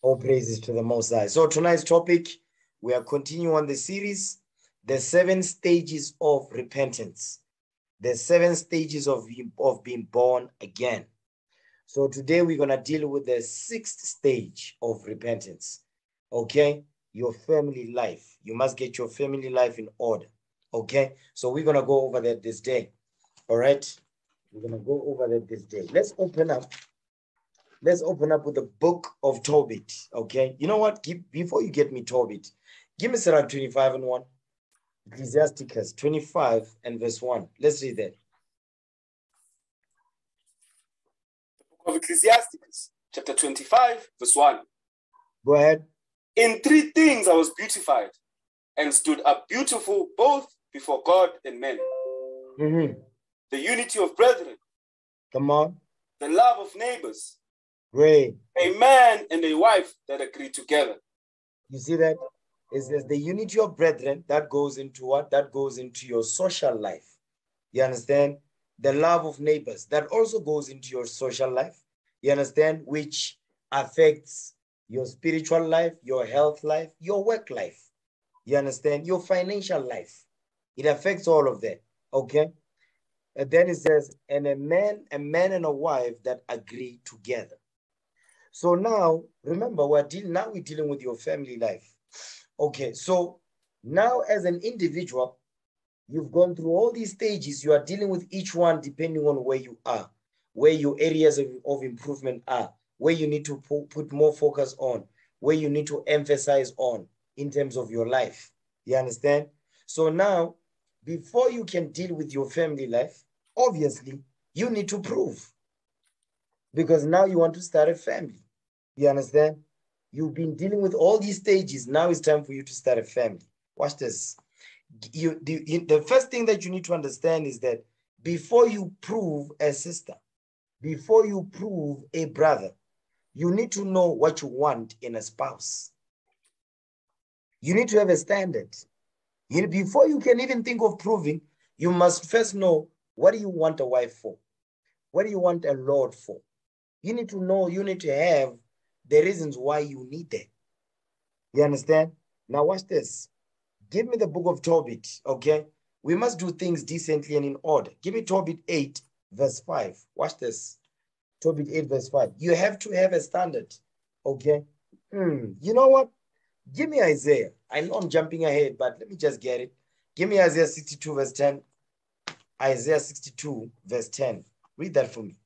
All praises to the Most High. So tonight's topic, we are continuing on the series, the seven stages of repentance, the seven stages of, of being born again. So today we're going to deal with the sixth stage of repentance. Okay, your family life. You must get your family life in order. Okay, so we're going to go over that this day. All right, we're going to go over that this day. Let's open up let's open up with the book of Tobit. Okay. You know what? Give, before you get me Tobit, give me Sirach 25 and 1. Ecclesiasticus 25 and verse 1. Let's read that. The book of Ecclesiasticus, chapter 25, verse 1. Go ahead. In three things I was beautified and stood up beautiful both before God and men. hmm The unity of brethren, Come on. the love of neighbors, Great. a man and a wife that agree together. You see that? It says the unity of brethren that goes into what? That goes into your social life. You understand? The love of neighbors that also goes into your social life. You understand? Which affects your spiritual life, your health life, your work life. You understand? Your financial life. It affects all of that. Okay. And then it says, and a man, a man and a wife that agree together. So now, remember, we're dealing now we're dealing with your family life. Okay, so now as an individual, you've gone through all these stages. You are dealing with each one depending on where you are, where your areas of, of improvement are, where you need to pu- put more focus on, where you need to emphasize on in terms of your life. You understand? So now, before you can deal with your family life, obviously, you need to prove because now you want to start a family. You understand? You've been dealing with all these stages. Now it's time for you to start a family. Watch this. You, the, the first thing that you need to understand is that before you prove a sister, before you prove a brother, you need to know what you want in a spouse. You need to have a standard. You, before you can even think of proving, you must first know what do you want a wife for? What do you want a Lord for? You need to know, you need to have the reasons why you need that. You understand? Now, watch this. Give me the book of Tobit, okay? We must do things decently and in order. Give me Tobit 8, verse 5. Watch this. Tobit 8, verse 5. You have to have a standard, okay? Hmm, You know what? Give me Isaiah. I know I'm jumping ahead, but let me just get it. Give me Isaiah 62, verse 10. Isaiah 62, verse 10. Read that for me.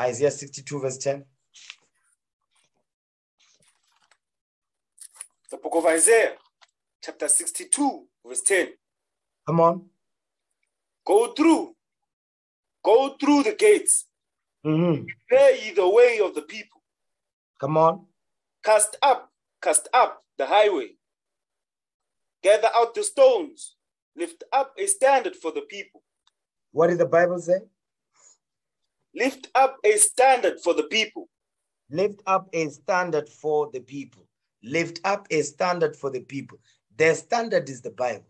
Isaiah 62, verse 10. The book of Isaiah, chapter 62, verse 10. Come on. Go through, go through the gates, Mhm. prepare ye the way of the people. Come on. Cast up, cast up the highway. Gather out the stones, lift up a standard for the people. What did the Bible say? Lift up a standard for the people. Lift up a standard for the people. Lift up a standard for the people. Their standard is the Bible.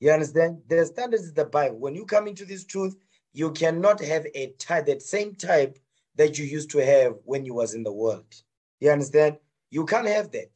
You understand? Their standard is the Bible. When you come into this truth, you cannot have a type, that same type that you used to have when you was in the world. You understand? You can't have that.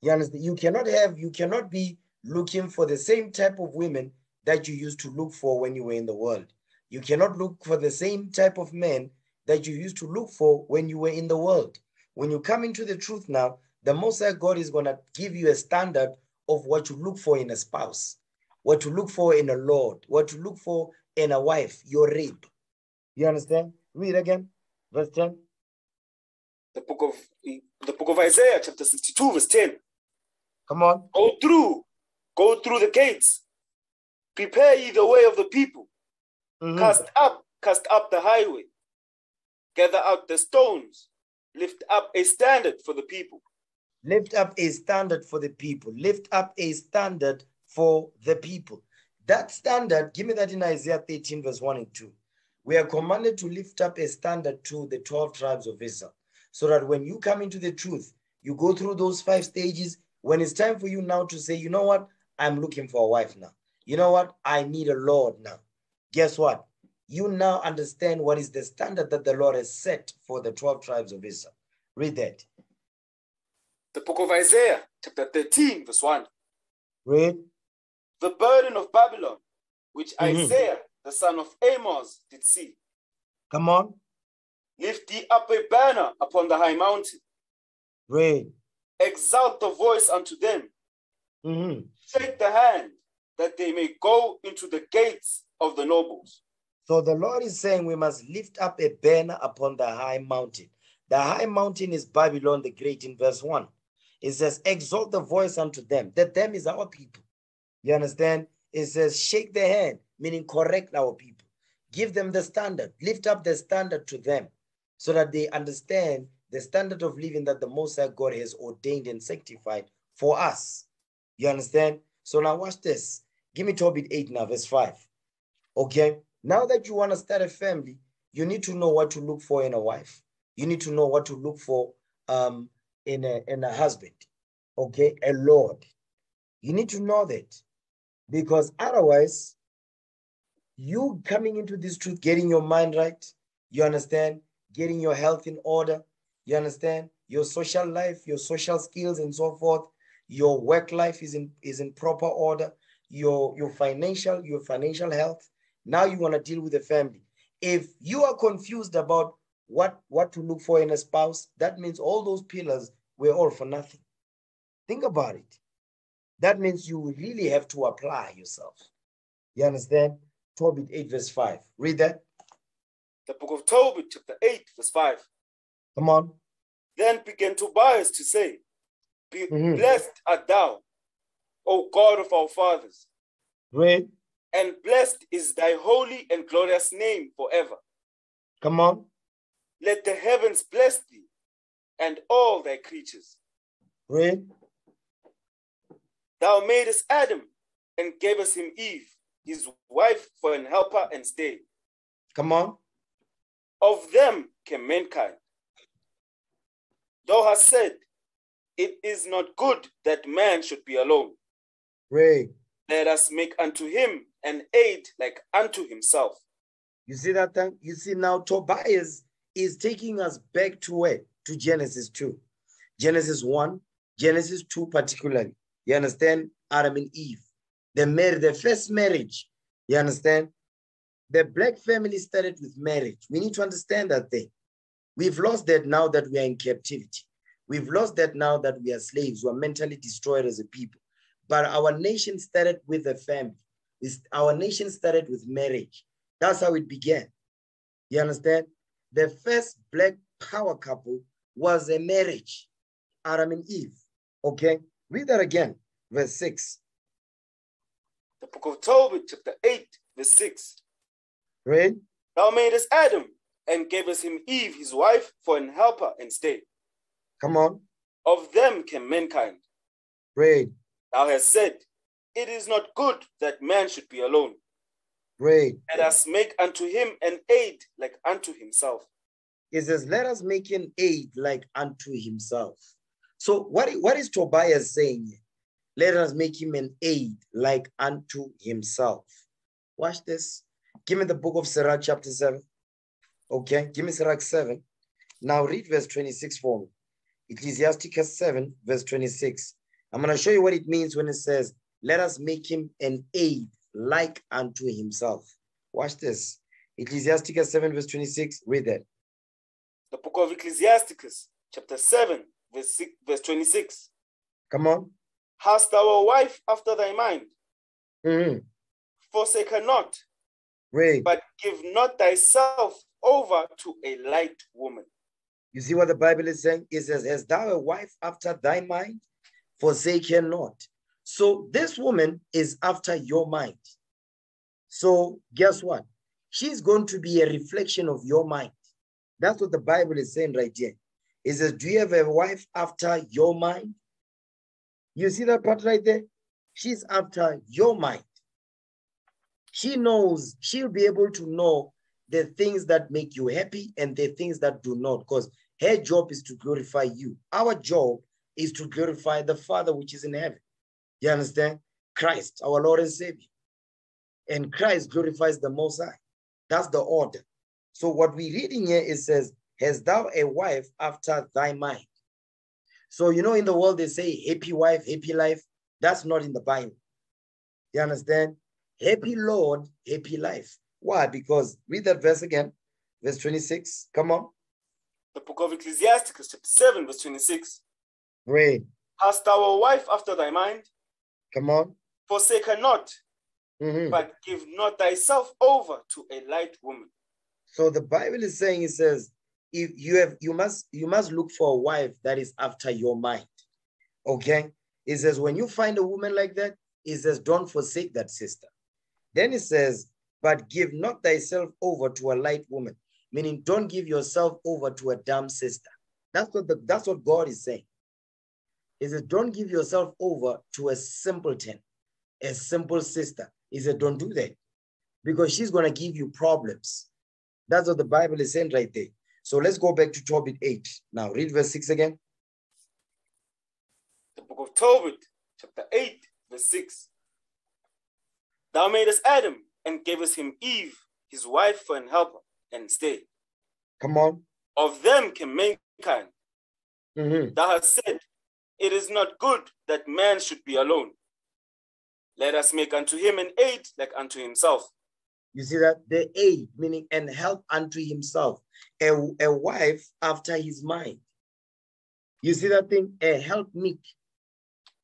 You understand? You cannot have, you cannot be looking for the same type of women that you used to look for when you were in the world. You cannot look for the same type of men that you used to look for when you were in the world. When you come into the truth now, the Most High God is going to give you a standard of what you look for in a spouse, what to look for in a Lord, what to look for in a wife, your rib. You understand? Read again, verse 10. The book of the book of Isaiah, chapter 62, verse 10. Come on. Go through, go through the gates. Prepare ye the way of the people. Mhm. Cast up, cast up the highway. Gather out the stones. Lift up a standard for the people. Lift up a standard for the people. Lift up a standard for the people. That standard, give me that in Isaiah 13, verse 1 and 2. We are commanded to lift up a standard to the 12 tribes of Israel. So that when you come into the truth, you go through those five stages. When it's time for you now to say, you know what? I'm looking for a wife now. You know what? I need a Lord now. Guess what? You now understand what is the standard that the Lord has set for the 12 tribes of Israel. Read that. The book of Isaiah, chapter 13, verse 1. Read. The burden of Babylon, which Mhm. Isaiah, the son of Amos, did see. Come on. Lift ye up a banner upon the high mountain. Read. Exalt the voice unto them. Mhm. Shake the hand, that they may go into the gates of the nobles. So the Lord is saying we must lift up a banner upon the high mountain. The high mountain is Babylon the Great in verse 1. It says, Exalt the voice unto them. That them is our people. You understand? It says, Shake the hand, meaning correct our people. Give them the standard. Lift up the standard to them so that they understand the standard of living that the Most High God has ordained and sanctified for us. You understand? So now watch this. Give me Tobit 8 now, verse 5. Okay. Now that you want to start a family, you need to know what to look for in a wife. You need to know what to look for um, in, a, in a husband. Okay. A Lord. You need to know that because otherwise, you coming into this truth, getting your mind right, you understand, getting your health in order, you understand, your social life, your social skills, and so forth, your work life is in is in proper order, your your financial, your financial health. Now you want to deal with the family. If you are confused about what what to look for in a spouse, that means all those pillars were all for nothing. Think about it. That means you really have to apply yourself. You understand? Tobit 8, verse 5. Read that. The book of Tobit, chapter 8, verse 5. Come on. Then began Tobias to say, Be Mhm. blessed art thou, O God of our fathers, Read. And blessed is thy holy and glorious name forever. Come on. Let the heavens bless thee, and all thy creatures. Read. Thou madest Adam, and gavest him Eve, his wife, for an helper and stay. Come on. Of them came mankind. Thou hast said, It is not good that man should be alone. Read. Let us make unto him an aid like unto himself. You see that thing? You see now Tobias is taking us back to where? To Genesis 2. Genesis 1, Genesis 2 particularly. You understand? Adam and Eve. They married their first marriage. You understand? The black family started with marriage. We need to understand that thing. We've lost that now that we are in captivity. We've lost that now that we are slaves. We are mentally destroyed as a people. But our nation started with a family. It's- Our nation started with marriage. That's how it began. You understand? The first black power couple was a marriage, Adam and Eve. Okay, read that again, verse 6. The book of Tobit, chapter 8, verse 6. Read. Thou madest Adam, and gavest him Eve, his wife, for an helper and stay. Come on, Of them came mankind. read, Thou hast said, It is not good that man should be alone. read. Let us make unto him an aid like unto himself. It says, Let us make an aid like unto himself. So, what, what is Tobias saying? Let us make him an aid like unto himself. Watch this. Give me the book of Sirach, chapter 7. Okay, give me Sirach 7. Now, read verse 26 for me. Ecclesiasticus 7, verse 26. I'm going to show you what it means when it says, Let us make him an aid like unto himself. Watch this. Ecclesiasticus 7, verse 26. Read that. The book of Ecclesiasticus, chapter 7, verse, 6, verse 26. Come on. Hast thou a wife after thy mind? Mhm. Forsake her not, Read. but give not thyself over to a light woman. You see what the Bible is saying? It says, Hast thou a wife after thy mind? Forsake her not. So this woman is after your mind. So guess what? She's going to be a reflection of your mind. That's what the Bible is saying right here. It says, Do you have a wife after your mind? You see that part right there? She's after your mind. She knows, she'll be able to know the things that make you happy and the things that do not, because her job is to glorify you. Our job is to glorify the Father which is in heaven. You understand? Christ, our Lord and Savior. And Christ glorifies the Most High. That's the order. So what we're reading here, it says, Has thou a wife after thy mind? So, you know, in the world, they say happy wife, happy life. That's not in the Bible. You understand? Happy Lord, happy life. Why? Because read that verse again, verse 26. Come on. The book of Ecclesiasticus, chapter 7, verse 26. Read. Hast thou a wife after thy mind? Come on. Forsake her not, Mhm. but give not thyself over to a light woman. So the Bible is saying, it says, if you have, you must, you must look for a wife that is after your mind. Okay. It says, when you find a woman like that, it says, don't forsake that sister. Then it says, but give not thyself over to a light woman, meaning don't give yourself over to a dumb sister. That's what the, that's what God is saying. He says, don't give yourself over to a simpleton, a simple sister. He said, don't do that because she's going to give you problems. That's what the Bible is saying right there. So let's go back to Tobit 8. Now read verse 6 again. The book of Tobit, chapter 8, verse 6. Thou madest Adam and gavest him Eve, his wife, for an helper and stay. Come on. Of them came mankind. Mhm. Thou hast said, It is not good that man should be alone. Let us make unto him an aid like unto himself. You see that? The aid, meaning and help unto himself. A, a wife after his mind. You see that thing? A help meet.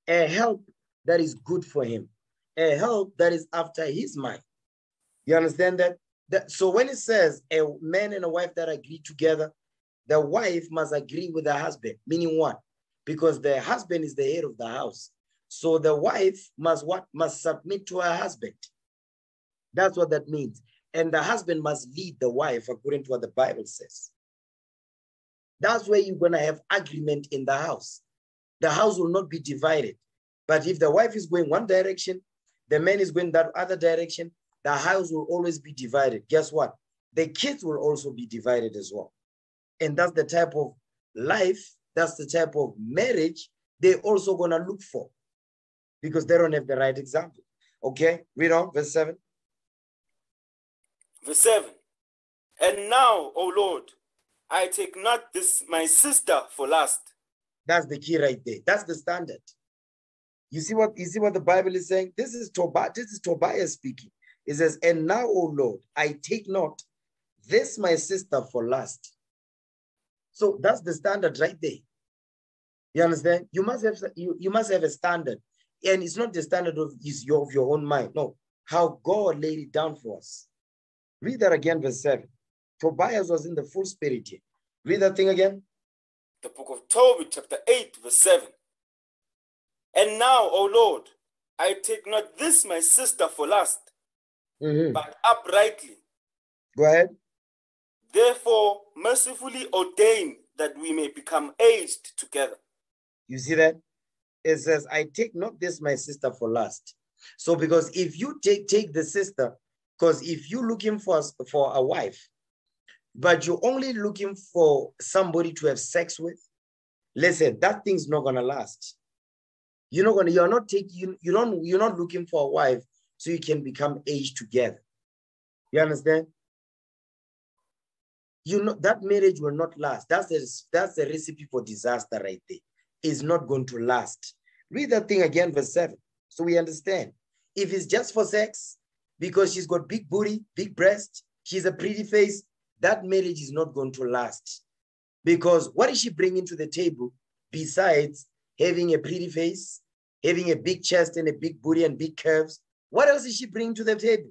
A help that is good for him. A help that is after his mind. You understand that? that so when it says a man and a wife that agree together, the wife must agree with the husband, meaning what? Because the husband is the head of the house. So the wife must what? Must submit to her husband. That's what that means. And the husband must lead the wife according to what the Bible says. That's where you're going to have agreement in the house. The house will not be divided. But if the wife is going one direction, the man is going that other direction, the house will always be divided. Guess what? The kids will also be divided as well. And that's the type of life, that's the type of marriage they're also going to look for because they don't have the right example. Okay, read on, verse 7. Verse 7 And now, O Lord, I take not this my sister for last. That's the key right there. That's the standard. You see what you see what the Bible is saying? This is Tobiah, this is Tobias speaking. It says, And now, O Lord, I take not this my sister for lust. So that's the standard right there. You understand? You must have you, you must have a standard. And it's not the standard of is your of your own mind. No, how God laid it down for us. Read that again, verse 7. Tobias was in the full spirit here. Read that thing again. The book of Tobit, chapter 8, verse 7. And now, O Lord, I take not this my sister for lust, Mhm. but uprightly. Go ahead. Therefore, mercifully ordain that we may become aged together. You see that? It says, I take not this my sister for last. So because if you take take the sister, because if you're looking for, for a wife, but you're only looking for somebody to have sex with, listen, that thing's not gonna last. You're not gonna, you're not taking, you, you don't, you're not looking for a wife so you can become aged together. You understand? You know that marriage will not last. That's the that's the recipe for disaster right there is not going to last. Read that thing again, verse 7, so we understand. If it's just for sex, because she's got big booty, big breast, she's a pretty face, that marriage is not going to last. Because what is she bringing to the table besides having a pretty face, having a big chest and a big booty and big curves? What else is she bringing to the table?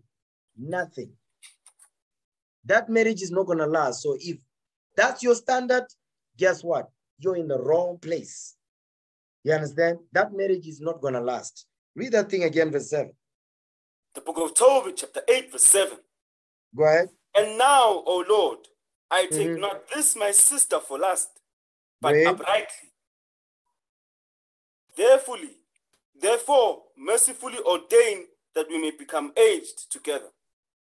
Nothing. That marriage is not going to last. So if that's your standard, guess what? You're in the wrong place. You understand? That marriage is not going to last. Read that thing again, verse 7. The book of Tobit, chapter 8, verse 7. Go ahead. And now, O Lord, I take Mhm. not this my sister for lust, but Wait. uprightly. Therefore, therefore, mercifully ordain that we may become aged together.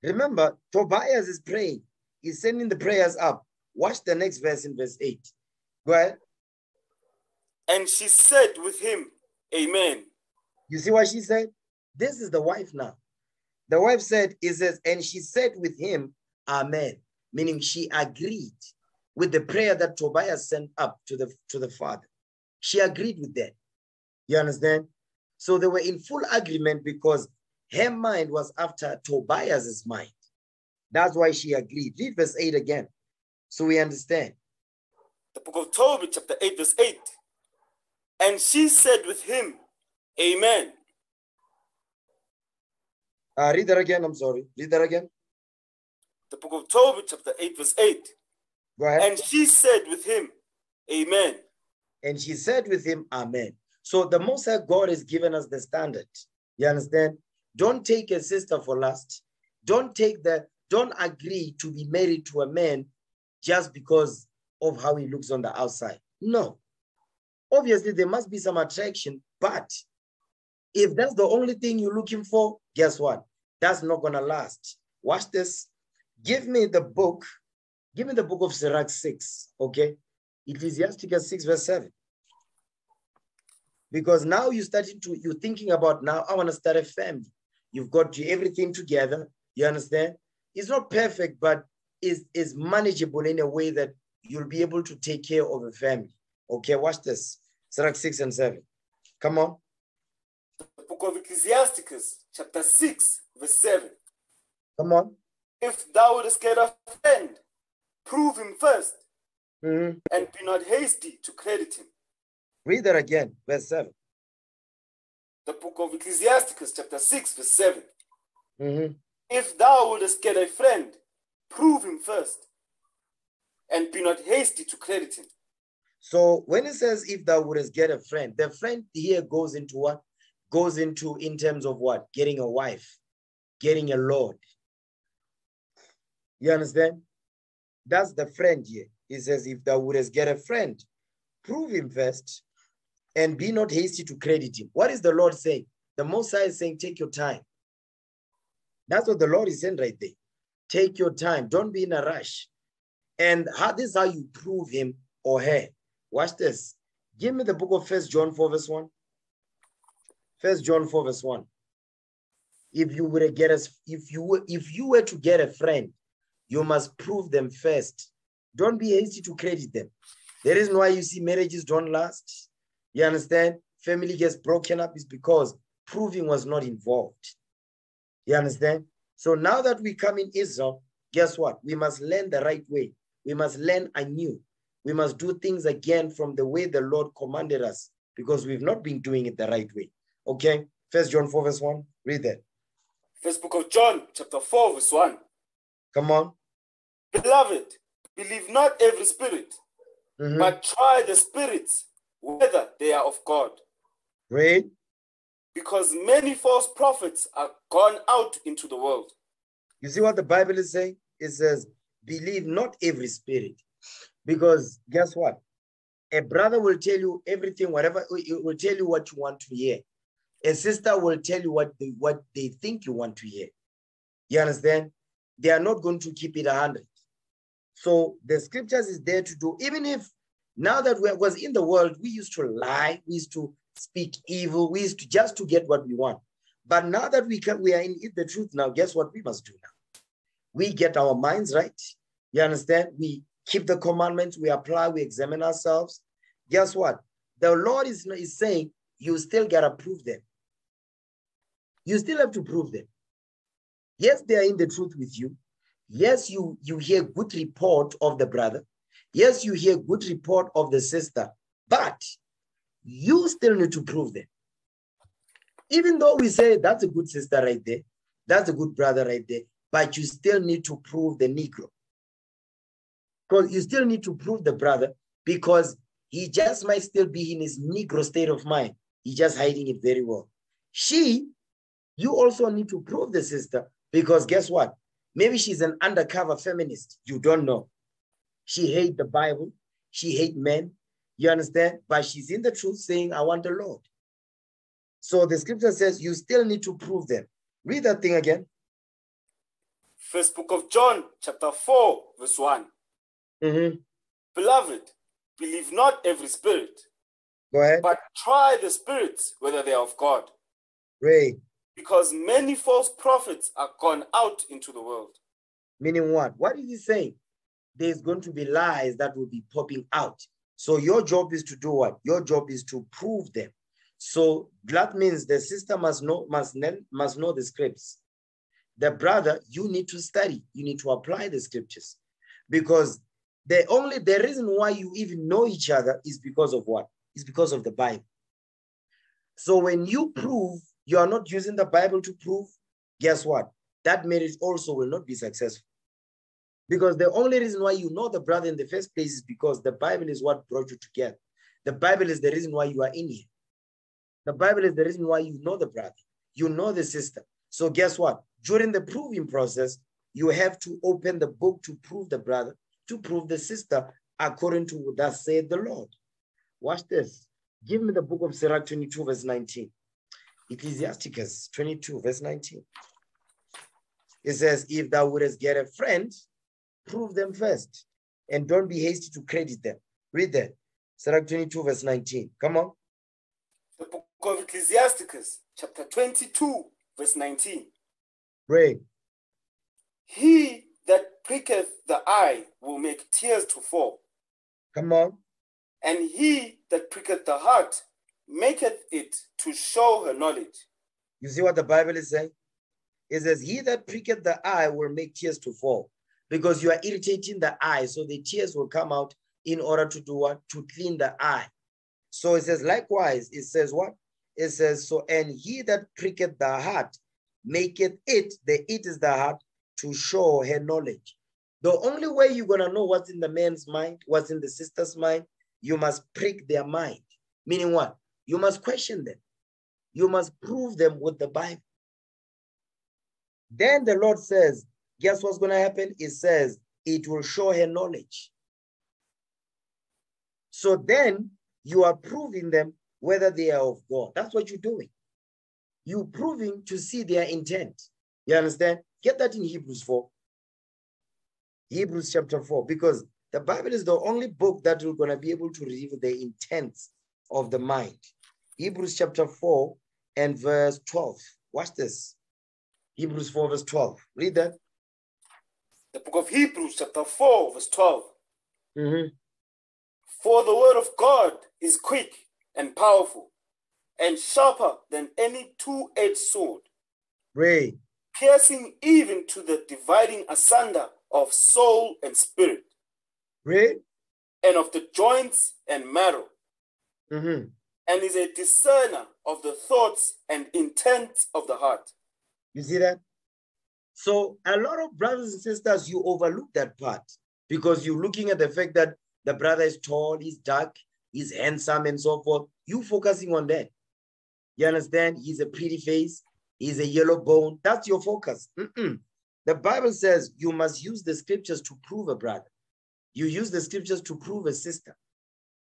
Remember, Tobias is praying. He's sending the prayers up. Watch the next verse in verse 8. Go ahead. And she said with him, Amen. You see what she said? This is the wife now. The wife said, it says, and she said with him, Amen, meaning she agreed with the prayer that Tobias sent up to the, to the father. She agreed with that. You understand? So they were in full agreement because her mind was after Tobias's mind. That's why she agreed. Read verse 8 again. So we understand. The book of Tobit, chapter 8, verse 8. And she said with him, Amen. Uh, read that again. I'm sorry. Read that again. The book of Tobit, chapter 8, verse 8. Go ahead. And she said with him, Amen. And she said with him, Amen. So the Most High God has given us the standard. You understand? Don't take a sister for lust. Don't take the, don't agree to be married to a man just because of how he looks on the outside. No. Obviously, there must be some attraction, but if that's the only thing you're looking for, guess what? That's not gonna last. Watch this. Give me the book. Give me the book of Sirach 6, okay? Ecclesiasticus 6, verse 7. Because now you're starting to, you're thinking about now, I want to start a family. You've got everything together. You understand? It's not perfect, but is is manageable in a way that you'll be able to take care of a family. Okay, watch this. Sirach 6 and 7. Come on. The book of Ecclesiasticus, chapter 6, verse 7. Come on. If thou wouldst get a friend, prove him first, Mhm. and be not hasty to credit him. Read that again, verse 7. The book of Ecclesiasticus, chapter 6, verse 7. Mhm. If thou wouldest get a friend, prove him first, and be not hasty to credit him. So when it says if thou wouldest get a friend, the friend here goes into what? Goes into in terms of what? Getting a wife, getting a lord. You understand? That's the friend here. He says, if thou wouldest get a friend, prove him first and be not hasty to credit him. What is the Lord saying? The Most High is saying, take your time. That's what the Lord is saying right there. Take your time. Don't be in a rush. And how, this is how you prove him or her. Watch this. Give me the book of First John 4, verse 1. First John 4, verse 1. If you were to get us, if you were, if you were to get a friend, you must prove them first. Don't be hasty to credit them. The reason why you see marriages don't last, you understand? Family gets broken up is because proving was not involved. You understand? So now that we come in Israel, guess what? We must learn the right way. We must learn anew. We must do things again from the way the Lord commanded us because we've not been doing it the right way. Okay? First John 4, verse 1. Read that. First book of John, chapter 4, verse 1. Come on. Beloved, believe not every spirit, Mhm. but try the spirits, whether they are of God. Read. Because many false prophets are gone out into the world. You see what the Bible is saying? It says, believe not every spirit. Because guess what? A brother will tell you everything, whatever, it will tell you what you want to hear. A sister will tell you what they, what they think you want to hear. You understand? They are not going to keep it 100. So the scriptures is there to do, even if now that we was in the world, we used to lie, we used to speak evil, we used to just to get what we want. But now that we can, we are in the truth now, guess what we must do now? We get our minds right. You understand? We keep the commandments, we apply, we examine ourselves. Guess what? The Lord is, is saying you still gotta prove them. You still have to prove them. Yes, they are in the truth with you. Yes, you, you hear good report of the brother. Yes, you hear good report of the sister, but you still need to prove them. Even though we say that's a good sister right there, that's a good brother right there, but you still need to prove the Negro. Because you still need to prove the brother because he just might still be in his Negro state of mind. He's just hiding it very well. She, you also need to prove the sister because guess what? Maybe she's an undercover feminist. You don't know. She hate the Bible. She hate men. You understand? But she's in the truth saying, I want the Lord. So the scripture says you still need to prove them. Read that thing again. First book of John, chapter 4, verse 1. Mhm. Beloved, believe not every spirit, Go ahead. but try the spirits, whether they are of God. Read. Because many false prophets are gone out into the world. Meaning what? What is he saying? There's going to be lies that will be popping out. So your job is to do what? Your job is to prove them. So that means the sister must know must know, must know the scripts. The brother, you need to study. You need to apply the scriptures, because the only the reason why you even know each other is because of what? Is because of the Bible. So when you prove you are not using the Bible to prove, guess what? That marriage also will not be successful. Because the only reason why you know the brother in the first place is because the Bible is what brought you together. The Bible is the reason why you are in here. The Bible is the reason why you know the brother, you know the sister. So guess what? During the proving process, you have to open the book to prove the brother, to prove the sister, according to what that said the Lord. Watch this. Give me the book of Sirach 22, verse 19. Ecclesiasticus 22, verse 19. It says, If thou wouldest get a friend, prove them first, and don't be hasty to credit them. Read that. Sirach 22, verse 19. Come on. The book of Ecclesiasticus, chapter 22, verse 19. Read. He that pricketh the eye will make tears to fall, Come on. and he that pricketh the heart maketh it to show her knowledge. You see what the Bible is saying? It says, He that pricketh the eye will make tears to fall because you are irritating the eye. So the tears will come out in order to do what? To clean the eye. So it says, likewise, it says what? It says, So, and he that pricketh the heart maketh it, the it is the heart, to show her knowledge. The only way you're going to know what's in the man's mind, what's in the sister's mind, you must prick their mind. Meaning what? You must question them. You must prove them with the Bible. Then the Lord says, guess what's going to happen? It says, it will show her knowledge. So then you are proving them whether they are of God. That's what you're doing. You're proving to see their intent. You understand? Get that in Hebrews 4. Hebrews chapter 4, because the Bible is the only book that we're going to be able to reveal the intent of the mind. Hebrews chapter 4 and verse 12. Watch this. Hebrews 4, verse 12. Read that. The book of Hebrews, chapter 4, verse 12. Mhm. For the word of God is quick and powerful, and sharper than any two edged sword, Pray. piercing even to the dividing asunder of soul and spirit, Pray. and of the joints and marrow, Mhm. and is a discerner of the thoughts and intents of the heart. You see that? So a lot of brothers and sisters, you overlook that part because you're looking at the fact that the brother is tall, he's dark, he's handsome, and so forth. You focusing on that. You understand? He's a pretty face, he's a yellow bone. That's your focus. Mm-mm. The Bible says you must use the scriptures to prove a brother. You use the scriptures to prove a sister.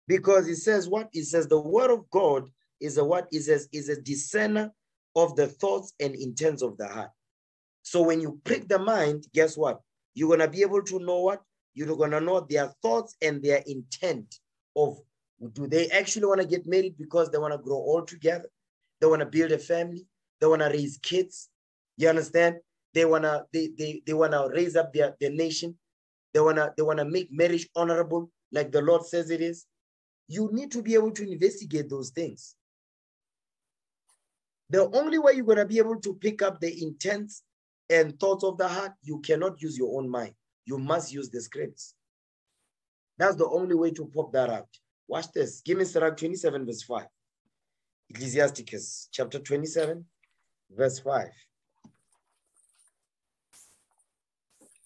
Because it says what? It says the word of God is a what? It says is a discerner of the thoughts and intents of the heart. So when you prick the mind, guess what? You're gonna be able to know what? You're gonna know their thoughts and their intent of do they actually want to get married because they want to grow all together? They want to build a family, they want to raise kids. You understand? They wanna they they, they wanna raise up their, their nation, they wanna they wanna make marriage honorable, like the Lord says it is. You need to be able to investigate those things. The only way you're going to be able to pick up the intents and thoughts of the heart, you cannot use your own mind. You must use the scripts. That's the only way to pop that out. Watch this. Give me Sirach 27, verse 5. Ecclesiasticus chapter 27, verse 5.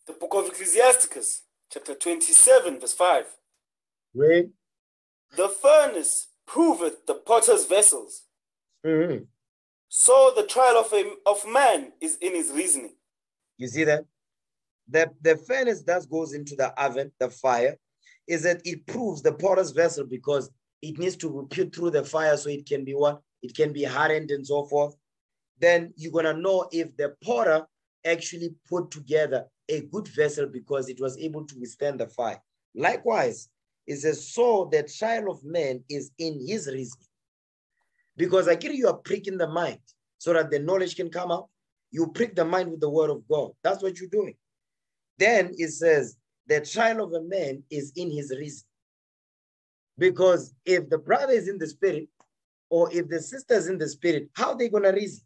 The book of Ecclesiasticus, chapter 27, verse 5. Read. The furnace proveth the potter's vessels, Mhm. So the trial of, a, of man is in his reasoning. You see that? The, the furnace that goes into the oven, the fire, is that it proves the potter's vessel because it needs to be put through the fire so it can be what? It can be hardened and so forth. Then you're going to know if the potter actually put together a good vessel because it was able to withstand the fire. Likewise, it says, so the trial of man is in his reasoning. Because I get you are pricking the mind so that the knowledge can come out. You prick the mind with the word of God. That's what you're doing. Then it says, the trial of a man is in his reason. Because if the brother is in the spirit, or if the sister is in the spirit, how are they going to reason?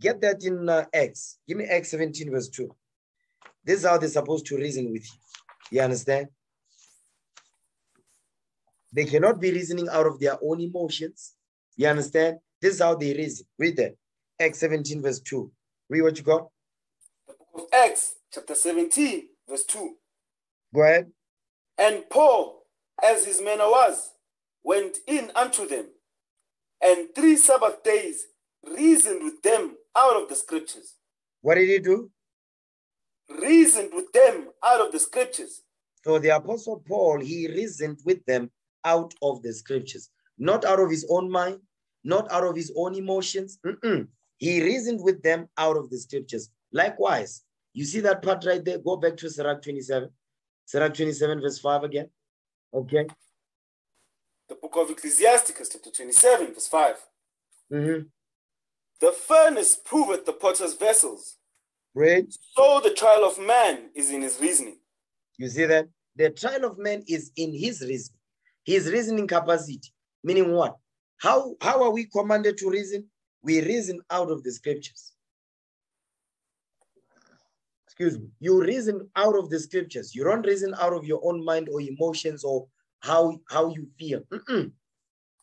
Get that in uh, Acts. Give me Acts 17, verse 2. This is how they're supposed to reason with you. You understand? They cannot be reasoning out of their own emotions. You understand? This is how they reason. Read that. Acts 17, verse 2. Read what you got. The book of Acts, chapter 17, verse 2. Go ahead. And Paul, as his manner was, went in unto them, and three Sabbath days reasoned with them out of the scriptures. What did he do? Reasoned with them out of the scriptures. So the apostle Paul, he reasoned with them out of the scriptures, not out of his own mind, not out of his own emotions. Mm-mm. He reasoned with them out of the scriptures. Likewise, you see that part right there? Go back to Sirach 27. Sirach 27, verse 5 again. Okay. The book of Ecclesiasticus, chapter 27, verse 5. Mm-hmm. The furnace proveth the potter's vessels. Read. So the trial of man is in his reasoning. You see that? The trial of man is in his reason, his reasoning capacity. Meaning what? How, how are we commanded to reason? We reason out of the scriptures. Excuse me. You reason out of the scriptures. You don't reason out of your own mind or emotions or how, how you feel. Mm-mm.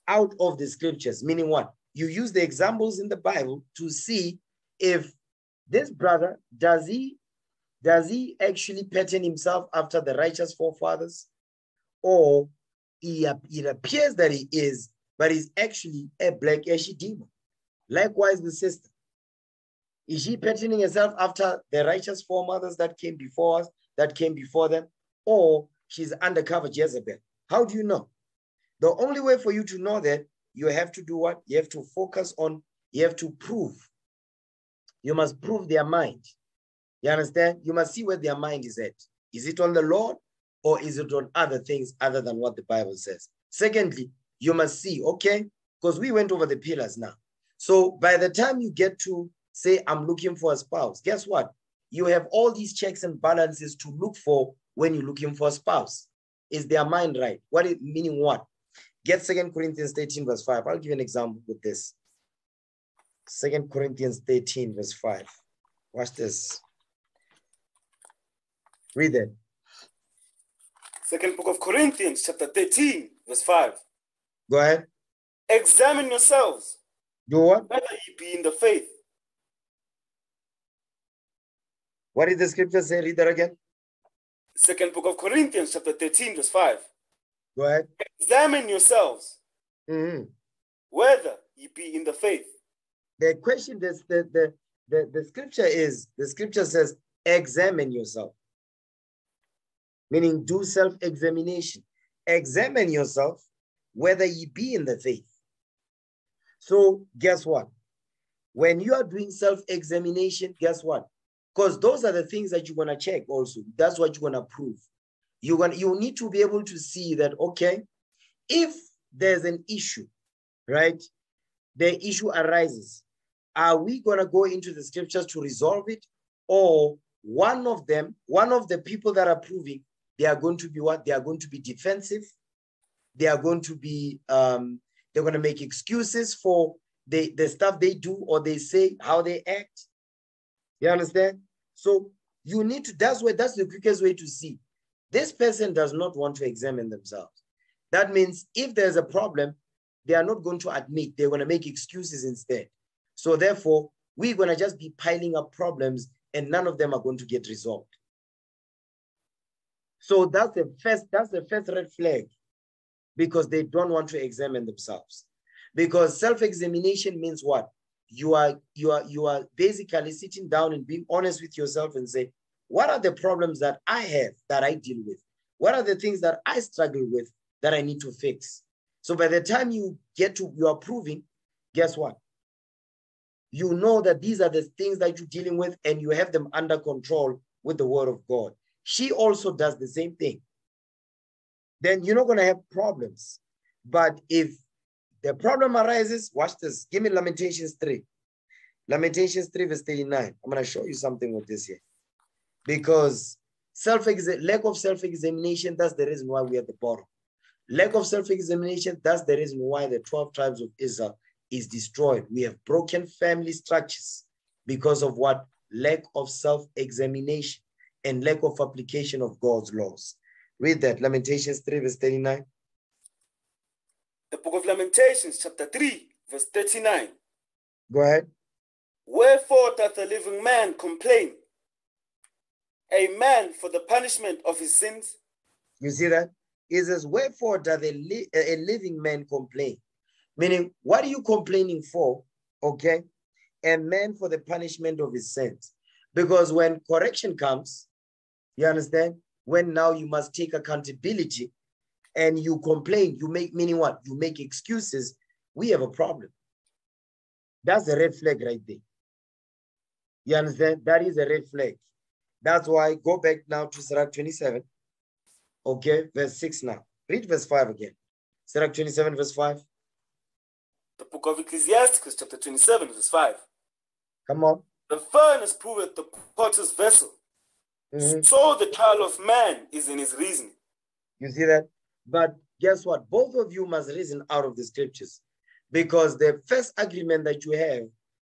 Out of the scriptures. Meaning what? You use the examples in the Bible to see if this brother, does he does he actually pattern himself after the righteous forefathers? Or he, it appears that he is, but he's actually a black ashy demon. Likewise, the sister. Is she patterning herself after the righteous foremothers that came before us, that came before them? Or she's undercover Jezebel? How do you know? The only way for you to know that, you have to do what? You have to focus on, you have to prove. You must prove their mind. You understand? You must see where their mind is at. Is it on the Lord or is it on other things other than what the Bible says? Secondly, you must see, okay, because we went over the pillars now. So by the time you get to say, I'm looking for a spouse, guess what? You have all these checks and balances to look for when you're looking for a spouse. Is their mind right? What it meaning what? Get Second Corinthians 13, verse 5. I'll give you an example with this. Second Corinthians 13, verse 5. Watch this. Read it. Second book of Corinthians, chapter 13, verse 5. Go ahead. Examine yourselves, Do what? whether ye be in the faith. What did the scripture say? Read that again. Second book of Corinthians, chapter 13, verse 5. Go ahead. Examine yourselves, Mm -hmm. whether ye be in the faith. The question, this, the, the, the, the scripture is, the scripture says, examine yourself. Meaning do self-examination. Examine yourself whether ye be in the faith. So guess what? When you are doing self-examination, guess what? Because those are the things that you're gonna check also. That's what you're gonna prove. You're gonna you need to be able to see that okay, if there's an issue, right? The issue arises. Are we gonna go into the scriptures to resolve it? Or one of them, one of the people that are proving, they are going to be what? They are going to be defensive. They are going to be um, they're going to make excuses for the, the stuff they do or they say, how they act. You understand? So you need to, that's where that's the quickest way to see. This person does not want to examine themselves. That means if there's a problem, they are not going to admit, they're going to make excuses instead. So therefore, we're going to just be piling up problems and none of them are going to get resolved. So that's the first, that's the first red flag because they don't want to examine themselves. Because self-examination means what? You are you are you are basically sitting down and being honest with yourself and say, what are the problems that I have that I deal with? What are the things that I struggle with that I need to fix? So by the time you get to you are proving, guess what? You know that these are the things that you're dealing with and you have them under control with the word of God. She also does the same thing then you're not going to have problems. But if the problem arises, watch this. Give me Lamentations 3. Lamentations 3, verse 39. I'm going to show you something with this here. Because self lack of self examination, that's the reason why we're at the bottom. Lack of self-examination, that's the reason why the 12 tribes of Israel is destroyed. We have broken family structures because of what? Lack of self-examination and lack of application of God's laws. Read that, Lamentations 3, verse 39. The book of Lamentations, chapter 3, verse 39. Go ahead. Wherefore doth the living man complain? A man for the punishment of his sins? You see that? It says, Wherefore doth a, li- a living man complain? Meaning, what are you complaining for? Okay. A man for the punishment of his sins. Because when correction comes, you understand? When now you must take accountability and you complain, you make meaning what? You make excuses, we have a problem. That's a red flag right there. You understand? That is a red flag. That's why go back now to Sirach 27. Okay, verse 6 now. Read verse 5 again. Sirach 27, verse 5. The book of Ecclesiasticus, chapter 27, verse 5. Come on. The furnace proveth the potter's vessel. Mhm. So the trial of man is in his reasoning. You see that? But guess what? Both of you must reason out of the scriptures because the first agreement that you have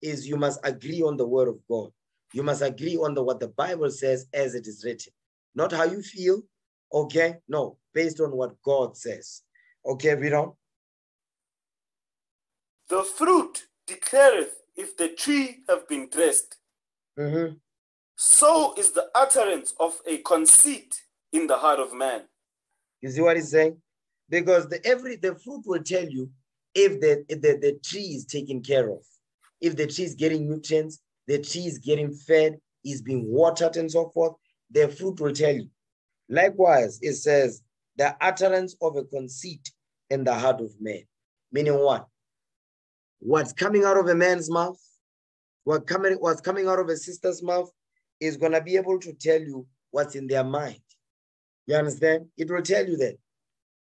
is you must agree on the word of God. You must agree on the what the Bible says as it is written, not how you feel. Okay, no, based on what God says. Okay, read on. The fruit declareth if the tree have been dressed. Mhm. So is the utterance of a conceit in the heart of man. You see what he's saying? Because the every the fruit will tell you if the, if the, the tree is taken care of, if the tree is getting nutrients, the tree is getting fed, is being watered, and so forth, the fruit will tell you. Likewise, it says the utterance of a conceit in the heart of man. Meaning what? What's coming out of a man's mouth, what coming, what's coming out of a sister's mouth is gonna be able to tell you what's in their mind. You understand? It will tell you that.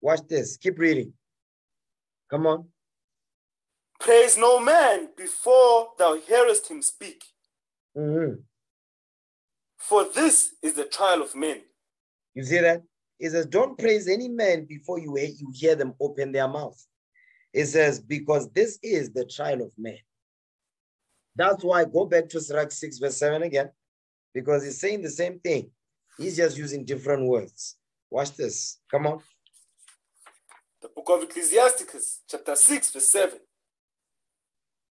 Watch this. Keep reading. Come on. Praise no man before thou hearest him speak, Mhm. for this is the trial of men. You see that? It says, Don't praise any man before you, he- you hear them open their mouth. It says, Because this is the trial of men. That's why go back to Sirach 6, verse 7 again, because he's saying the same thing. He's just using different words. Watch this. Come on. The book of Ecclesiasticus, chapter 6, verse 7.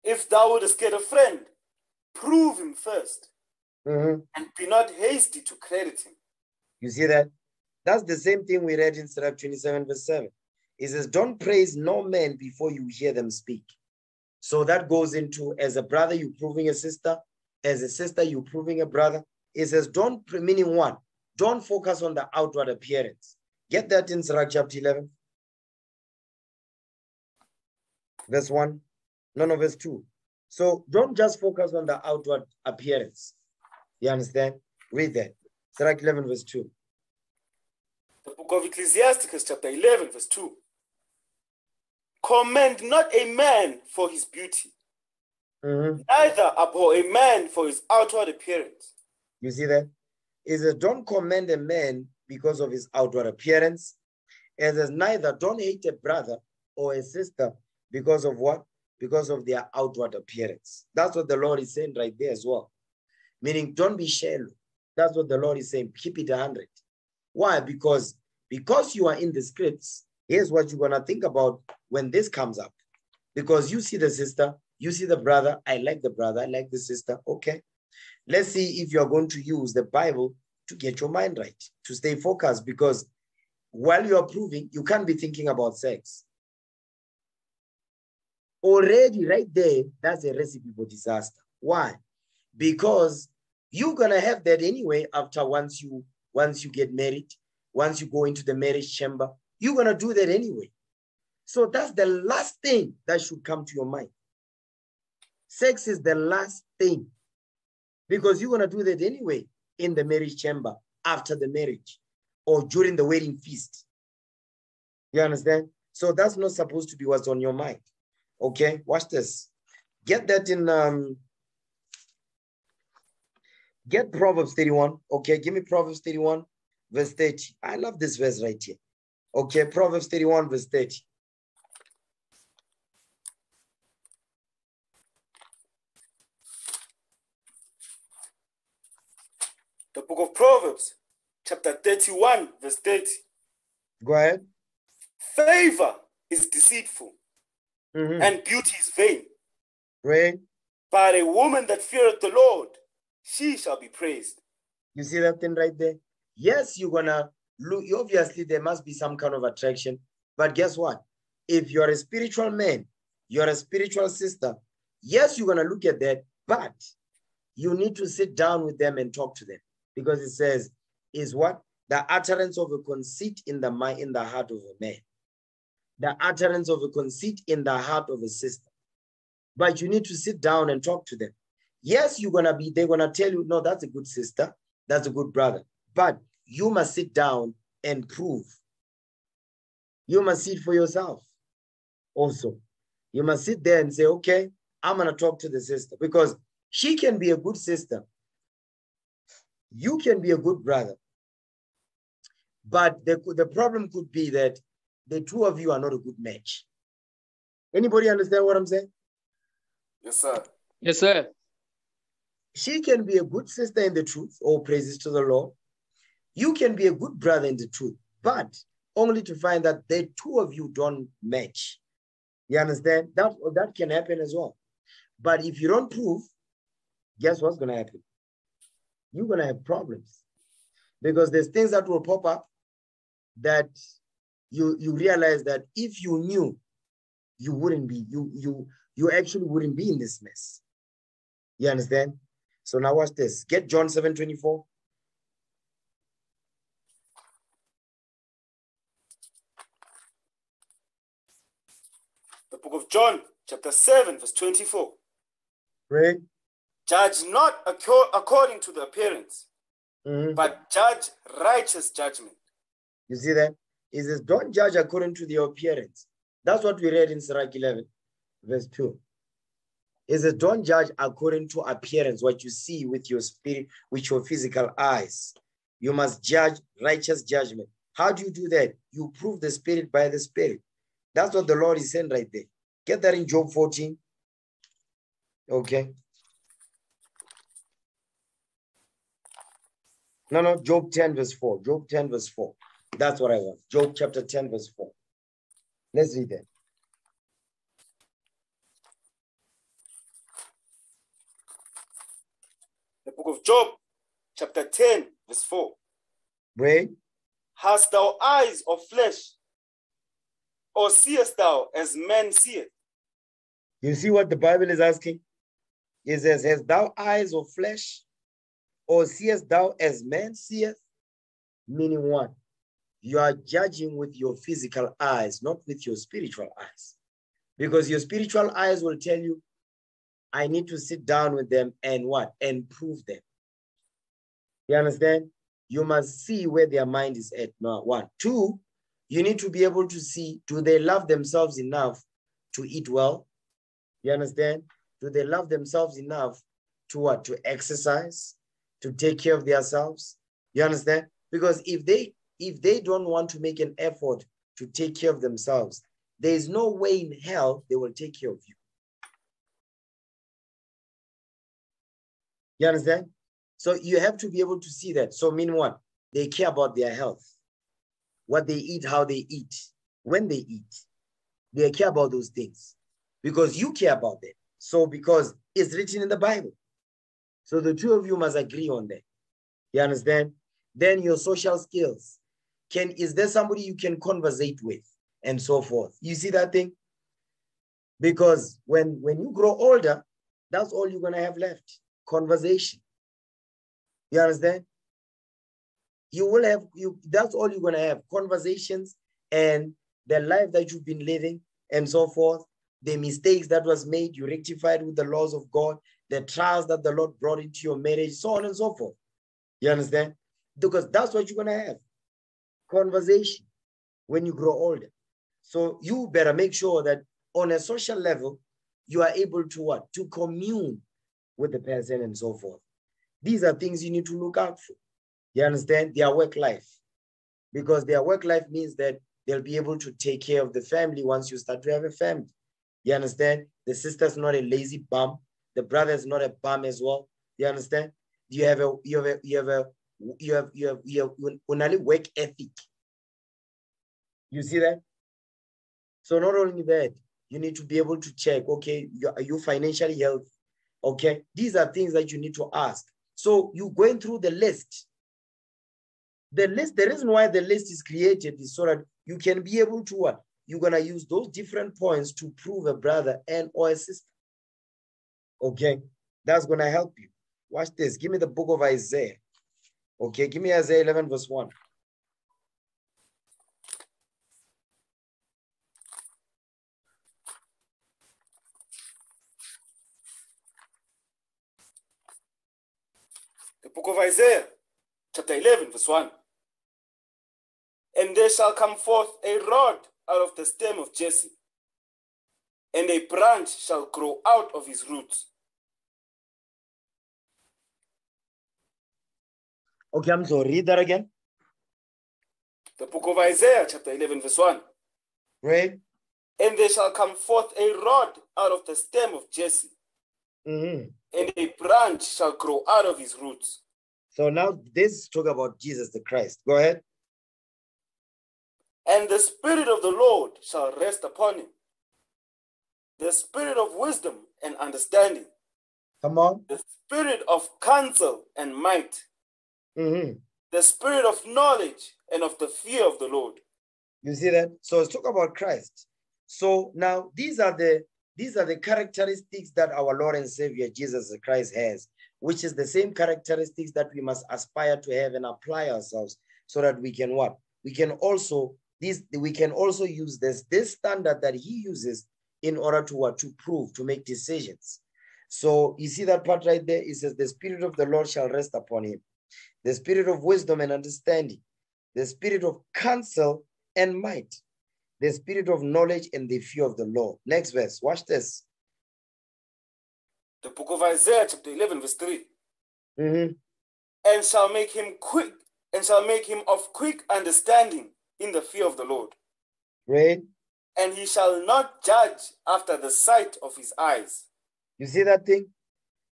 If thou wouldst get a friend, prove him first, Mhm. and be not hasty to credit him. You see that? That's the same thing we read in Sirach 27, verse 7. It says, Don't praise no man before you hear them speak. So that goes into as a brother, you proving a sister, as a sister, you proving a brother. It says, Don't, meaning one, don't focus on the outward appearance. Get that in Sirach chapter 11, verse 1. No, no, verse 2. So don't just focus on the outward appearance. You understand? Read that. Sirach 11, verse 2. The book of Ecclesiasticus, chapter 11, verse 2. Commend not a man for his beauty, Mhm. neither abhor a man for his outward appearance. You see that? Don't commend a man because of his outward appearance. It says, neither don't hate a brother or a sister because of what? Because of their outward appearance. That's what the Lord is saying right there as well. Meaning, don't be shallow. That's what the Lord is saying. Keep it 100. Why? Because because you are in the scripts, here's what you're going to think about when this comes up. Because you see the sister, you see the brother. I like the brother, I like the sister. Okay. Let's see if you're going to use the Bible to get your mind right, to stay focused. Because while you're proving, you can't be thinking about sex. Already, right there, that's a recipe for disaster. Why? Because you're gonna have that anyway after once you once you get married, once you go into the marriage chamber, you're gonna do that anyway. So that's the last thing that should come to your mind. Sex is the last thing because you're gonna do that anyway in the marriage chamber after the marriage or during the wedding feast. You understand? So that's not supposed to be what's on your mind. Okay, watch this. Get that in um get Proverbs 31. Okay, give me Proverbs 31, verse 30. I love this verse right here. Okay, Proverbs 31, verse 30. The book of Proverbs, chapter 31, verse 30. Go ahead. Favor is deceitful Mhm. and beauty is vain. Read. But a woman that feareth the Lord, she shall be praised. You see that thing right there? Yes, you're gonna look. Obviously, there must be some kind of attraction. But guess what? If you're a spiritual man, you're a spiritual sister. Yes, you're gonna look at that, but you need to sit down with them and talk to them because it says, "Is what the utterance of a conceit in the mind, in the heart of a man, the utterance of a conceit in the heart of a sister." But you need to sit down and talk to them. Yes, you're gonna be. They're gonna tell you, "No, that's a good sister." that's a good brother. But you must sit down and prove. You must see it for yourself also. You must sit there and say, okay, I'm to talk to the sister because she can be a good sister. You can be a good brother. But the, the problem could be that the two of you are not a good match. Anybody understand what I'm saying? Yes, sir. Yes, sir. she can be a good sister in the truth, all praises to the Lord. You can be a good brother in the truth, but only to find that the two of you don't match. You understand? That, that can happen as well. But if you don't prove, guess what's going to happen? You're going to have problems because there's things that will pop up that you, you realize that if you knew, you wouldn't be, you, you, you actually wouldn't be in this mess. You understand? So now watch this. Get John 7 24. The book of John, chapter 7, verse 24. Right? Judge not acco- according to the appearance, Mhm. but judge righteous judgment. You see that? It says, Don't judge according to the appearance. That's what we read in Sirach 11, verse 2. It says, Don't judge according to appearance, what you see with your spirit, with your physical eyes. You must judge righteous judgment. How do you do that? You prove the spirit by the spirit. That's what the Lord is saying right there. Get that in Job 14. Okay. No, no, Job 10, verse 4. Job 10, verse 4. That's what I want. Job chapter 10, verse 4. Let's read that. The book of Job, chapter 10, verse 4. Read. Hast thou eyes of flesh, or seest thou as men seeth? You see what the Bible is asking? It says, Hast thou eyes of flesh, or seest thou as man seeth? Meaning what? You are judging with your physical eyes, not with your spiritual eyes. Because your spiritual eyes will tell you, I need to sit down with them and what? And prove them. You understand? You must see where their mind is at. Now, one. Two, you need to be able to see do they love themselves enough to eat well? You understand? Do they love themselves enough to what? To exercise, to take care of themselves? You understand? Because if they if they don't want to make an effort to take care of themselves, there is no way in hell they will take care of you. You understand? So you have to be able to see that. So mean what? They care about their health, what they eat, how they eat, when they eat. They care about those things because you care about them. So because it's written in the Bible. So the two of you must agree on that. You understand? Then your social skills. Can is there somebody you can conversate with and so forth? You see that thing? Because when when you grow older, that's all you're gonna have left. Conversation. You understand? You will have you that's all you're gonna have conversations and the life that you've been living and so forth the mistakes that was made, you rectified with the laws of God, the trials that the Lord brought into your marriage, so on and so forth. You understand? Because that's what you're gonna have. Conversation when you grow older. So you better make sure that on a social level, you are able to what? To commune with the person and so forth. These are things you need to look out for. You understand? Their work life. Because their work life means that they'll be able to take care of the family once you start to have a family. You understand? The sister's not a lazy bum. The brother is not a bum as well. You understand? You have a you have a you have a you have you have you have work ethic. You see that? So not only that, you need to be able to check, okay, are you financially healthy? Okay, these are things that you need to ask. So you going through the list. The list, the reason why the list is created is so that you can be able to what? You're gonna use those different points to prove a brother and or a sister. Okay, that's gonna help you. Watch this. Give me the book of Isaiah. Okay, give me Isaiah 11, verse 1. The book of Isaiah, chapter 11, verse 1. And there shall come forth a rod out of the stem of Jesse, and a branch shall grow out of his roots. Okay, I'm sorry. Read that again. The book of Isaiah, chapter 11, verse 1. Right? And there shall come forth a rod out of the stem of Jesse, hmm and a branch shall grow out of his roots. So now this talk about Jesus the Christ. Go ahead. And the Spirit of the Lord shall rest upon him the Spirit of wisdom and understanding, Come on. the Spirit of counsel and might, hmm the Spirit of knowledge and of the fear of the Lord. You see that? So let's talk about Christ. So now these are the these are the characteristics that our Lord and Savior Jesus Christ has, which is the same characteristics that we must aspire to have and apply ourselves so that we can what? We can also these we can also use this this standard that he uses in order to what to prove to make decisions. So you see that part right there? It says the spirit of the Lord shall rest upon him, the spirit of wisdom and understanding, the spirit of counsel and might, the spirit of knowledge and the fear of the Lord. Next verse, watch this. The book of Isaiah, chapter 11, verse 3. Mhm. And shall make him quick, and shall make him of quick understanding in the fear of the Lord. Right? And he shall not judge after the sight of his eyes, You see that thing?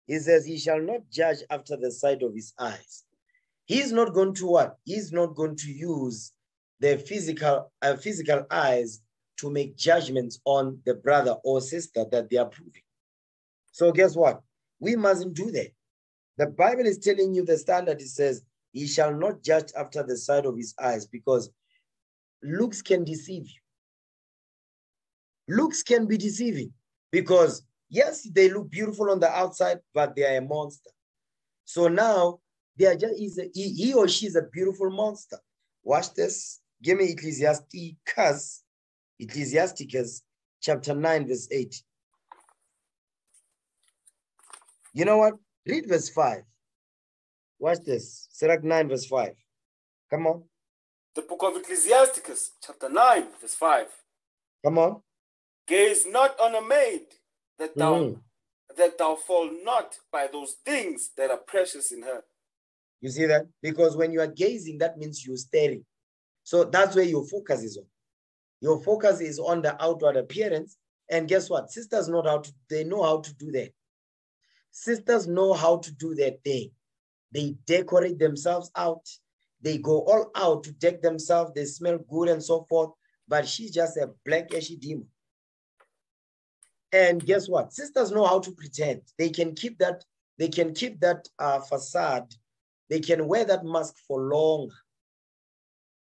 He says, He shall not judge after the sight of his eyes. He's not going to what? He's not going to use the physical uh, physical eyes to make judgments on the brother or sister that they are proving. So guess what? We mustn't do that. The Bible is telling you the standard. It says, He shall not judge after the sight of his eyes because looks can deceive you. Looks can be deceiving because yes, they look beautiful on the outside, but they are a monster. So now they are just he's a, he, he or she is a beautiful monster. Watch this. Give me Ecclesiasticus, Ecclesiasticus chapter 9, verse 8. You know what? Read verse 5. Watch this. Sirach 9, verse 5. Come on. the book of Ecclesiasticus, chapter 9, verse 5. Come on. Gaze not on a maid that thou Mhm. that thou fall not by those things that are precious in her. You see that? Because when you are gazing, that means you're staring. So that's where your focus is on. Your focus is on the outward appearance. And guess what? Sisters know how to, they know how to do that. Sisters know how to do their thing. They decorate themselves out. They go all out to deck themselves. They smell good and so forth. But she's just a black ashy demon. And guess what? Sisters know how to pretend. They can keep that, they can keep that uh, facade they can wear that mask for long.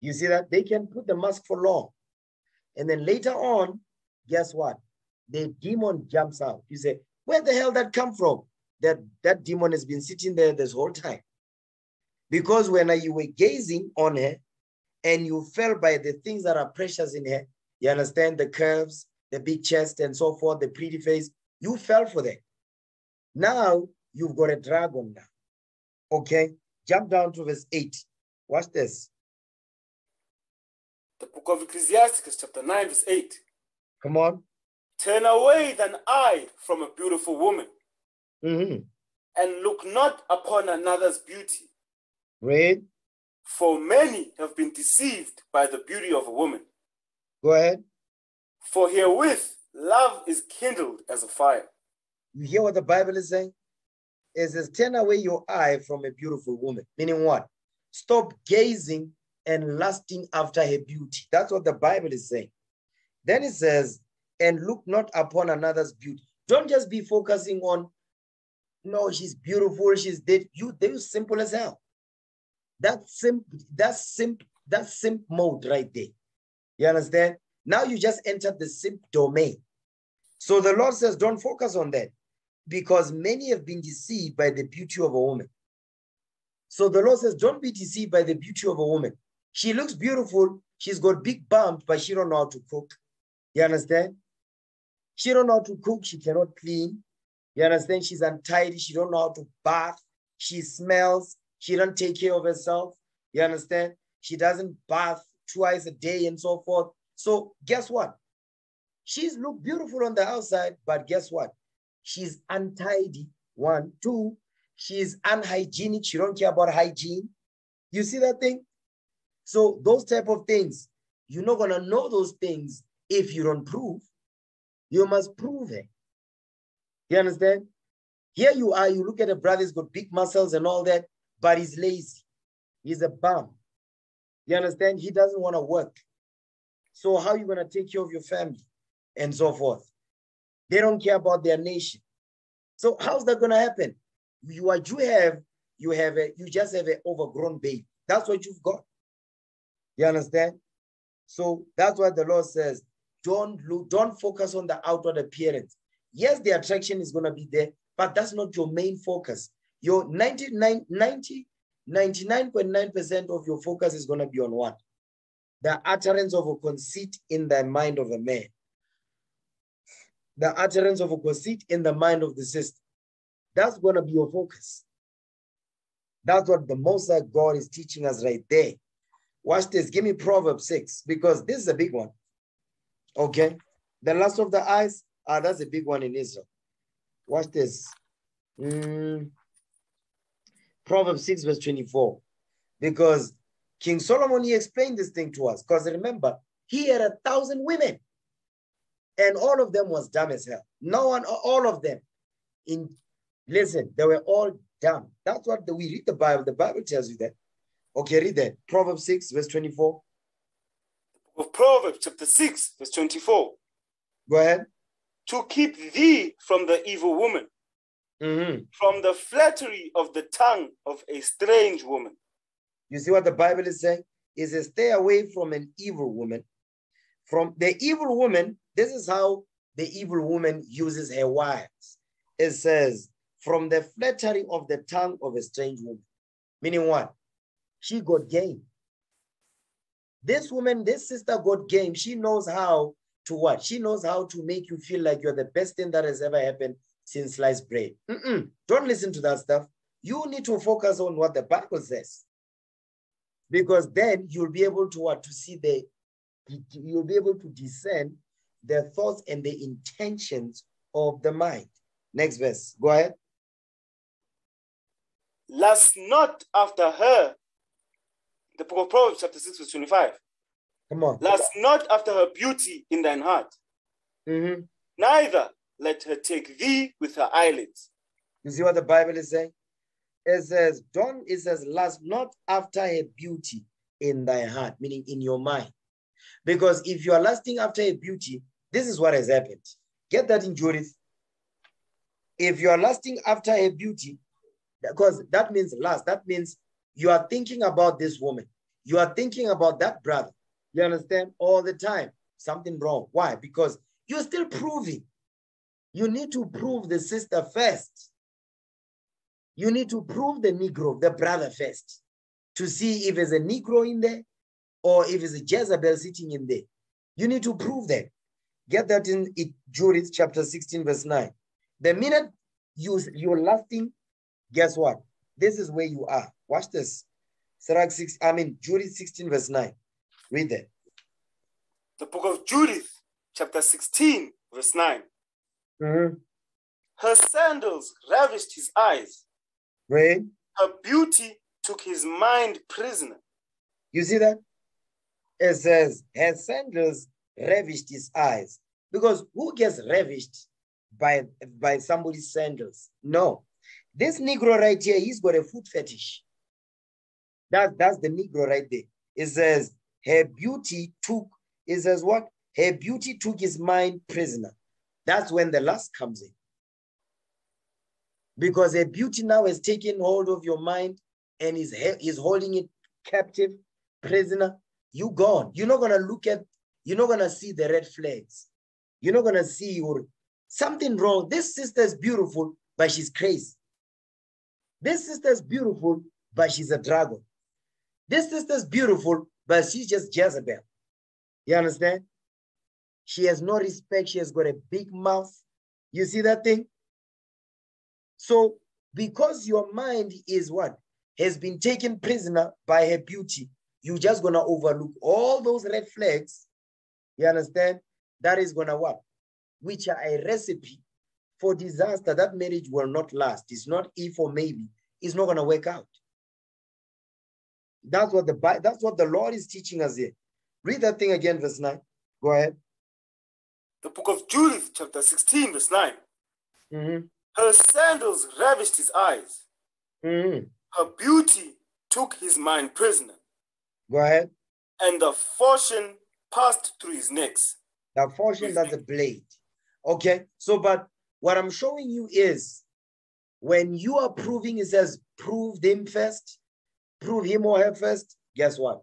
You see that? They can put the mask for long. And then later on, guess what? The demon jumps out. You say, where the hell that come from? That that demon has been sitting there this whole time. Because when you were gazing on her and you fell by the things that are precious in her, you understand the curves, the big chest, and so forth, the pretty face, you fell for that. Now you've got a dragon now. Okay, jump down to verse 8. Watch this. The book of Ecclesiastes, chapter 9, verse 8. Come on. Turn away thine eye from a beautiful woman, Mhm. and look not upon another's beauty. Read. For many have been deceived by the beauty of a woman. Go ahead. For herewith love is kindled as a fire. You hear what the Bible is saying? It says, turn away your eye from a beautiful woman. Meaning what? Stop gazing and lusting after her beauty. That's what the Bible is saying. Then it says, and look not upon another's beauty. Don't just be focusing on, no, she's beautiful, she's dead. You, they're simple as hell. That's simple, that's simple, that's simp mode right there. You understand? Now you just entered the simp domain. So the Lord says, don't focus on that because many have been deceived by the beauty of a woman. So the Lord says, don't be deceived by the beauty of a woman. She looks beautiful. She's got big bumps, but she don't know how to cook. You understand? She don't know how to cook. She cannot clean. You understand? She's untidy. She don't know how to bath. She smells. She don't take care of herself. You understand? She doesn't bath twice a day and so forth. So guess what? She's look beautiful on the outside, but guess what? She's untidy. One, two, she's unhygienic. She don't care about hygiene. You see that thing? So those type of things, you're not gonna know those things if you don't prove. You must prove it. You understand? Here you are, you look at a brother, he's got big muscles and all that, but he's lazy. He's a bum. You understand? He doesn't want to work. So how are you going to take care of your family and so forth? They don't care about their nation. So how's that going to happen? You what you have, you have a, you just have an overgrown baby. That's what you've got. You understand? So that's what the Lord says. Don't look, don't focus on the outward appearance. Yes, the attraction is going to be there, but that's not your main focus. Your 99, 90, 99.9% of your focus is going to be on what? The utterance of a conceit in the mind of a man. The utterance of a conceit in the mind of the sister. That's going to be your focus. That's what the Most High God is teaching us right there. Watch this. Give me Proverbs 6 because this is a big one. Okay. The lust of the eyes. Ah, that's a big one in Israel. Watch this. Mm. Proverbs 6, verse 24. Because King Solomon, he explained this thing to us. Because remember, he had a thousand women. And all of them was dumb as hell. No one, all of them. In listen, they were all dumb. That's what the, we read the Bible. The Bible tells you that. Okay, read that. Proverbs 6, verse 24. Of Proverbs chapter 6, verse 24. Go ahead. To keep thee from the evil woman, Mm-hmm. from the flattery of the tongue of a strange woman. You see what the Bible is saying? It says, stay away from an evil woman. From the evil woman, this is how the evil woman uses her wives. It says, from the flattery of the tongue of a strange woman. Meaning what? She got game. This woman, this sister got game. She knows how to what? She knows how to make you feel like you're the best thing that has ever happened since sliced bread. Mm-mm. Don't listen to that stuff. You need to focus on what the Bible says. Because then you'll be able to what to see the you'll be able to discern the thoughts and the intentions of the mind. Next verse. Go ahead. Lust not after her. The book of Proverbs, chapter 6, verse 25. Come on. Lust not after her beauty in thine heart, Mhm. neither let her take thee with her eyelids. You see what the Bible is saying? It says, don't, it says, lust not after her beauty in thy heart, meaning in your mind. Because if you are lusting after a beauty, this is what has happened. Get that in Judith. If you are lusting after a beauty, because that means lust, that means you are thinking about this woman. You are thinking about that brother. You understand? All the time. Something wrong. Why? Because you're still proving. You need to prove the sister first. You need to prove the Negro, the brother first, to see if there's a Negro in there or if it's a Jezebel sitting in there. You need to prove that. Get that in it, Judith chapter 16, verse 9. The minute you, you're lusting, guess what? This is where you are. Watch this. Sirach 6, I mean, Judith 16, verse 9. Read that. The book of Judith, chapter 16, verse 9. Mhm. Her sandals ravished his eyes, Read. her beauty took his mind prisoner. You see that? It says, her sandals ravished his eyes. Because who gets ravished by, by somebody's sandals? No. This Negro right here, he's got a foot fetish. That, that's the Negro right there. It says, her beauty took, it says what? Her beauty took his mind prisoner. That's when the lust comes in. Because her beauty now has taken hold of your mind and is, is holding it captive, prisoner. You gone. You're not gonna look at, you're not gonna see the red flags. You're not gonna see your something wrong. This sister is beautiful, but she's crazy. This sister is beautiful, but she's a dragon. This sister is beautiful, but she's just Jezebel. You understand? She has no respect. She has got a big mouth. You see that thing? So because your mind is what? Has been taken prisoner by her beauty, you're just gonna overlook all those red flags. You understand? That is gonna what? Which are a recipe for disaster. That marriage will not last. It's not if or maybe. It's not gonna work out. That's what the that's what the Lord is teaching us here. Read that thing again, verse 9. Go ahead. The book of Judith, chapter 16, verse 9. Mm-hmm. Her sandals ravished his eyes. Mm-hmm. Her beauty took his mind prisoner. Go ahead. And the fauchion passed through his necks. The fauchion, that's a blade. Okay. So, but what I'm showing you is when you are proving, it says, prove them first, prove him or her first. Guess what?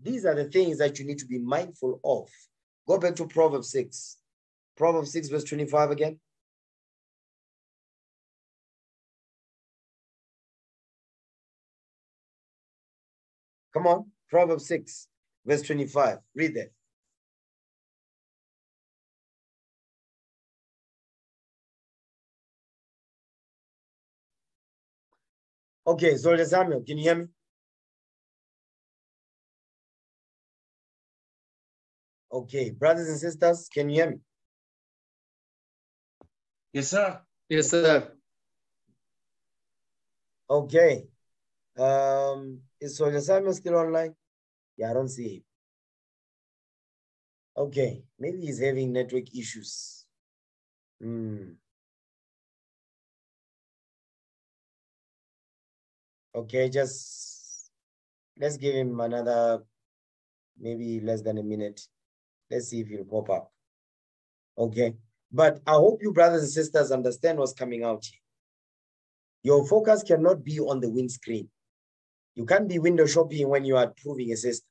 These are the things that you need to be mindful of. Go back to Proverbs 6. Proverbs 6, verse 25 again. Come on, Proverbs 6, verse 25. Read that. Okay, Soldier Samuel, can you hear me? Okay, brothers and sisters, can you hear me? Yes, sir. Yes, sir. Okay. Um, is Soldier Samuel still online? Yeah, I don't see him. Okay, maybe he's having network issues. Hmm. Okay, just let's give him another maybe less than a minute. Let's see if he'll pop up. Okay. But I hope you brothers and sisters understand what's coming out here. Your focus cannot be on the windscreen. You can't be window shopping when you are proving a system.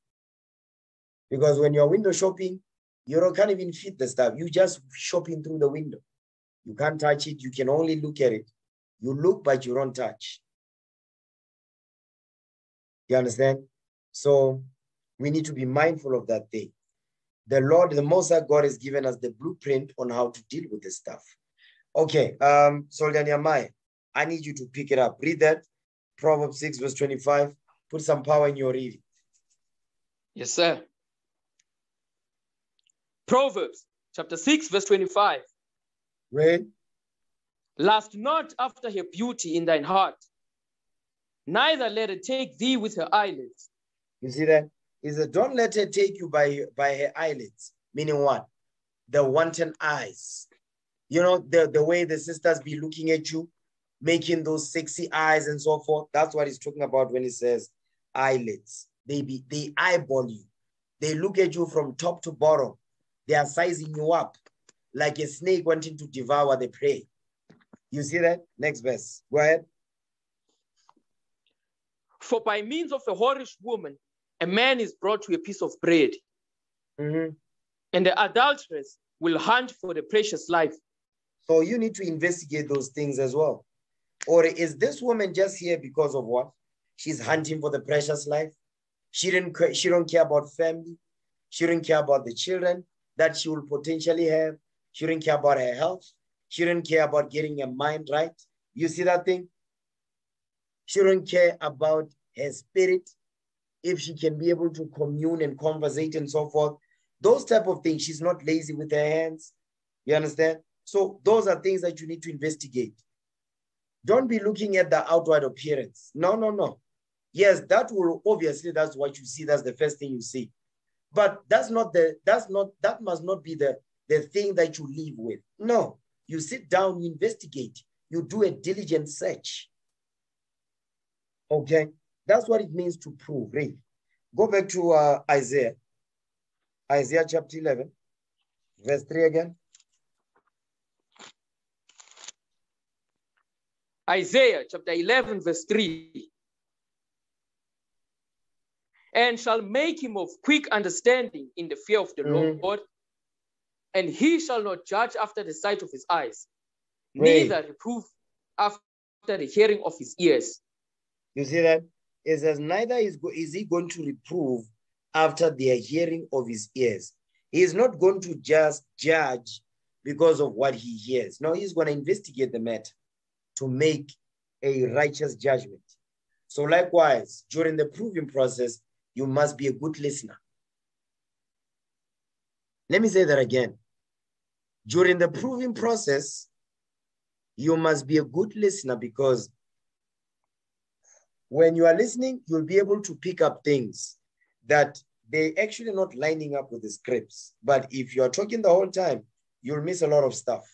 Because when you're window shopping, you don't, can't even fit the stuff. You just shopping through the window. You can't touch it. You can only look at it. You look, but you don't touch. You understand? So we need to be mindful of that thing. The Lord, the Most High God has given us the blueprint on how to deal with this stuff. Okay, um, Soldier Nehemiah, I need you to pick it up. Read that. Proverbs 6, verse 25. Put some power in your reading. Yes, sir. Proverbs chapter 6, verse 25. Read. Last not after her beauty in thine heart, neither let her take thee with her eyelids. You see that? Is that don't let her take you by, by her eyelids. Meaning what? The wanton eyes. You know, the, the way the sisters be looking at you, making those sexy eyes and so forth. That's what he's talking about when he says eyelids. They be they eyeball you. They look at you from top to bottom. They are sizing you up like a snake wanting to devour the prey. You see that? Next verse. Go ahead. For by means of a whorish woman, a man is brought to a piece of bread, Mhm. and the adulteress will hunt for the precious life. So you need to investigate those things as well. Or is this woman just here because of what? She's hunting for the precious life. She didn't. She don't care about family. She didn't care about the children that she will potentially have. She didn't care about her health. She didn't care about getting her mind right. You see that thing? She don't care about her spirit. If she can be able to commune and conversate and so forth, those type of things. She's not lazy with her hands. You understand? So those are things that you need to investigate. Don't be looking at the outward appearance. No, no, no. Yes, that will obviously, that's what you see. That's the first thing you see. But that's not the, that's not, that must not be the, the thing that you live with. No, you sit down, you investigate, you do a diligent search. Okay, that's what it means to prove. Read. Go back to uh, Isaiah, Isaiah chapter 11, verse 3 again. Isaiah chapter 11, verse 3. And shall make him of quick understanding in the fear of the Mhm. Lord, and he shall not judge after the sight of his eyes, Wait. neither reprove after the hearing of his ears. You see that? It says, neither is, is he going to reprove after the hearing of his ears. He is not going to just judge because of what he hears. No, he's going to investigate the matter to make a righteous judgment. So, likewise, during the proving process, you must be a good listener. Let me say that again. During the proving process, you must be a good listener because when you are listening, you'll be able to pick up things that they actually not lining up with the scripts. But if you're talking the whole time, you'll miss a lot of stuff.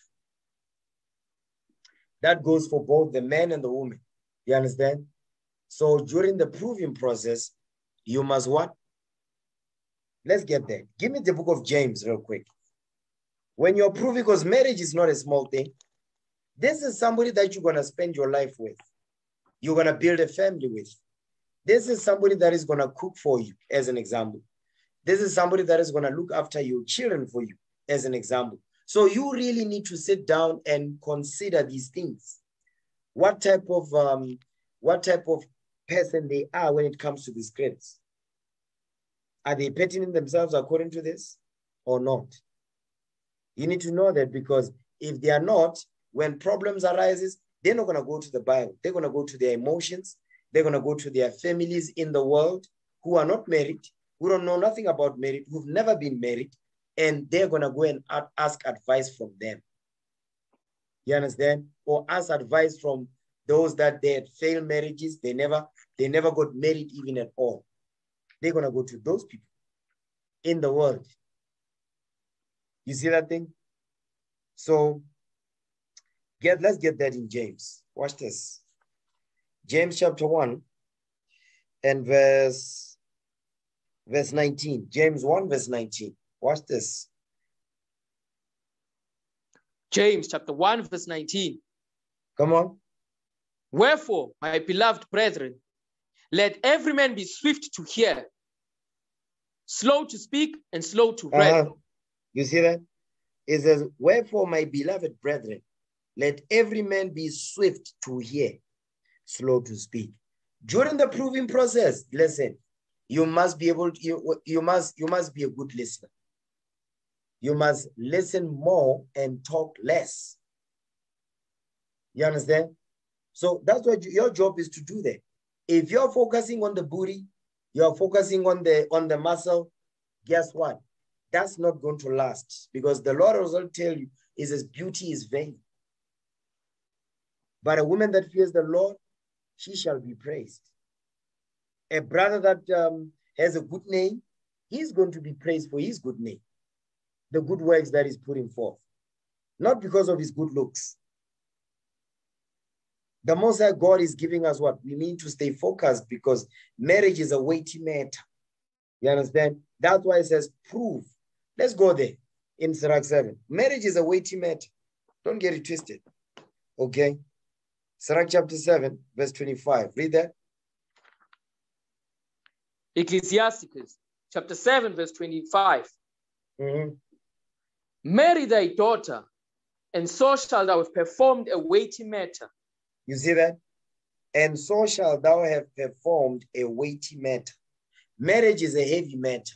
That goes for both the man and the woman. You understand? So during the proving process, you must what? Let's get there. Give me the book of James real quick. When you're proving, because marriage is not a small thing, this is somebody that you're going to spend your life with you're going to build a family with. This is somebody that is going to cook for you, as an example. This is somebody that is going to look after your children for you, as an example. So you really need to sit down and consider these things. What type of um, what type of person they are when it comes to the scripts. Are they patterning themselves according to this or not? You need to know that because if they are not, when problems arises, they're not going to go to the Bible. They're going to go to their emotions. They're going to go to their families in the world who are not married, who don't know nothing about marriage, who've never been married, and they're going to go and ask advice from them. You understand? Or ask advice from those that they had failed marriages. They never, they never got married even at all. They're going to go to those people in the world. You see that thing? So get let's get that in James. Watch this. James chapter 1 and verse verse 19. James 1 verse 19. Watch this. James chapter 1, verse 19. Come on. Wherefore, my beloved brethren, let every man be swift to hear, slow to speak, and slow to wrath. Uh-huh. You see that? It says, Wherefore, my beloved brethren, let every man be swift to hear, slow to speak. During the proving process, listen, you must be able to, you, you must you must be a good listener. You must listen more and talk less. You understand? So that's what you- your job is to do that. If you're focusing on the booty, you're focusing on the on the muscle, guess what? That's not going to last because the Lord will tell you is his beauty is vain. But a woman that fears the Lord, she shall be praised. A brother that um, has a good name, he's going to be praised for his good name, the good works that he's putting forth, not because of his good looks. The Most High God is giving us what we need to stay focused because marriage is a weighty matter. You understand? That's why it says prove. Let's go there in Sirach 7. Marriage is a weighty matter. Don't get it twisted. Okay? Sirach chapter 7, verse 25. Read that. Ecclesiasticus chapter 7, verse 25. Mhm. Marry thy daughter, and so shalt thou have performed a weighty matter. You see that? And so shall thou have performed a weighty matter. Marriage is a heavy matter.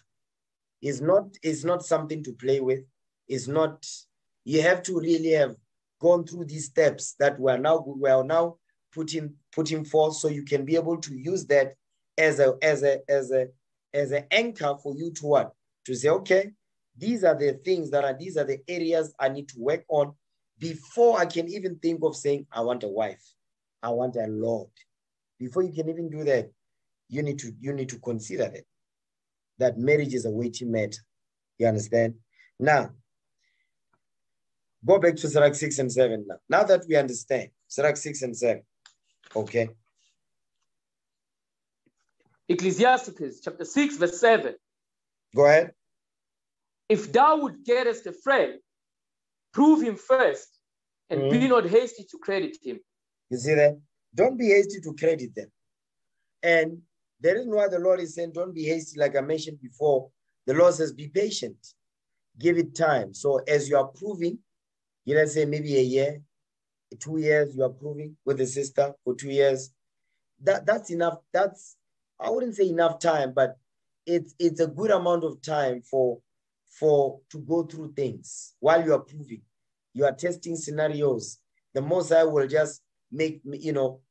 It's not, it's not something to play with. It's not, you have to really have gone through these steps that we are now we are now putting putting forth so you can be able to use that as a as a as a as an anchor for you to what? To say, okay, these are the things that are these are the areas I need to work on before I can even think of saying I want a wife. I want a Lord. Before you can even do that, you need to you need to consider that. that marriage is a weighty matter. You understand? Now, go back to Sirach 6 and 7 now. Now that we understand, Sirach 6 and 7. Okay. Ecclesiasticus chapter 6, verse 7. Go ahead. If thou would gettest a friend, prove him first, and be Mhm. not hasty to credit him. You see that? Don't be hasty to credit them. And the reason why the Lord is saying, don't be hasty, like I mentioned before, the Lord says, be patient, give it time. So as you are proving, you let's say maybe a year, two years, you are proving with the sister for two years. That that's enough. That's I wouldn't say enough time, but it's it's a good amount of time for for to go through things. While you are proving. You are testing scenarios. The Most High will just make you know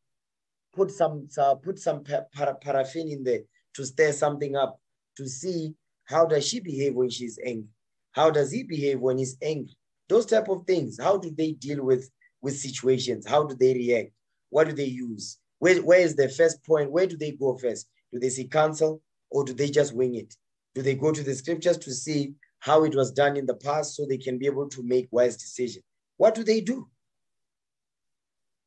put some uh, put some para- paraffin in there to stir something up to see how does she behave when she's angry? How does he behave when he's angry? Those type of things. How do they deal with with situations? How do they react? What do they use? Where, where is the first point? Where do they go first? Do they see counsel or do they just wing it? Do they go to the scriptures to see how it was done in the past so they can be able to make wise decisions what do they do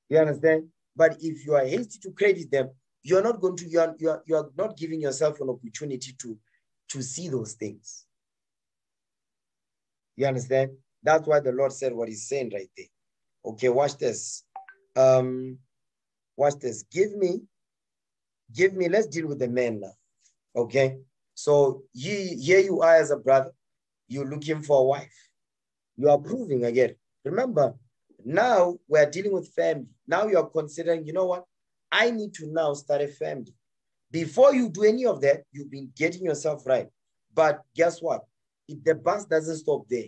you understand? But if you are hasty to credit them, you're not going to, you are, you are, you are not giving yourself an opportunity to, to see those things. You understand? That's why the Lord said what he's saying right there. Okay, watch this. Um, watch this. Give me, give me, let's deal with the men now. Okay. So you, here you are as a brother, you're looking for a wife. You are proving again. Remember, now we're dealing with family. Now you're considering, you know what? I need to now start a family. Before you do any of that, you've been getting yourself right. But guess what? If the bus doesn't stop there,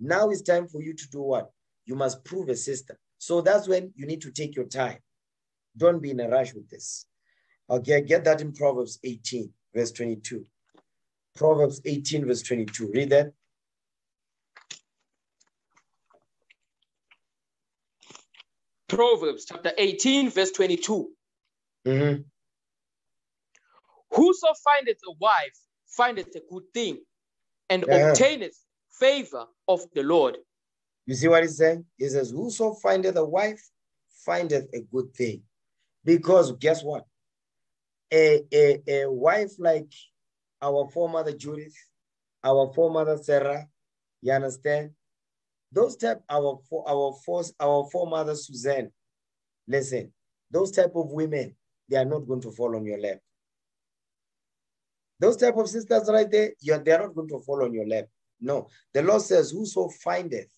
now it's time for you to do what? You must prove a system. So that's when you need to take your time. Don't be in a rush with this. Okay, get that in Proverbs 18, verse 22. Proverbs 18, verse 22. Read that. Proverbs chapter 18, verse 22. Mhm. Whoso findeth a wife findeth a good thing and Yeah. obtaineth favor of the Lord. You see what he's saying? He says, Whoso findeth a wife findeth a good thing. Because guess what? A, a, a wife like our foremother Judith, our foremother Sarah, you understand? Those type our our force our foremother Suzanne. Listen, those type of women, they are not going to fall on your lap. Those type of sisters right there, you're, they're not going to fall on your lap. No, the Lord says, Whoso findeth.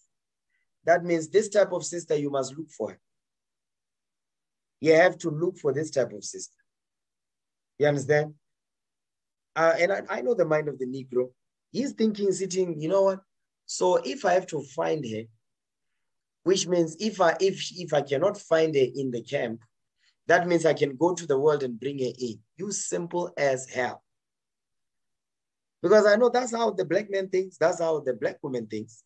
That means this type of sister you must look for. You have to look for this type of sister. You understand? Uh, and I, I know the mind of the Negro. He's thinking, sitting, you know what? So if I have to find her, which means if I if if I cannot find her in the camp, that means I can go to the world and bring her in. You simple as hell. Because I know that's how the black man thinks, that's how the black woman thinks.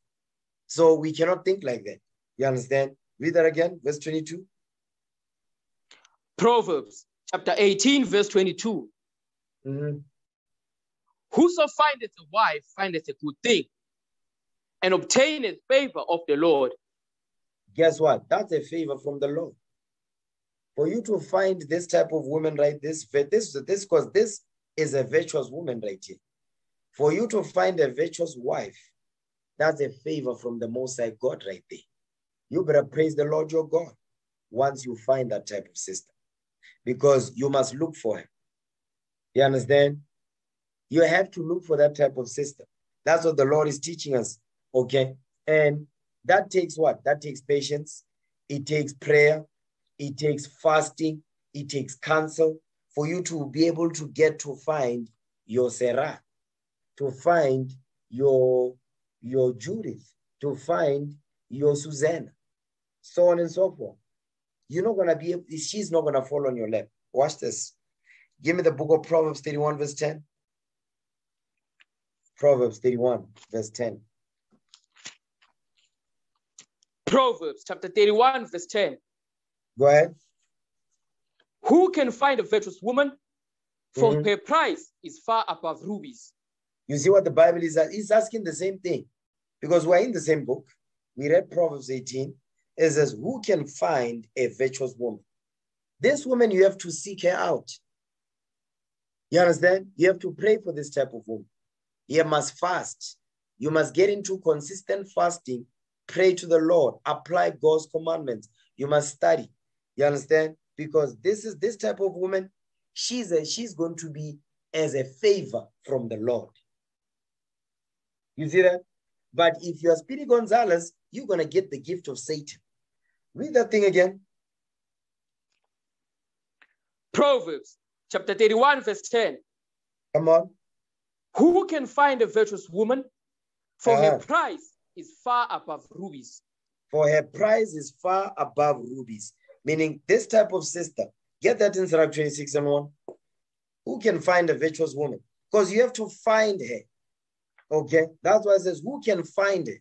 So we cannot think like that. You understand? Read that again, verse 22. Proverbs chapter 18, verse 22. Mhm. Whoso findeth a wife findeth a good thing and obtaineth favor of the Lord. Guess what? That's a favor from the Lord. For you to find this type of woman, right? This, this, this, because this is a virtuous woman right here. For you to find a virtuous wife, that's a favor from the Most High God right there. You better praise the Lord your God once you find that type of sister, because you must look for her. You understand? You have to look for that type of system. That's what the Lord is teaching us. Okay. And that takes what? That takes patience. It takes prayer. It takes fasting. It takes counsel for you to be able to get to find your Sarah, to find your, your Judith, to find your Susanna, so on and so forth. You're not going to be she's not going to fall on your lap. Watch this. Give me the book of Proverbs 31, verse 10. Proverbs 31, verse 10. Proverbs chapter 31, verse 10. Go ahead. Who can find a virtuous woman? For Mhm. her price is far above rubies. You see what the Bible is He's asking the same thing because we're in the same book. We read Proverbs 18. It says, Who can find a virtuous woman? This woman, you have to seek her out. You understand? You have to pray for this type of woman. You must fast. You must get into consistent fasting, pray to the Lord, apply God's commandments. You must study. You understand? Because this is this type of woman, she's a, she's going to be as a favor from the Lord. You see that? But if you're Speedy Gonzalez, you're going to get the gift of Satan. Read that thing again. Proverbs chapter 31, verse 10. Come on. Who can find a virtuous woman? For uh-huh. her price is far above rubies. For her price is far above rubies. Meaning this type of sister. Get that in Sirach 26 and 1. Who can find a virtuous woman? Because you have to find her. Okay, that's why it says, who can find it?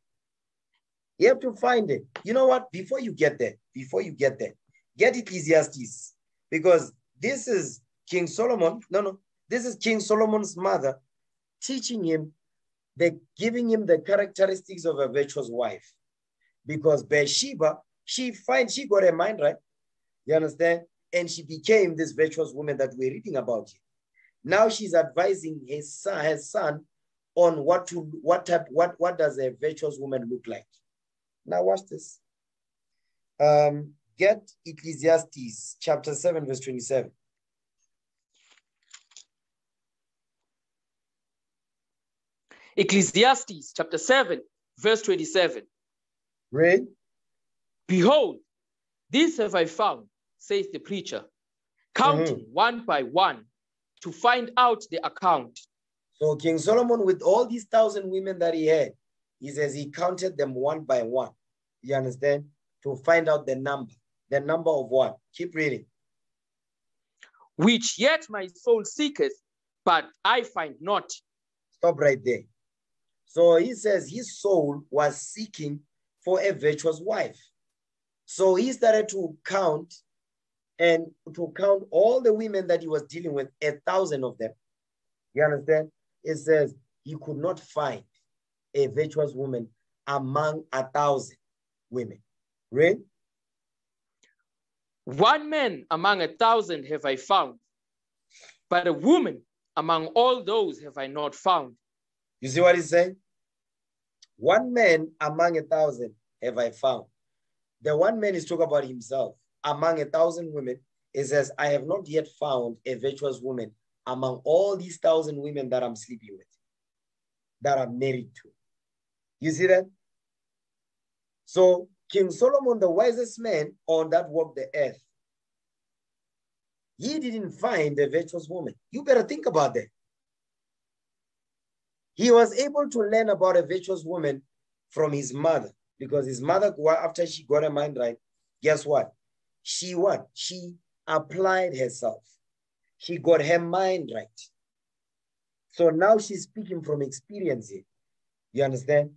You have to find it. You know what? Before you get there, before you get there, get Ecclesiastes. Because this is King Solomon. No, no. This is King Solomon's mother teaching him, the giving him the characteristics of a virtuous wife. Because Bathsheba, she find she got her mind right. You understand? And she became this virtuous woman that we're reading about here. Now she's advising his son, her son on what to what type what what does a virtuous woman look like. Now watch this. Um, get Ecclesiastes chapter 7, verse 27. Ecclesiastes chapter 7, verse 27. Read. Behold, this have I found, says the preacher, counting mm-hmm. one by one to find out the account. So King Solomon, with all these thousand women that he had, he says he counted them one by one. You understand? To find out the number. The number of one. Keep reading. Which yet my soul seeketh, but I find not. Stop right there. So he says his soul was seeking for a virtuous wife. So he started to count and to count all the women that he was dealing with, a thousand of them. You understand? It says he could not find a virtuous woman among a thousand women. Read. One man among a thousand have I found, but a woman among all those have I not found. You see what he's saying? One man among a thousand have I found. The one man is talking about himself among a thousand women, it says, I have not yet found a virtuous woman among all these thousand women that I'm sleeping with, that I'm married to. You see that? So King Solomon, the wisest man on that walked the earth, he didn't find a virtuous woman. You better think about that. He was able to learn about a virtuous woman from his mother because his mother, after she got her mind right, guess what? she what? She applied herself. She got her mind right. So now she's speaking from experience here. You understand?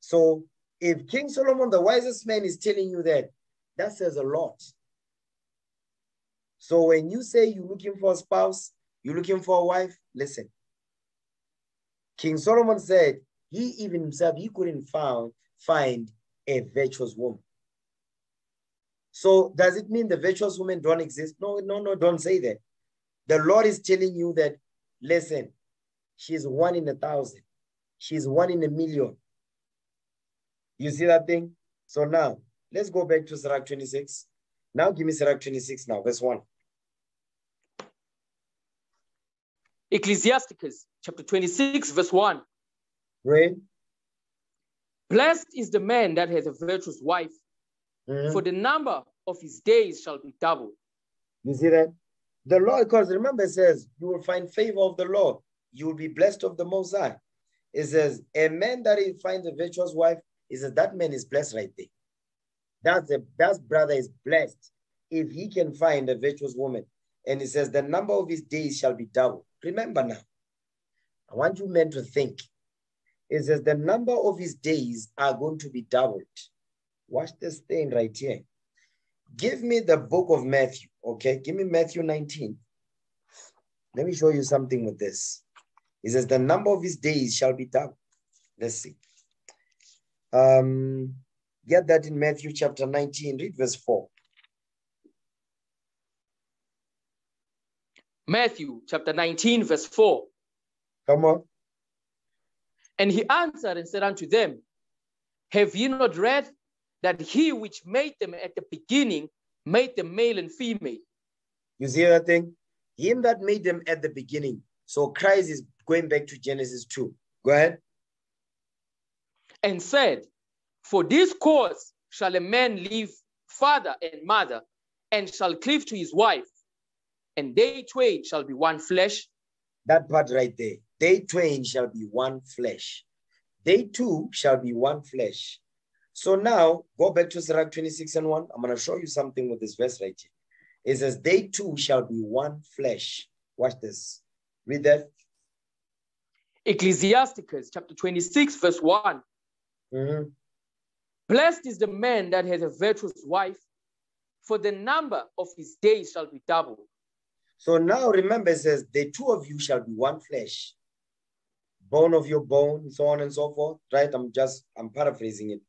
So if King Solomon, the wisest man, is telling you that, that says a lot. So when you say you're looking for a spouse, you're looking for a wife, listen. King Solomon said he even himself, he couldn't found, find a virtuous woman. So does it mean the virtuous women don't exist? No, no, no, don't say that. The Lord is telling you that, listen, she's one in a thousand. She's one in a million. You see that thing? So now, let's go back to Sirach 26. Now give me Sirach 26 now, verse 1. Ecclesiasticus chapter 26, verse 1. Read. Blessed is the man that has a virtuous wife, Mm-hmm. For the number of his days shall be doubled. You see that? The Lord, because remember, it says, You will find favor of the Lord. You will be blessed of the Most High. It says, A man that he finds a virtuous wife, he says, That man is blessed right there. That's the that brother is blessed if he can find a virtuous woman. And he says, The number of his days shall be doubled. Remember now, I want you men to think. It says, The number of his days are going to be doubled. Watch this thing right here. Give me the book of Matthew, okay? Give me Matthew 19. Let me show you something with this. He says, the number of his days shall be doubled. Let's see. Um, get that in Matthew chapter 19, read verse 4. Matthew chapter 19, verse 4. Come on. And he answered and said unto them, Have ye not read that he which made them at the beginning made them male and female? You see that thing? Him that made them at the beginning. So Christ is going back to Genesis 2. Go ahead. And said, For this cause shall a man leave father and mother, and shall cleave to his wife, and they twain shall be one flesh. That part right there. They twain shall be one flesh. They two shall be one flesh. So now go back to Sirach 26 and 1. I'm going to show you something with this verse right here. It says, They two shall be one flesh. Watch this. Read that. Ecclesiasticus chapter 26, verse one Mhm. Blessed is the man that has a virtuous wife, for the number of his days shall be doubled. So now remember, it says, The two of you shall be one flesh, bone of your bone, so on and so forth. Right? I'm just, I'm paraphrasing it.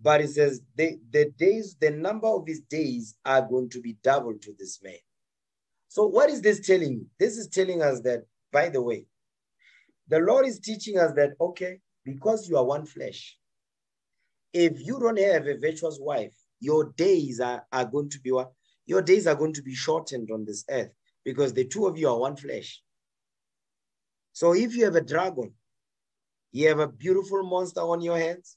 But it says, the, the days, the number of his days are going to be double to this man. So what is this telling you? This is telling us that, by the way, the Lord is teaching us that, okay, because you are one flesh, if you don't have a virtuous wife, your days are, are going to be what? Your days are going to be shortened on this earth because the two of you are one flesh. So if you have a dragon, you have a beautiful monster on your hands,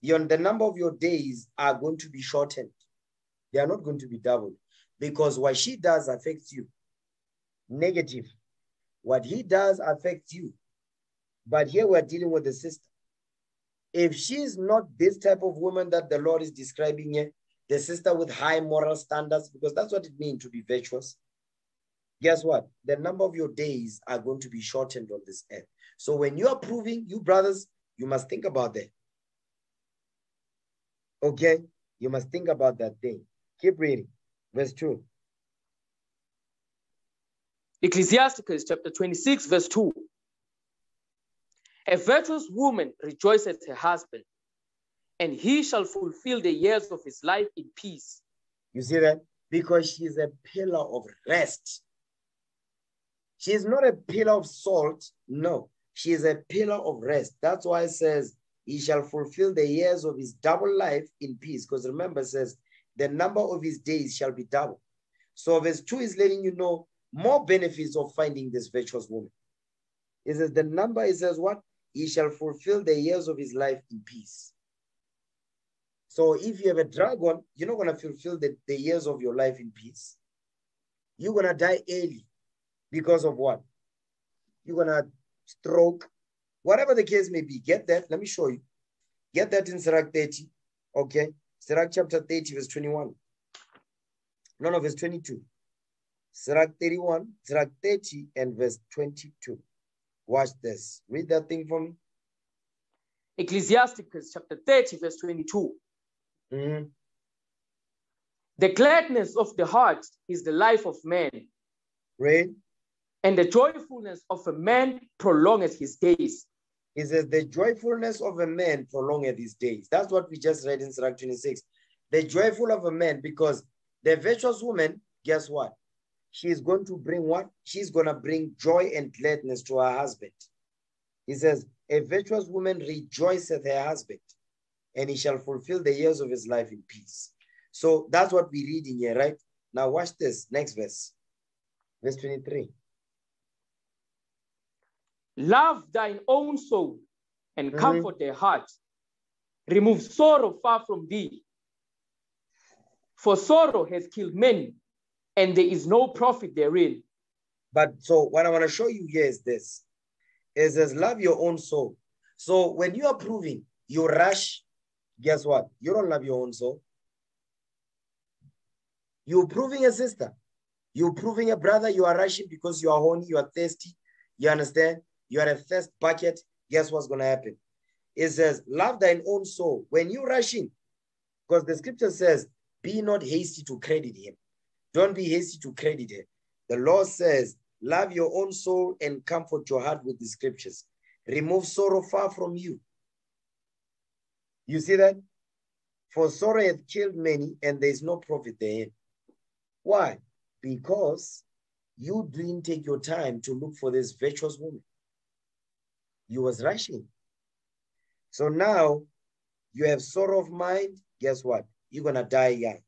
your, the number of your days are going to be shortened. They are not going to be doubled because what she does affects you. Negative. What he does affects you. But here we're dealing with the sister. If she's not this type of woman that the Lord is describing here, the sister with high moral standards, because that's what it means to be virtuous. Guess what? The number of your days are going to be shortened on this earth. So when you are proving, you brothers, you must think about that. Okay? You must think about that thing. Keep reading. Verse 2. Ecclesiasticus chapter 26, verse 2. A virtuous woman rejoiceth her husband, and he shall fulfill the years of his life in peace. You see that? Because she is a pillar of rest. She is not a pillar of salt. No, she is a pillar of rest. That's why it says, He shall fulfill the years of his double life in peace. Because remember, says, The number of his days shall be double. So, verse 2 is letting you know more benefits of finding this virtuous woman. It says, The number, it says, What? He shall fulfill the years of his life in peace. So, if you have a dragon, you're not going to fulfill the, the years of your life in peace. You're going to die early because of what? You're gonna stroke, whatever the case may be. Get that. Let me show you. Get that in Sirach 30. Okay. Sirach chapter 30, verse 21. No, no, verse 22. Sirach 31, Sirach 30, and verse 22. Watch this. Read that thing for me. Ecclesiasticus chapter 30, verse 22. Mhm. The gladness of the heart is the life of man, Read. And the joyfulness of a man prolongeth his days. It says, The joyfulness of a man prolongeth his days. That's what we just read in Sirach 26. The joyful of a man, because the virtuous woman, guess what? She is going to bring what? She's going to bring joy and gladness to her husband. He says, A virtuous woman rejoiceth her husband, and he shall fulfill the years of his life in peace. So that's what we read in here, right? Now, watch this next verse, verse 23. Love thine own soul and Mhm. comfort their heart. Remove sorrow far from thee. For sorrow has killed many, and there is no profit therein. But so what I want to show you here is this. It says love your own soul. So when you are proving you rush, guess what? You don't love your own soul. You're proving a sister. You're proving a brother. You are rushing because you are horny, you are thirsty. You understand? You are a first bucket. Guess what's going to happen? It says, love thine own soul. When you're rushing, because the scripture says, be not hasty to credit him. Don't be hasty to credit him. The law says, Love your own soul and comfort your heart with the scriptures. Remove sorrow far from you. You see that? For sorrow hath killed many, and there is no profit therein. Why? Because you didn't take your time to look for this virtuous woman. You was rushing. So now you have sorrow of mind. Guess what? You're gonna die young.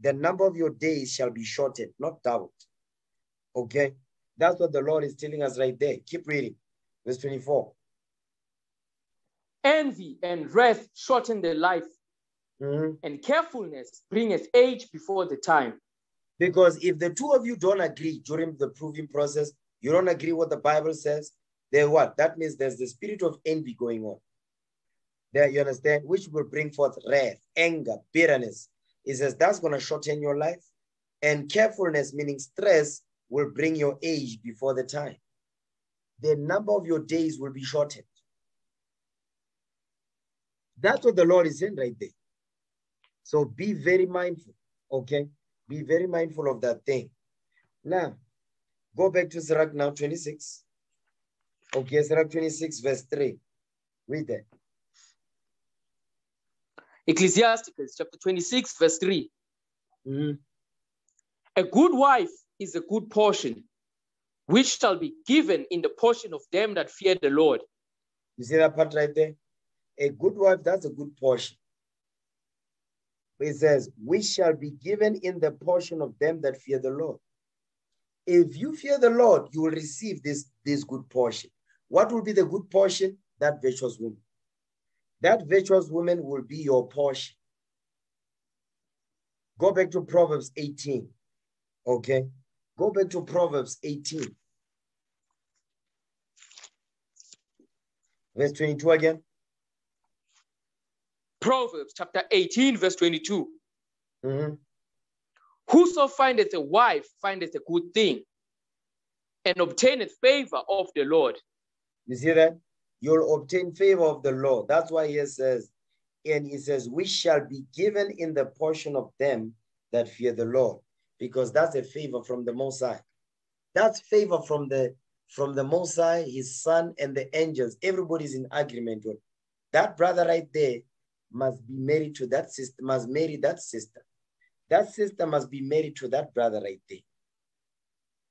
The number of your days shall be shortened, not doubled. Okay, that's what the Lord is telling us right there. Keep reading, verse 24. Envy and wrath shorten the life, Mhm. and carefulness bringeth age before the time. Because if the two of you don't agree during the proving process, you don't agree what the Bible says, then what? That means there's the spirit of envy going on. There, you understand? Which will bring forth wrath, anger, bitterness. It says that's going to shorten your life. And carefulness, meaning stress, will bring your age before the time. The number of your days will be shortened. That's what the Lord is saying right there. So be very mindful, okay? Be very mindful of that thing. Now, go back to Sirach now 26. Okay, Sirach 26, verse 3. Read that. Ecclesiasticus chapter 26, verse 3. Mhm. A good wife is a good portion, which shall be given in the portion of them that fear the Lord. You see that part right there? A good wife, that's a good portion. It says, We shall be given in the portion of them that fear the Lord. If you fear the Lord, you will receive this, this good portion. What will be the good portion? That virtuous woman. That virtuous woman will be your portion. Go back to Proverbs 18. Okay. Go back to Proverbs 18. Verse 22 again. Proverbs chapter 18, verse 22. Mhm. Whoso findeth a wife findeth a good thing and obtaineth favor of the Lord. You see that? You'll obtain favor of the Lord. That's why he says, and he says, we shall be given in the portion of them that fear the Lord, because that's a favor from the Most High. That's favor from the from the Most High, his son, and the angels. Everybody's in agreement with that brother right there must be married to that sister, must marry that sister. That sister must be married to that brother right there.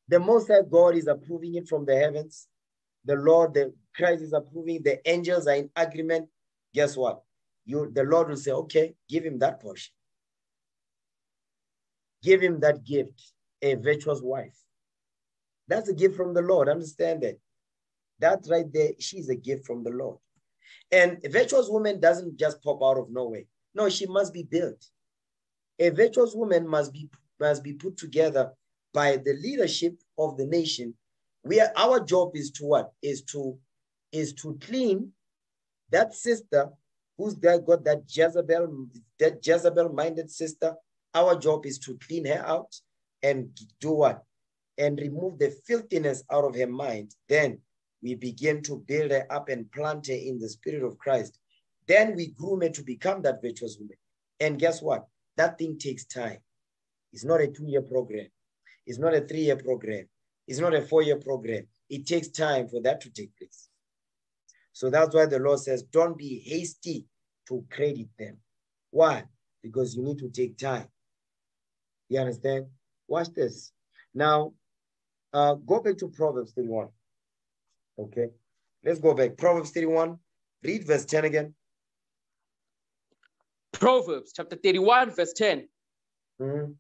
The Most High God is approving it from the heavens. The Lord, the Christ is approving. The angels are in agreement. Guess what? You, the Lord will say, okay, give him that portion. Give him that gift, a virtuous wife. That's a gift from the Lord. Understand that. That right there, she's a gift from the Lord. And a virtuous woman doesn't just pop out of nowhere. No, she must be built. A virtuous woman must be must be put together by the leadership of the nation. We are, our job is to what? Is to is to clean that sister who's there got that Jezebel, that Jezebel-minded sister. Our job is to clean her out and do what? And remove the filthiness out of her mind. Then we begin to build her up and plant her in the spirit of Christ. Then we groom her to become that virtuous woman. And guess what? That thing takes time. It's not a two-year program. It's not a three-year program. It's not a four-year program. It takes time for that to take place. So that's why the Lord says, don't be hasty to credit them. Why? Because you need to take time. You understand? Watch this. Now, uh, go back to Proverbs 31. Okay. Let's go back. Proverbs 31. Read verse 10 again. Proverbs chapter 31, verse 10. Mhm.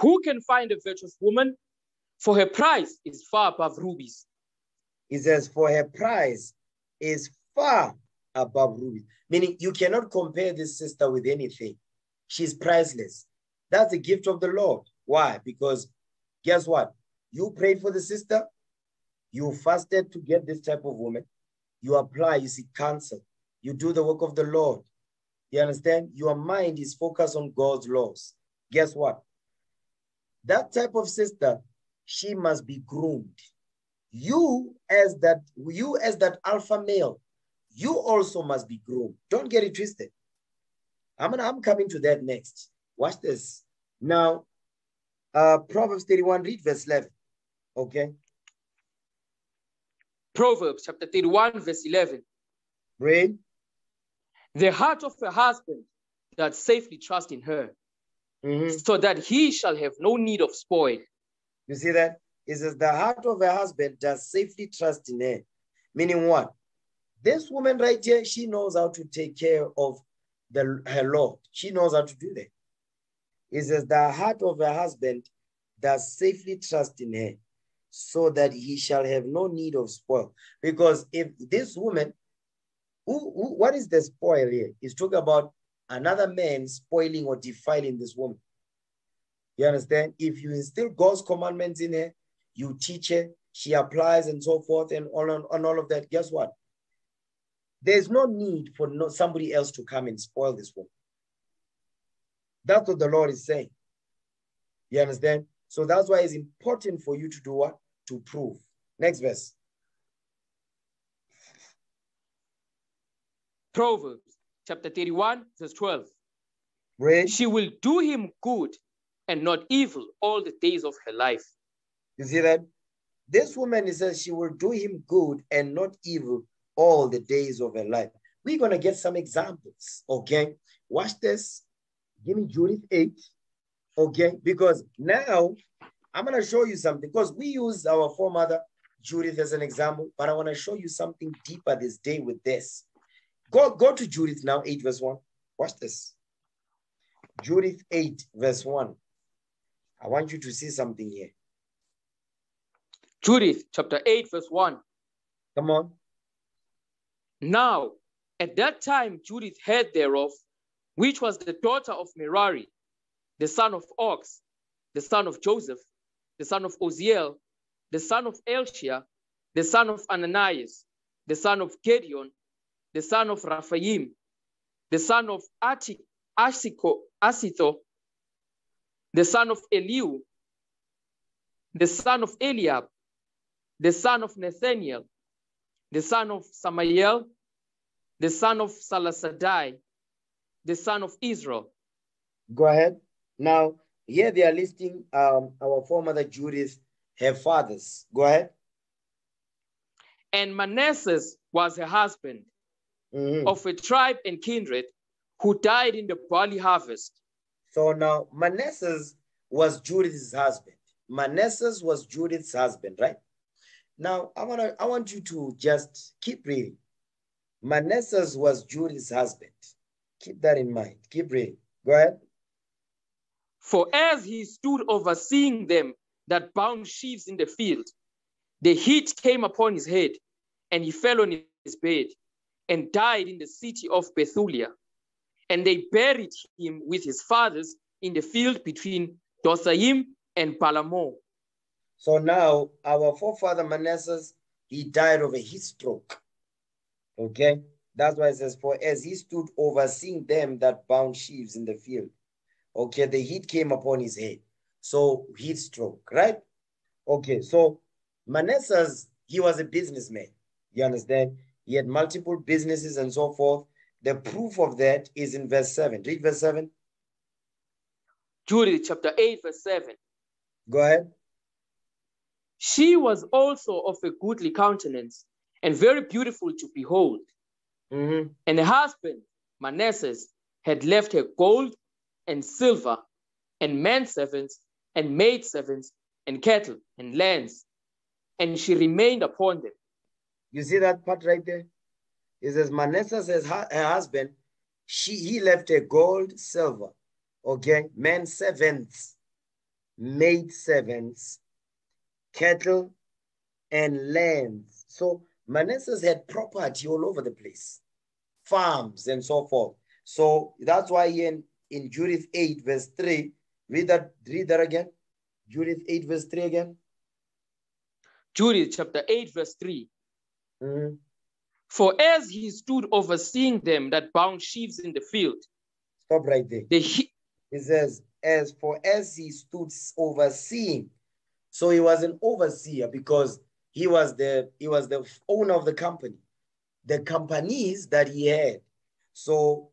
Who can find a virtuous woman? For her price is far above rubies. He says, for her price is far above rubies. Meaning you cannot compare this sister with anything. She's priceless. That's a gift of the Lord. Why? Because guess what? You prayed for the sister, you fasted to get this type of woman, you apply, you seek counsel, you do the work of the Lord. You understand? Your mind is focused on God's laws. Guess what? That type of sister, she must be groomed. You as that, you as that alpha male, you also must be groomed. Don't get it twisted. I'm gonna, I'm coming to that next. Watch this. Now, uh, Proverbs 31, read verse 11. Okay. Proverbs chapter 31, verse 11. Read. The heart of a husband that safely trust in her, Mhm. so that he shall have no need of spoil. You see that? It says the heart of a husband does safely trust in her. Meaning what? This woman right here, she knows how to take care of the her Lord. She knows how to do that. It says the heart of a husband does safely trust in her, so that he shall have no need of spoil. Because if this woman, who, who what is the spoil here? It's talking about another man spoiling or defiling this woman. You understand? If you instill God's commandments in her, you teach her, she applies and so forth, and all on all of that. Guess what? There's no need for no, somebody else to come and spoil this woman. That's what the Lord is saying. You understand? So that's why it's important for you to do what? To prove. Next verse. Proverbs chapter 31, verse 12. Read. She will do him good and not evil all the days of her life. You see that? This woman, says she will do him good and not evil all the days of her life. We're going to get some examples, okay? Watch this. Give me Judith 8, okay? Because now I'm going to show you something because we use our foremother Judith as an example, but I want to show you something deeper this day with this. Go, go to Judith now, 8 verse 1. Watch this. Judith 8 verse 1. I want you to see something here. Judith chapter 8, verse 1. Come on. Now, at that time, Judith heard thereof, which was the daughter of Merari, the son of Ox, the son of Joseph, the son of Oziel, the son of Elcia, the son of Ananias, the son of Gideon, the son of Raphaim, the son of Ati, Ashiko, Asitho, the son of Eliu, the son of Eliab, the son of Nathaniel, the son of Samael, the son of Salasadai, the son of Israel. Go ahead. Now, here they are listing um, our foremother Judith, her fathers. Go ahead. And Manasseh was her husband Mhm. of a tribe and kindred who died in the barley harvest. So now Manasseh was Judith's husband. Manasseh was Judith's husband, right? Now I want to I want you to just keep reading. Manasseh was Judith's husband. Keep that in mind. Keep reading. Go ahead. For as he stood overseeing them that bound sheaves in the field, the heat came upon his head, and he fell on his bed and died in the city of Bethulia. And they buried him with his fathers in the field between Dosaim and Palamon. So now our forefather Manasseh, he died of a heat stroke. Okay, that's why it says, For as he stood overseeing them that bound sheaves in the field, okay, the heat came upon his head. So heat stroke, right? Okay, so Manasseh, he was a businessman. You understand? He had multiple businesses and so forth. The proof of that is in verse 7. Read verse 7. Judith chapter 8, verse 7. Go ahead. She was also of a goodly countenance and very beautiful to behold. Mhm. And her husband, Manasseh, had left her gold and silver and manservants and maidservants and cattle and lands, and she remained upon them. You see that part right there? It says Manasseh says her her husband, she he left a gold, silver, okay, men servants, maid servants, cattle, and lands. So Manasseh had property all over the place, farms and so forth. So that's why in, in Judith 8, verse 3, read that, read that again. Judith 8, verse 3 again. Judith chapter 8, verse 3. Mhm. For as he stood overseeing them that bound sheaves in the field, Stop right there. the he- It says, as for as he stood overseeing. So he was an overseer because he was the he was the owner of the company, the companies that he had. So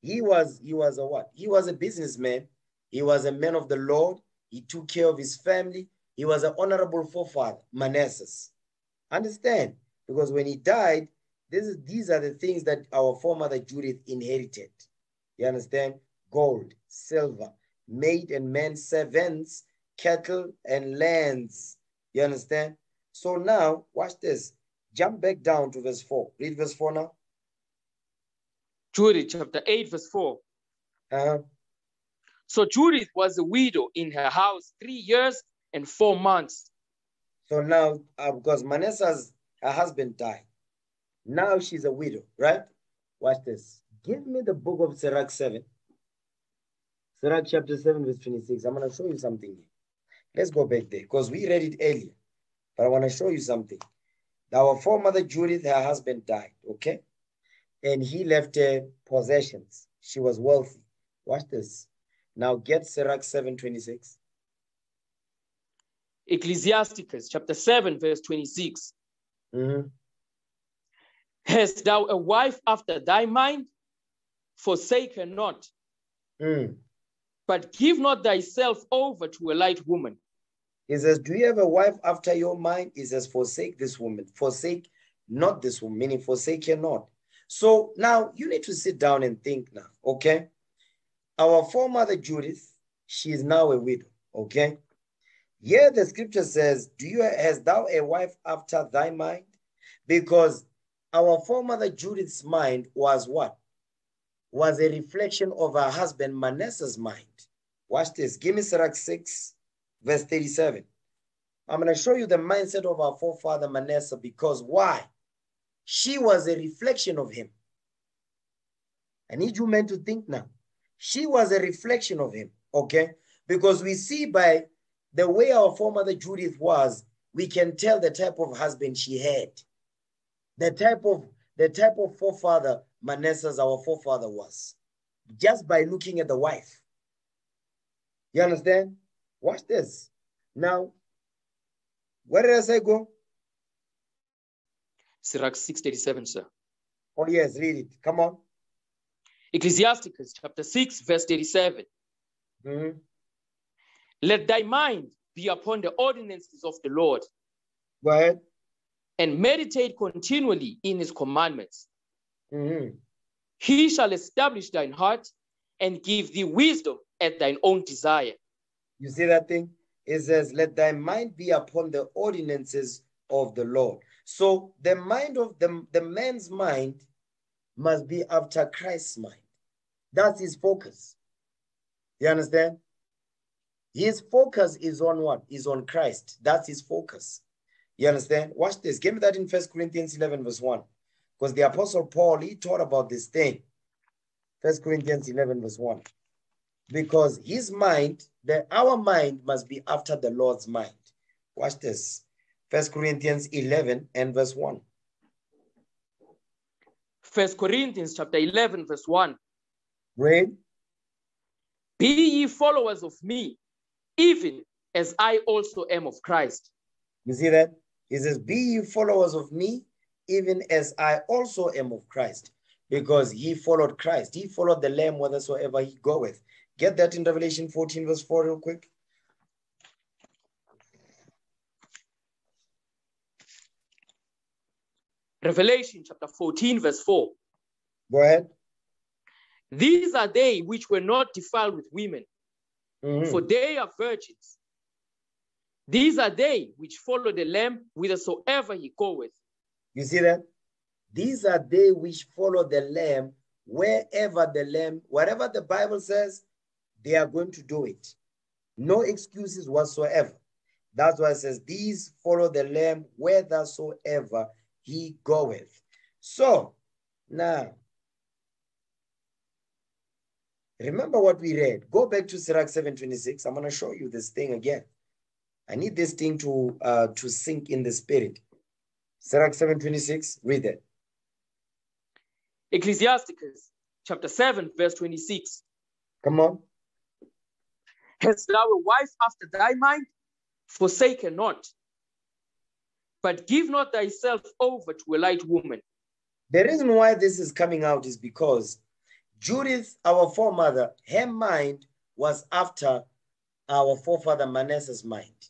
he was he was a what? He was a businessman. He was a man of the Lord. He took care of his family. He was an honorable forefather, Manasseh. Understand? Because when he died, is, these are the things that our foremother Judith inherited. You understand? Gold, silver, maid and men servants, cattle and lands. You understand? So now, watch this. Jump back down to verse 4. Read verse 4 now. Judith chapter 8, verse 4. Uh-huh. So Judith was a widow in her house three years and four months. So now, uh, because Manasseh's her husband died, now she's a widow, right? Watch this. Give me the book of Sirach 7. Sirach chapter 7, verse 26. I'm going to show you something here. Let's go back there because we read it earlier, but I want to show you something. Our foremother Judith, her husband died, okay? And he left her possessions. She was wealthy. Watch this. Now get Sirach 7:26. Ecclesiasticus chapter 7, verse 26. Mhm. Hast thou a wife after thy mind? Forsake her not, Mm. but give not thyself over to a light woman. He says, Do you have a wife after your mind? He says, Forsake this woman. Forsake not this woman, meaning forsake her not. So now you need to sit down and think now, okay? Our foremother Judith, she is now a widow, okay? Here the scripture says, Do you has thou a wife after thy mind? Because our foremother Judith's mind was what? Was a reflection of her husband Manasseh's mind. Watch this. Give me Sirach 6, verse 37. I'm going to show you the mindset of our forefather Manasseh because why? She was a reflection of him. I need you men to think now. She was a reflection of him, okay? Because we see by the way our foremother Judith was, we can tell the type of husband she had. The type of the type of forefather Manasseh's our forefather was, just by looking at the wife. You understand? Watch this. Now, where did I say go? Sirach 637, sir. Oh, yes, read it. Come on. Ecclesiasticus chapter 6, verse 37. Mhm. Let thy mind be upon the ordinances of the Lord, Go ahead. And meditate continually in his commandments. Mhm. He shall establish thine heart and give thee wisdom at thine own desire. You see that thing? It says, Let thy mind be upon the ordinances of the Lord. So the mind of the, the man's mind must be after Christ's mind. That's his focus. You understand? His focus is on what? Is on Christ. That's his focus. You understand? Watch this. Give me that in First Corinthians 11, verse 1. Because the Apostle Paul, he taught about this thing. First Corinthians 11, verse 1 because his mind, the our mind must be after the Lord's mind. Watch this. First Corinthians 11 and verse 1. First Corinthians chapter 11, verse 1. Read. Be ye followers of me, even as I also am of Christ. You see that? He says, Be ye followers of me, even as I also am of Christ. Because he followed Christ. He followed the Lamb whithersoever he goeth. Get that in Revelation 14, verse 4, real quick. Revelation chapter 14, verse 4. Go ahead. These are they which were not defiled with women, Mhm. for they are virgins. These are they which follow the Lamb whithersoever he goeth. You see that? These are they which follow the Lamb wherever the Lamb, whatever the Bible says, they are going to do it. No excuses whatsoever. That's why it says, These follow the Lamb whithersoever he goeth. So now, remember what we read. Go back to Sirach 726. I'm going to show you this thing again. I need this thing to uh, to sink in the spirit. Sirach 726, read it. Ecclesiasticus chapter 7, verse 26. Come on. Hast thou a wife after thy mind? Forsake her not. But give not thyself over to a light woman. The reason why this is coming out is because Judith, our foremother, her mind was after our forefather Manasseh's mind.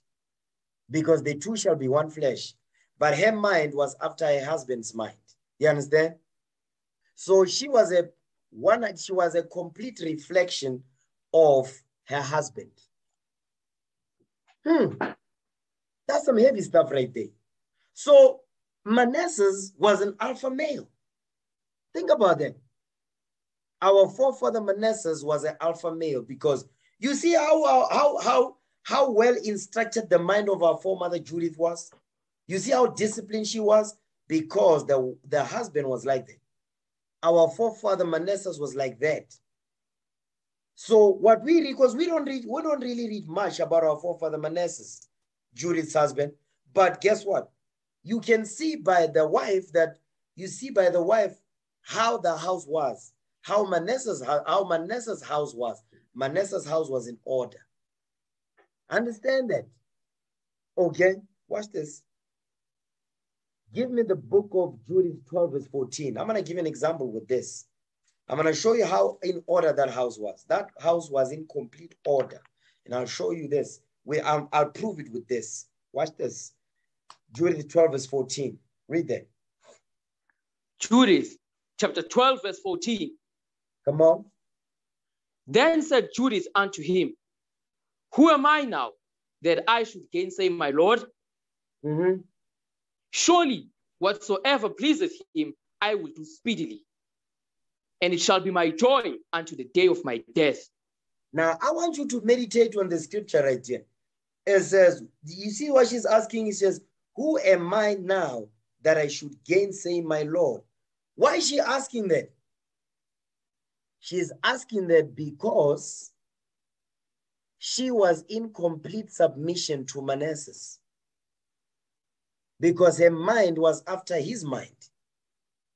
Because the two shall be one flesh. But her mind was after her husband's mind. You understand? So she was a one, she was a complete reflection of her husband. Hmm. That's some heavy stuff right there. So Manasseh was an alpha male. Think about that. Our forefather Manasseh was an alpha male because you see how how how how well instructed the mind of our foremother Judith was. You see how disciplined she was because the, the husband was like that. Our forefather Manasseh was like that. So what we read, because we don't read, we don't really read much about our forefather Manasseh, Judith's husband. But guess what? You can see by the wife that you see by the wife how the house was, how Manasseh's how Manasseh's house was. Manasseh's house was in order. Understand that? Okay, watch this. Give me the book of Judith 12, verse 14. I'm going to give an example with this. I'm going to show you how in order that house was. That house was in complete order. And I'll show you this. We, um, I'll prove it with this. Watch this. Judith 12, verse 14. Read that. Judith chapter 12, verse 14. Come on. Then said Judith unto him, Who am I now that I should gainsay my Lord? Mm-hmm. Surely whatsoever pleaseth him, I will do speedily. And it shall be my joy unto the day of my death. Now, I want you to meditate on the scripture right here. It says, you see what she's asking? He says, Who am I now that I should gainsay my Lord? Why is she asking that? She's asking that because she was in complete submission to Manasseh. Because her mind was after his mind.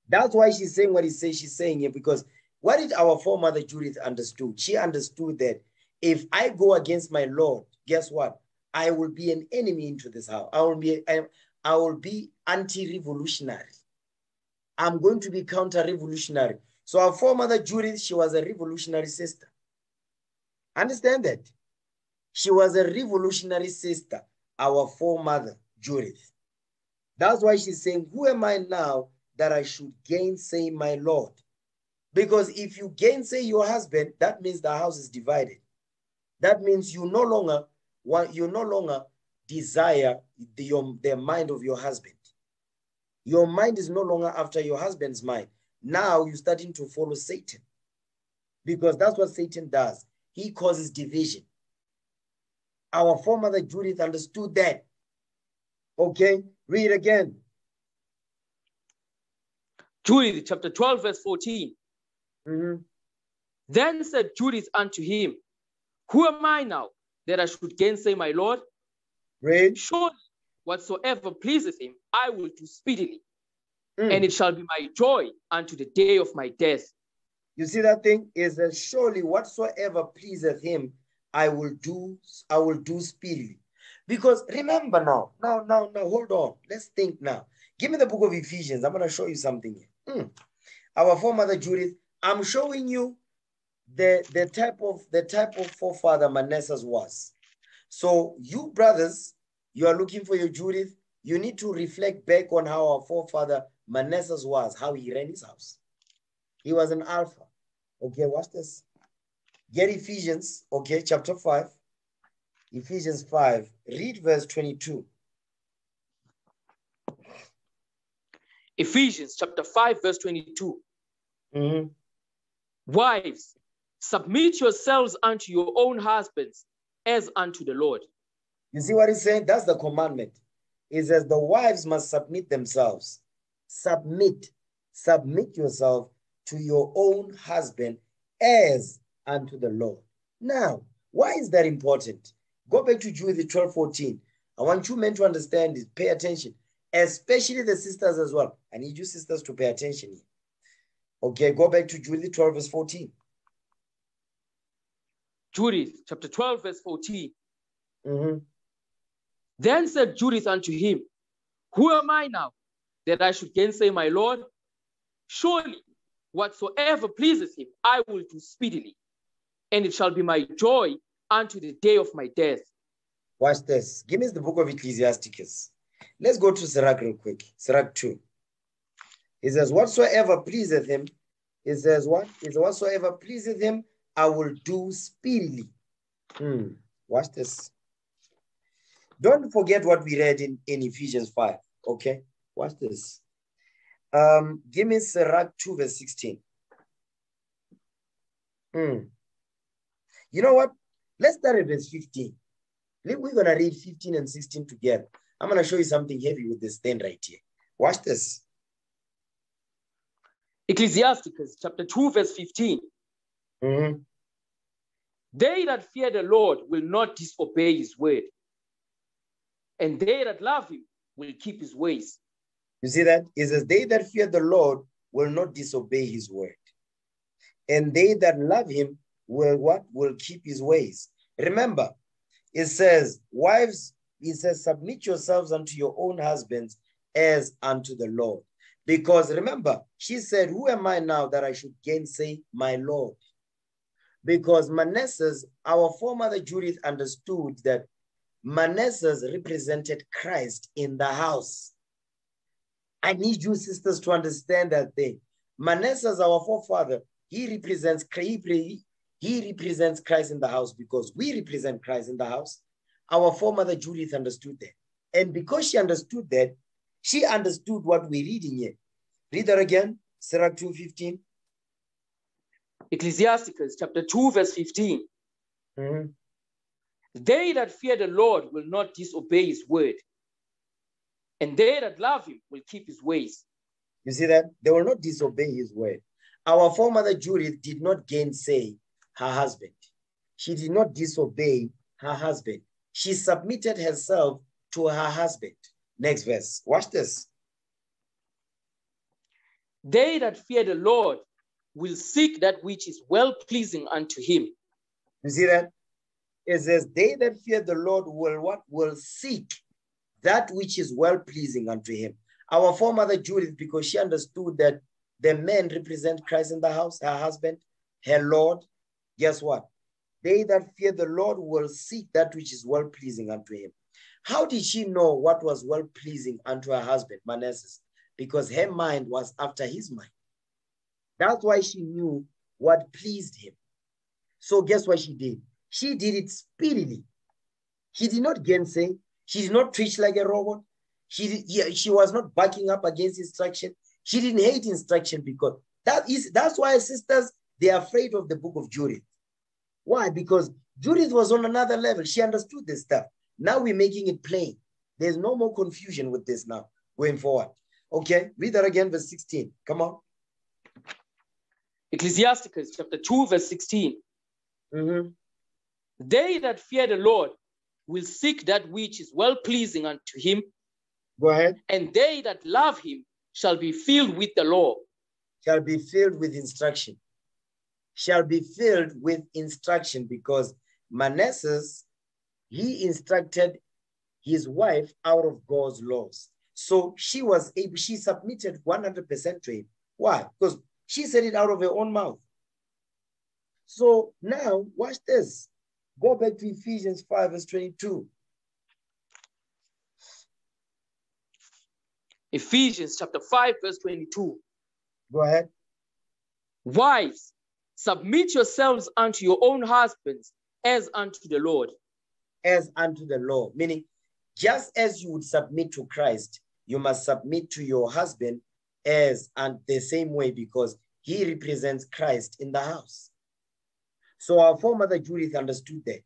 That's why she's saying what he says she's saying here. Because what did our foremother Judith understood? She understood that if I go against my Lord, guess what? I will be an enemy into this house. I will be, I, I will be anti-revolutionary. I'm going to be counter-revolutionary. So our foremother Judith, she was a revolutionary sister. Understand that? She was a revolutionary sister, our foremother Judith. That's why she's saying, Who am I now that I should gainsay my Lord? Because if you gainsay your husband, that means the house is divided. That means you no longer want you no longer desire the, your, the mind of your husband. Your mind is no longer after your husband's mind. Now you're starting to follow Satan. Because that's what Satan does. He causes division. Our foremother Judith understood that. Okay, read again. Judith chapter 12, verse 14. Mhm. Then said Judith unto him, Who am I now that I should gainsay my Lord? Read. Surely whatsoever pleaseth him, I will do speedily, Mm. and it shall be my joy unto the day of my death. You see that thing is that surely whatsoever pleaseth him, I will do, I will do speedily. Because remember now, now, now, now, hold on. Let's think now. Give me the book of Ephesians. I'm going to show you something here. Hmm. Our foremother Judith, I'm showing you the, the type of the type of forefather Manasseh was. So you brothers, you are looking for your Judith, you need to reflect back on how our forefather Manasseh was, how he ran his house. He was an alpha. Okay, watch this. Get Ephesians, okay, chapter 5. Ephesians 5. Read verse 22. Ephesians chapter 5, verse 22. Mhm. Wives, submit yourselves unto your own husbands as unto the Lord. You see what he's saying? That's the commandment. It says the wives must submit themselves. Submit. Submit yourself to your own husband as unto the Lord. Now, why is that important? Go back to Judith 12 14. I want you men to understand this. Pay attention, especially the sisters as well. I need you sisters to pay attention here. Okay, go back to Judith 12 verse 14. Judith chapter 12, verse 14. Mhm. Then said Judith unto him, Who am I now that I should gainsay my Lord? Surely whatsoever pleases him, I will do speedily, and it shall be my joy unto the day of my death. Watch this. Give me the book of Ecclesiasticus. Let's go to Sirach real quick. Sirach 2. He says, Whatsoever pleaseth him, he says, What? It says, Whatsoever pleaseth him, I will do speedily. Hmm. Watch this. Don't forget what we read in, in Ephesians 5. Okay? Watch this. Um, give me Sirach 2, verse 16. Hmm. You know what? Let's start at verse 15. We're going to read 15 and 16 together. I'm going to show you something heavy with this thing right here. Watch this. Ecclesiasticus chapter 2, verse 15. Mhm. They that fear the Lord will not disobey his word, and they that love him will keep his ways. You see that? It says, They that fear the Lord will not disobey his word. And they that love him will what? Will keep his ways. Remember, it says, Wives, it says, submit yourselves unto your own husbands as unto the Lord. Because remember, she said, Who am I now that I should gainsay my Lord? Because Manasseh, our foremother Judith understood that Manasseh represented Christ in the house. I need you, sisters, to understand that thing. Manasseh, our forefather, he represents he, he represents Christ in the house because we represent Christ in the house. Our foremother Judith understood that. And because she understood that, she understood what we're reading here. Read that again, Sirach 2.15. Ecclesiasticus chapter 2, verse 15. Mhm. They that fear the Lord will not disobey his word, and they that love him will keep his ways. You see that? They will not disobey his word. Our foremother Judith did not gainsay her husband. She did not disobey her husband. She submitted herself to her husband. Next verse. Watch this. They that fear the Lord will seek that which is well pleasing unto him, You see that? It says, They that fear the Lord will what? Will seek that which is well pleasing unto him. Our foremother Judith, because she understood that the men represent Christ in the house, her husband, her Lord. Guess what? They that fear the Lord will seek that which is well pleasing unto him. How did she know what was well pleasing unto her husband, Manasseh? Because her mind was after his mind. That's why she knew what pleased him. So guess what she did? She did it speedily. She did not gainsay. She did not twitch like a robot. She, did- she was not backing up against instruction. She didn't hate instruction because that is that's why sisters they are afraid of the book of Judith. Why? Because Judith was on another level. She understood this stuff. Now we're making it plain. There's no more confusion with this now going forward. Okay, read that again, verse 16. Come on. Ecclesiasticus chapter 2, verse 16. Mhm. They that fear the Lord will seek that which is well pleasing unto him, Go ahead. and they that love him shall be filled with the law. shall be filled with instruction. Shall be filled with instruction because Manasseh, he instructed his wife out of God's laws. So she was able, she submitted 100% to him. Why? Because she said it out of her own mouth. So now, watch this. Go back to Ephesians 5, verse 22. Ephesians chapter 5, verse 22. Go ahead. Wives, submit yourselves unto your own husbands as unto the Lord. as unto the law, meaning just as you would submit to Christ, you must submit to your husband as and the same way because he represents Christ in the house. So our foremother Judith understood that.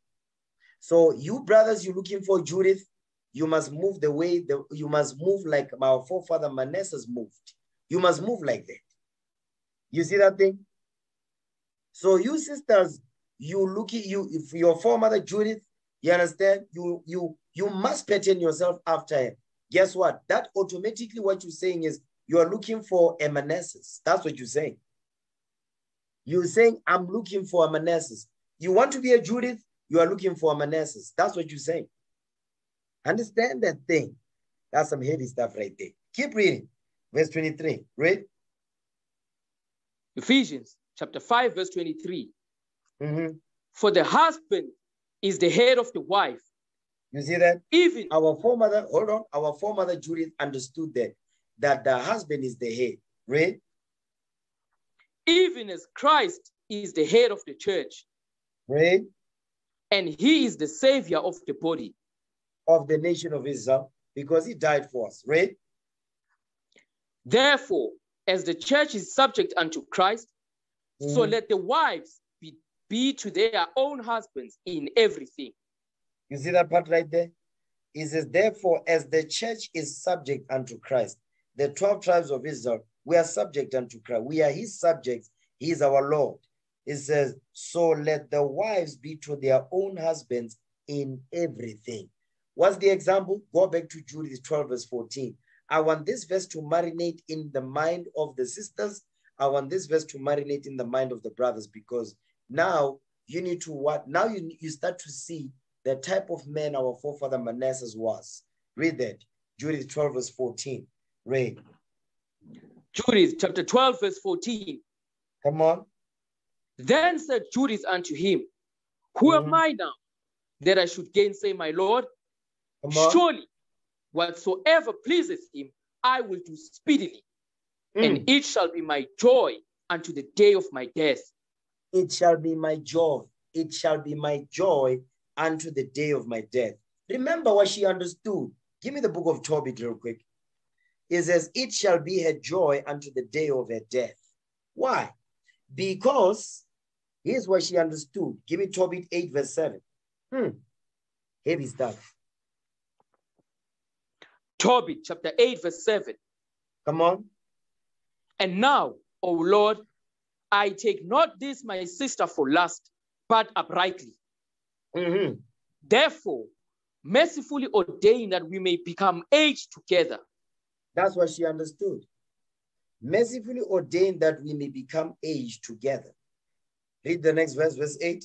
So you brothers, you're looking for Judith, you must move the way the, you must move like our forefather Manasseh moved. You must move like that. You see that thing? So you sisters, you looking you if your foremother Judith you understand? You you you must pattern yourself after her. Guess what? That automatically what you're saying is you are looking for a Manasseh. That's what you're saying. You're saying, I'm looking for a Manasseh. You want to be a Judith, you are looking for a Manasseh. That's what you're saying. Understand that thing. That's some heavy stuff right there. Keep reading. Verse 23. Read. Ephesians chapter 5, verse 23. Mhm. For the husband is the head of the wife, You see that? Even Our foremother, hold on, our foremother Judith understood that, that the husband is the head. Read. even as Christ is the head of the church, Read. and he is the savior of the body. Of the nation of Israel, because he died for us. Read. Therefore, as the church is subject unto Christ, so Mhm. let the wives be, be to their own husbands in everything. You see that part right there? It says, therefore, as the church is subject unto Christ, the 12 tribes of Israel, we are subject unto Christ. We are his subjects. He is our Lord. It says, so let the wives be to their own husbands in everything. What's the example? Go back to Judith 12, verse 14. I want this verse to marinate in the mind of the sisters. I want this verse to marinate in the mind of the brothers because now you need to what? Now you, you start to see the type of man our forefather Manasseh was. Read that. Judith 12, verse 14. Read. Judith chapter 12, verse 14. Come on. Then said Judith unto him, Who am Mhm. I now that I should gainsay my Lord? Surely whatsoever pleases him, I will do speedily, Mm. and it shall be my joy unto the day of my death. It shall be my joy. It shall be my joy unto the day of my death. Remember what she understood. Give me the book of Tobit real quick. It says, It shall be her joy unto the day of her death. Why? Because here's what she understood. Give me Tobit 8, verse 7. Hmm. Heavy stuff. Tobit chapter 8, verse 7. Come on. And now, O Lord, I take not this my sister for lust, but uprightly. Mhm. Therefore, mercifully ordain that we may become aged together, That's what she understood. Mercifully ordained that we may become aged together. Read the next verse, verse 8.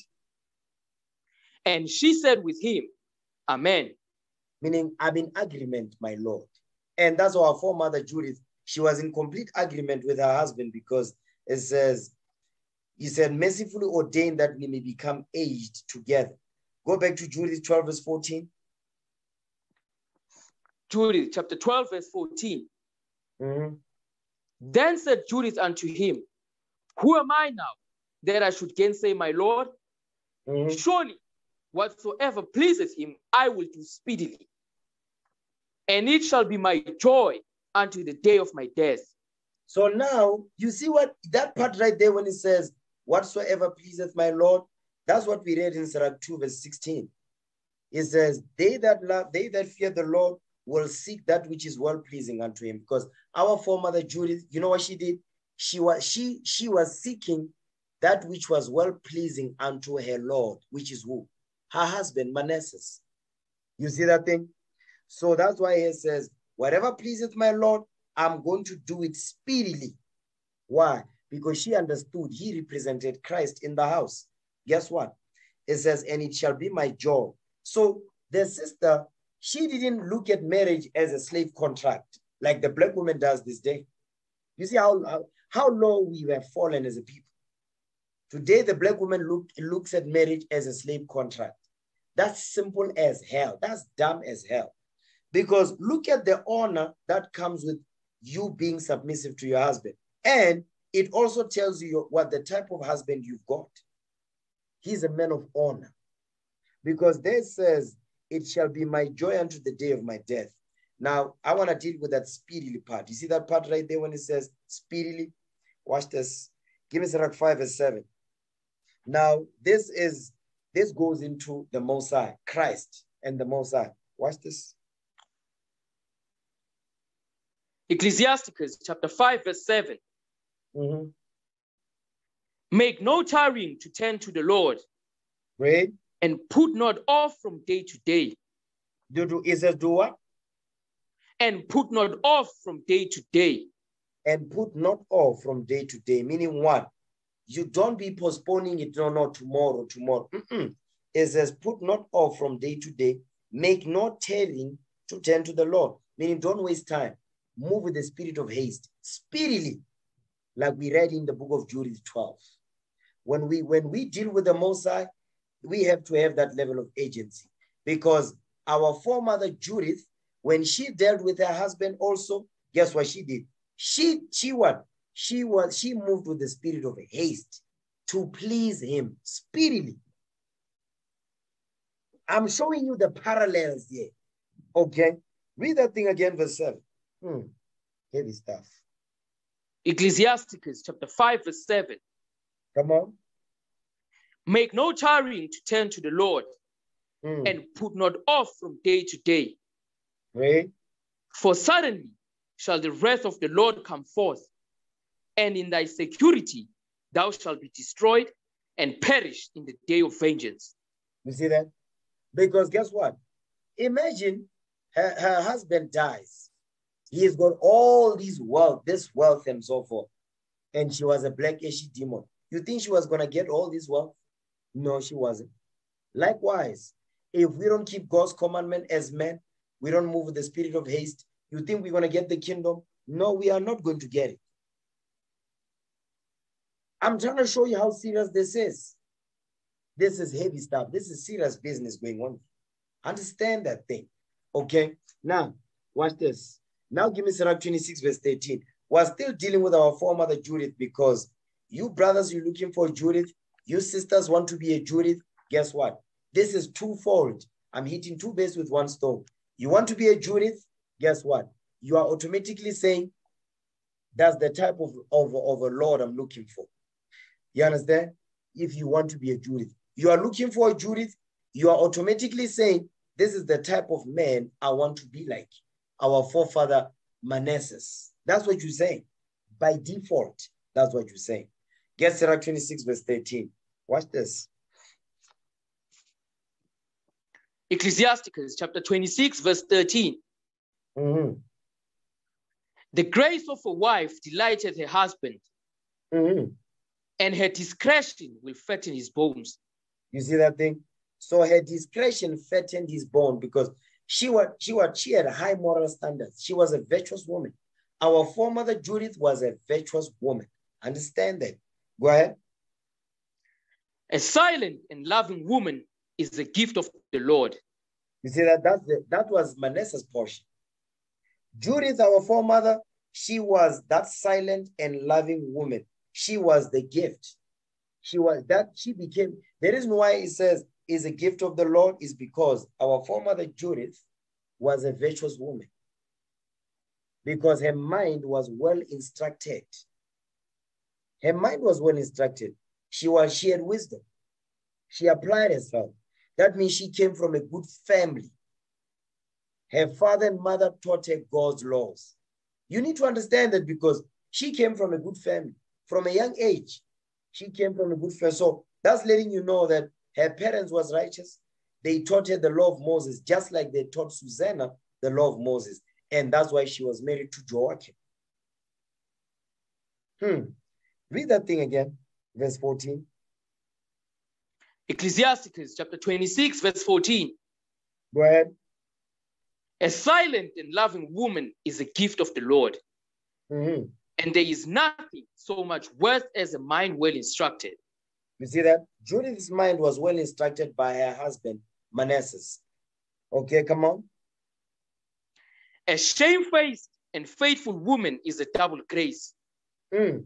And she said with him, Amen. meaning I'm in agreement, my Lord. And that's our foremother Judith. She was in complete agreement with her husband because it says, He said, mercifully ordained that we may become aged together. Go back to Judith 12, verse 14. Judith chapter 12, verse 14. Mhm. Then said Judith unto him, Who am I now that I should gainsay my Lord? Mhm. Surely whatsoever pleases him, I will do speedily. And it shall be my joy unto the day of my death. So now you see what that part right there when it says, Whatsoever pleaseth my Lord, that's what we read in Sirach 2, verse 16. It says, They that love, they that fear the Lord will seek that which is well pleasing unto him. Because our foremother Judith, you know what she did? She was she she was seeking that which was well pleasing unto her Lord, which is who? Her husband Manasseh. You see that thing? So that's why he says, Whatever pleaseth my Lord, I'm going to do it speedily. Why? Because she understood he represented Christ in the house. Guess what? It says, and it shall be my joy. So the sister, she didn't look at marriage as a slave contract like the black woman does this day. You see how, how, how low we have fallen as a people. Today, the black woman look, looks at marriage as a slave contract. That's simple as hell. That's dumb as hell. Because look at the honor that comes with you being submissive to your husband. And it also tells you what the type of husband you've got. He's a man of honor. Because there says, It shall be my joy unto the day of my death. Now, I want to deal with that speedily part. You see that part right there when it says speedily? Watch this. Give me Sirach 5 verse 7. Now, this is this goes into the Most High, Christ and the Most High. Watch this. Ecclesiasticus chapter 5, verse 7. Mhm. Make no tarrying to tend to the Lord, Read. and put not off from day to day, Do, do, it says do what? and put not off from day to day. and put not off from day to day, meaning what? You don't be postponing it, no, no, tomorrow, tomorrow. Mm-mm. It says, put not off from day to day, make no tarrying to tend to the Lord, meaning don't waste time. Move with the spirit of haste, speedily, like we read in the book of Judith 12. When we when we deal with the Most High, we have to have that level of agency because our foremother Judith, when she dealt with her husband also, guess what she did? She, she what? She was, she moved with the spirit of haste to please him speedily. I'm showing you the parallels here. Okay. Read that thing again, verse 7. Hmm. Heavy stuff. Ecclesiasticus chapter 5, verse 7. Come on. Make no tarrying to turn to the Lord, Hmm. and put not off from day to day. Read. For suddenly shall the wrath of the Lord come forth, and in thy security thou shalt be destroyed and perish in the day of vengeance. You see that? Because guess what? Imagine her, her husband dies. He's got all these wealth, this wealth and so forth. And she was a black ashy demon. You think she was going to get all this wealth? No, she wasn't. Likewise, if we don't keep God's commandment as men, we don't move with the spirit of haste, you think we're going to get the kingdom? No, we are not going to get it. I'm trying to show you how serious this is. This is heavy stuff. This is serious business going on. Understand that thing. Okay. Now, watch this. Now give me Sirach 26, verse 13. We're still dealing with our foremother Judith because you brothers, you're looking for Judith. You sisters want to be a Judith. Guess what? This is twofold. I'm hitting two birds with one stone. You want to be a Judith? Guess what? You are automatically saying, that's the type of, of, of a Lord I'm looking for. You understand? If you want to be a Judith, you are looking for a Judith, you are automatically saying, This is the type of man I want to be like our forefather Manasseh. That's what you're saying. By default, that's what you're saying. Get Sirach 26, verse 13. Watch this. Ecclesiasticus chapter 26, verse 13. Mhm, The grace of a wife delighteth her husband, mhm. and her discretion will fatten his bones. You see that thing? So her discretion fattened his bone because she was she was she had high moral standards. She was a virtuous woman. Our foremother Judith was a virtuous woman. Understand that? Go ahead. A silent and loving woman is the gift of the Lord. You see that that's the, that was Manasseh's portion. Judith, our foremother, she was that silent and loving woman. She was the gift. She was that she became the reason why it says is a gift of the Lord is because our foremother Judith was a virtuous woman. Because her mind was well instructed. Her mind was well instructed. She was she had wisdom. She applied herself. That means she came from a good family. Her father and mother taught her God's laws. You need to understand that because she came from a good family. From a young age, she came from a good family. So that's letting you know that her parents was righteous. They taught her the law of Moses, just like they taught Susanna the law of Moses. And that's why she was married to Joachim. Hmm. Read that thing again, verse 14. Ecclesiasticus chapter 26, verse 14. Go ahead. A silent and loving woman is a gift of the Lord, Mhm. and there is nothing so much worth as a mind well instructed. You see that? Judith's mind was well instructed by her husband, Manasseh. Okay, come on. A shamefaced and faithful woman is a double grace, Hmm.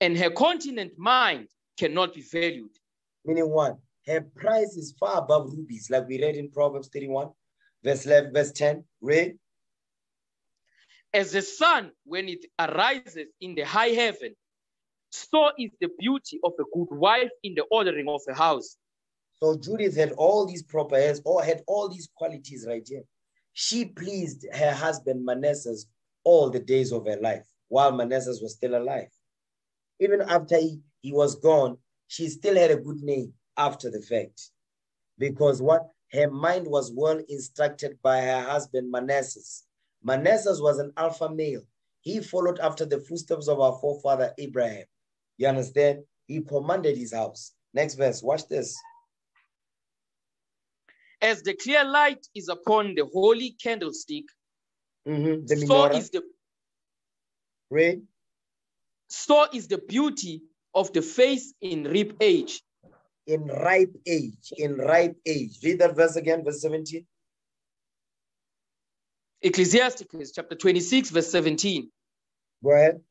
and her continent mind cannot be valued. Meaning what? Her price is far above rubies, like we read in Proverbs 31, verse 11, verse 10. Read. As the sun, when it arises in the high heaven, so is the beauty of a good wife in the ordering of a house. So Judith had all these proper properties, or had all these qualities right here. She pleased her husband Manasseh all the days of her life, while Manasseh was still alive. Even after he, he was gone, she still had a good name after the fact. Because what? Her mind was well instructed by her husband Manasseh. Manasseh was an alpha male. He followed after the footsteps of our forefather Abraham. You understand? He commanded his house. Next verse, watch this. As the clear light is upon the holy candlestick, Mhm, The so is the Read. so is the beauty of the face in reap age. in ripe age, in ripe age. Read that verse again, verse 17. Ecclesiasticus chapter 26, verse 17. Go ahead.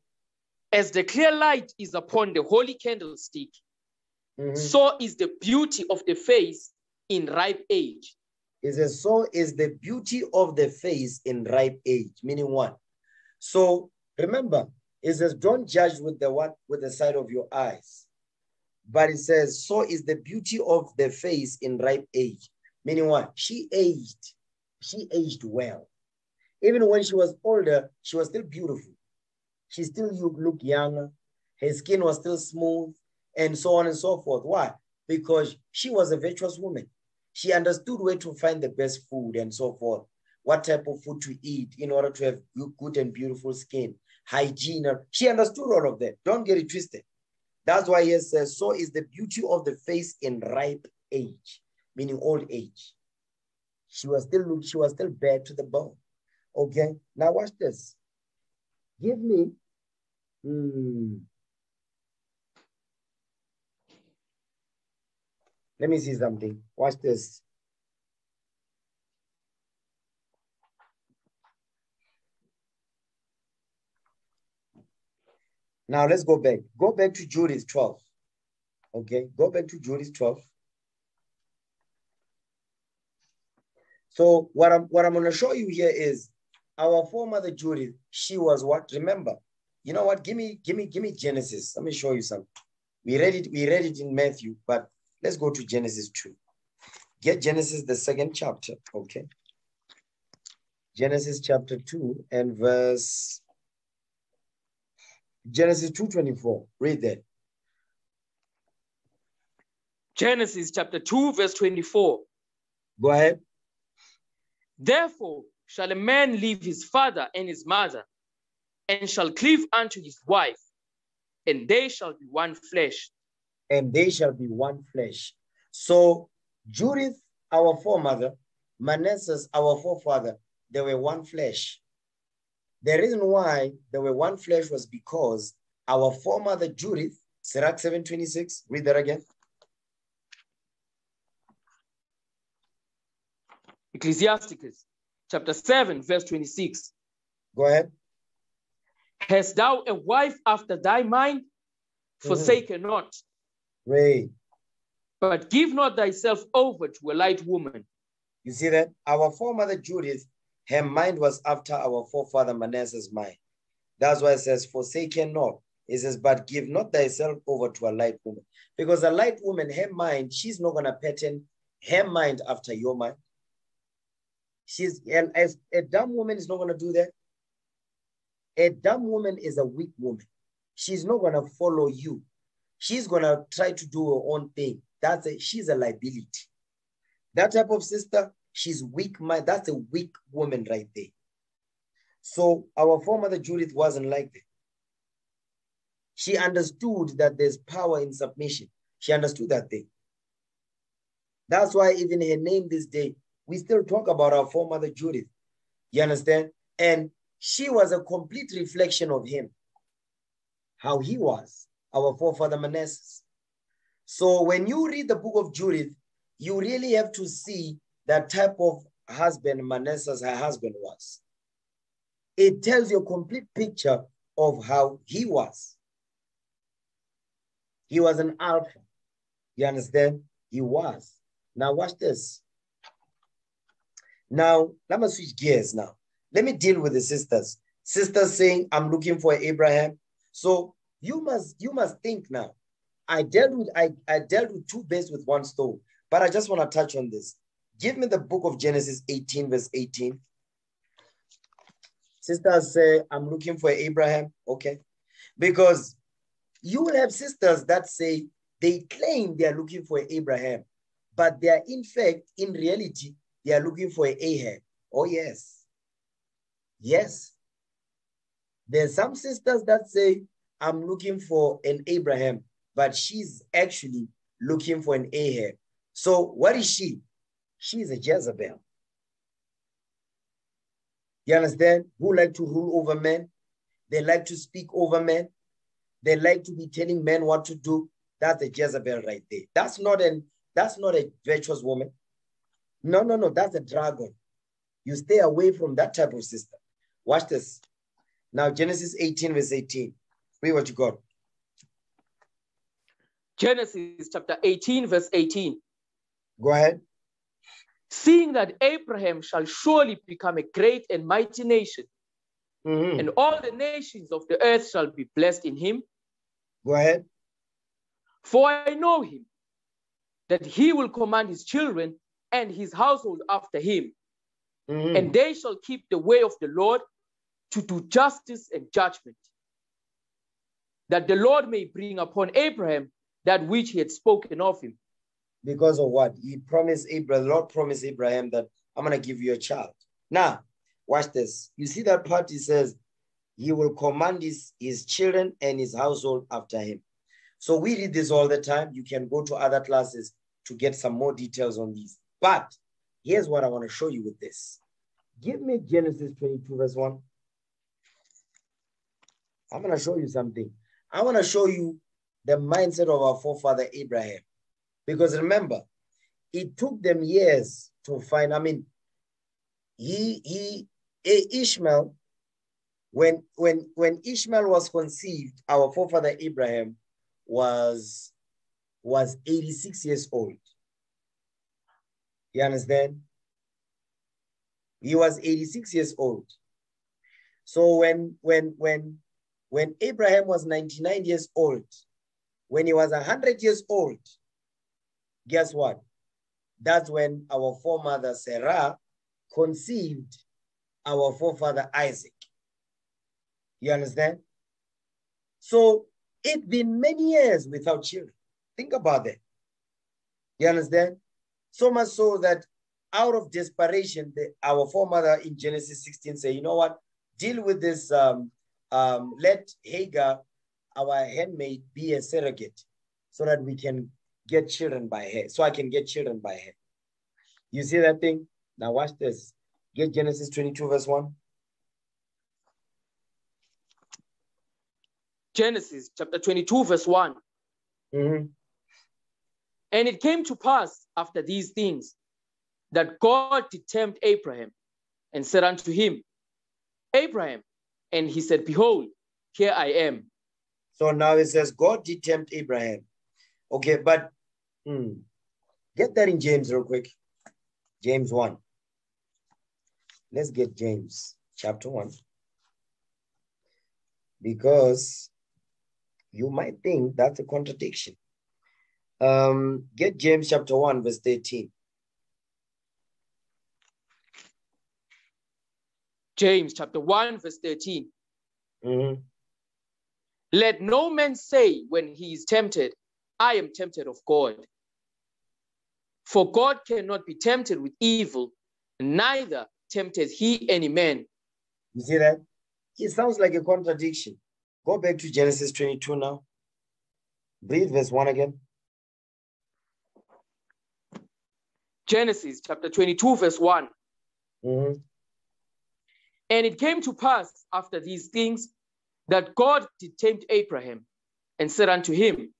As the clear light is upon the holy candlestick, Mhm. so is the beauty of the face in ripe age. It says, so is the beauty of the face in ripe age, meaning what? So remember, it says, don't judge with the what? With the side of your eyes. But it says, so is the beauty of the face in ripe age, meaning what? She aged. She aged well. Even when she was older, she was still beautiful. She still looked younger. Her skin was still smooth, and so on and so forth. Why? Because she was a virtuous woman. She understood where to find the best food and so forth, what type of food to eat in order to have good, and beautiful skin, hygiene. She understood all of that. Don't get it twisted. That's why he says, so is the beauty of the face in ripe age, meaning old age. She was still she was still bare to the bone. Okay, now watch this. Give me. Hmm. Let me see something. Watch this. Now let's go back. Go back to Judith 12. Okay, go back to Judith 12. So what I'm what I'm gonna show you here is our foremother Judith, she was what? Remember, you know what? Give me, give me, give me Genesis. Let me show you something. We read it, we read it in Matthew, but let's go to Genesis 2. Get Genesis, the second chapter, okay? Genesis chapter 2 and verse Genesis 2:24. Read that. Genesis chapter 2, verse 24. Go ahead. Therefore shall a man leave his father and his mother, and shall cleave unto his wife, and they shall be one flesh. and they shall be one flesh. So Judith, our foremother, Manasseh, our forefather, they were one flesh. The reason why they were one flesh was because our foremother Judith, Sirach 726, read that again. Ecclesiasticus chapter 7, verse 26. Go ahead. Hast thou a wife after thy mind? Forsake her not, Read. but give not thyself over to a light woman. You see that? Our foremother Judith, her mind was after our forefather Manasseh's mind. That's why it says, Forsaken not. It says, But give not thyself over to a light woman. Because a light woman, her mind, she's not going to pattern her mind after your mind. She's and as a dumb woman is not going to do that. A dumb woman is a weak woman. She's not going to follow you. She's going to try to do her own thing. That's a, she's a liability. That type of sister, she's weak mind. That's a weak woman right there. So our foremother Judith wasn't like that. She understood that there's power in submission. She understood that thing. That's why even her name this day, we still talk about our foremother Judith. You understand? And she was a complete reflection of him, how he was, our forefather Manasseh. So when you read the book of Judith, you really have to see that type of husband Manasseh, her husband was. It tells you a complete picture of how he was. He was an alpha. You understand? He was. Now watch this. Now, let me switch gears now. Let me deal with the sisters. Sisters saying, I'm looking for Abraham. So you must you must think now. I dealt with I, I dealt with two birds with one stone, but I just want to touch on this. Give me the book of Genesis 18, verse 18. Sisters say, I'm looking for Abraham. Okay. Because you will have sisters that say they claim they are looking for Abraham, but they are in fact, in reality, they are looking for Ahab. Oh, yes. Yes. There's some sisters that say, I'm looking for an Abraham, but she's actually looking for an Ahab. So what is she? She's a Jezebel. You understand? Who like to rule over men? They like to speak over men. They like to be telling men what to do. That's a Jezebel right there. That's not an that's not a virtuous woman. No, no, no, that's a dragon. You stay away from that type of system. Watch this. Now, Genesis 18, verse 18. Read what you got. Genesis chapter 18, verse 18. Go ahead. Seeing that Abraham shall surely become a great and mighty nation, Mhm. and all the nations of the earth shall be blessed in him. Go ahead. For I know him, that he will command his children and his household after him, Mhm. and they shall keep the way of the Lord to do justice and judgment, that the Lord may bring upon Abraham that which he had spoken of him. because of what? He promised Abraham, the Lord promised Abraham that I'm going to give you a child. Now, watch this. You see that part? He says, He will command his, his children and his household after him. So we read this all the time. You can go to other classes to get some more details on these. But here's what I want to show you with this. Give me Genesis 22, verse 1. I'm going to show you something. I want to show you the mindset of our forefather Abraham. Because remember, it took them years to find. I mean, he he Ishmael, when when when Ishmael was conceived, our forefather Abraham was was 86 years old. You understand? He was 86 years old. So when when when when Abraham was 99 years old, when he was 100 years old, guess what? That's when our foremother Sarah conceived our forefather Isaac. You understand? So it's been many years without children. Think about that. You understand? So much so that out of desperation, the, our foremother in Genesis 16 say, you know what? Deal with this. Um, um, let Hagar, our handmaid, be a surrogate so that we can get children by her. So I can get children by her. You see that thing? Now watch this. Get Genesis 22, verse 1. Genesis chapter 22, verse 1. Mhm. And it came to pass after these things that God tempt Abraham and said unto him, Abraham, and he said, Behold, here I am. So now it says, God did tempt Abraham. Okay, but hmm, get that in James real quick. James 1. Let's get James chapter 1. Because you might think that's a contradiction. Um, get James chapter 1, verse 13. James chapter 1, verse 13. Mhm. Let no man say when he is tempted, I am tempted of God. For God cannot be tempted with evil, neither tempted he any man. You see that? It sounds like a contradiction. Go back to Genesis 22 now. Read verse 1 again. Genesis chapter 22, verse 1. Mhm. And it came to pass after these things that God did tempt Abraham and said unto him,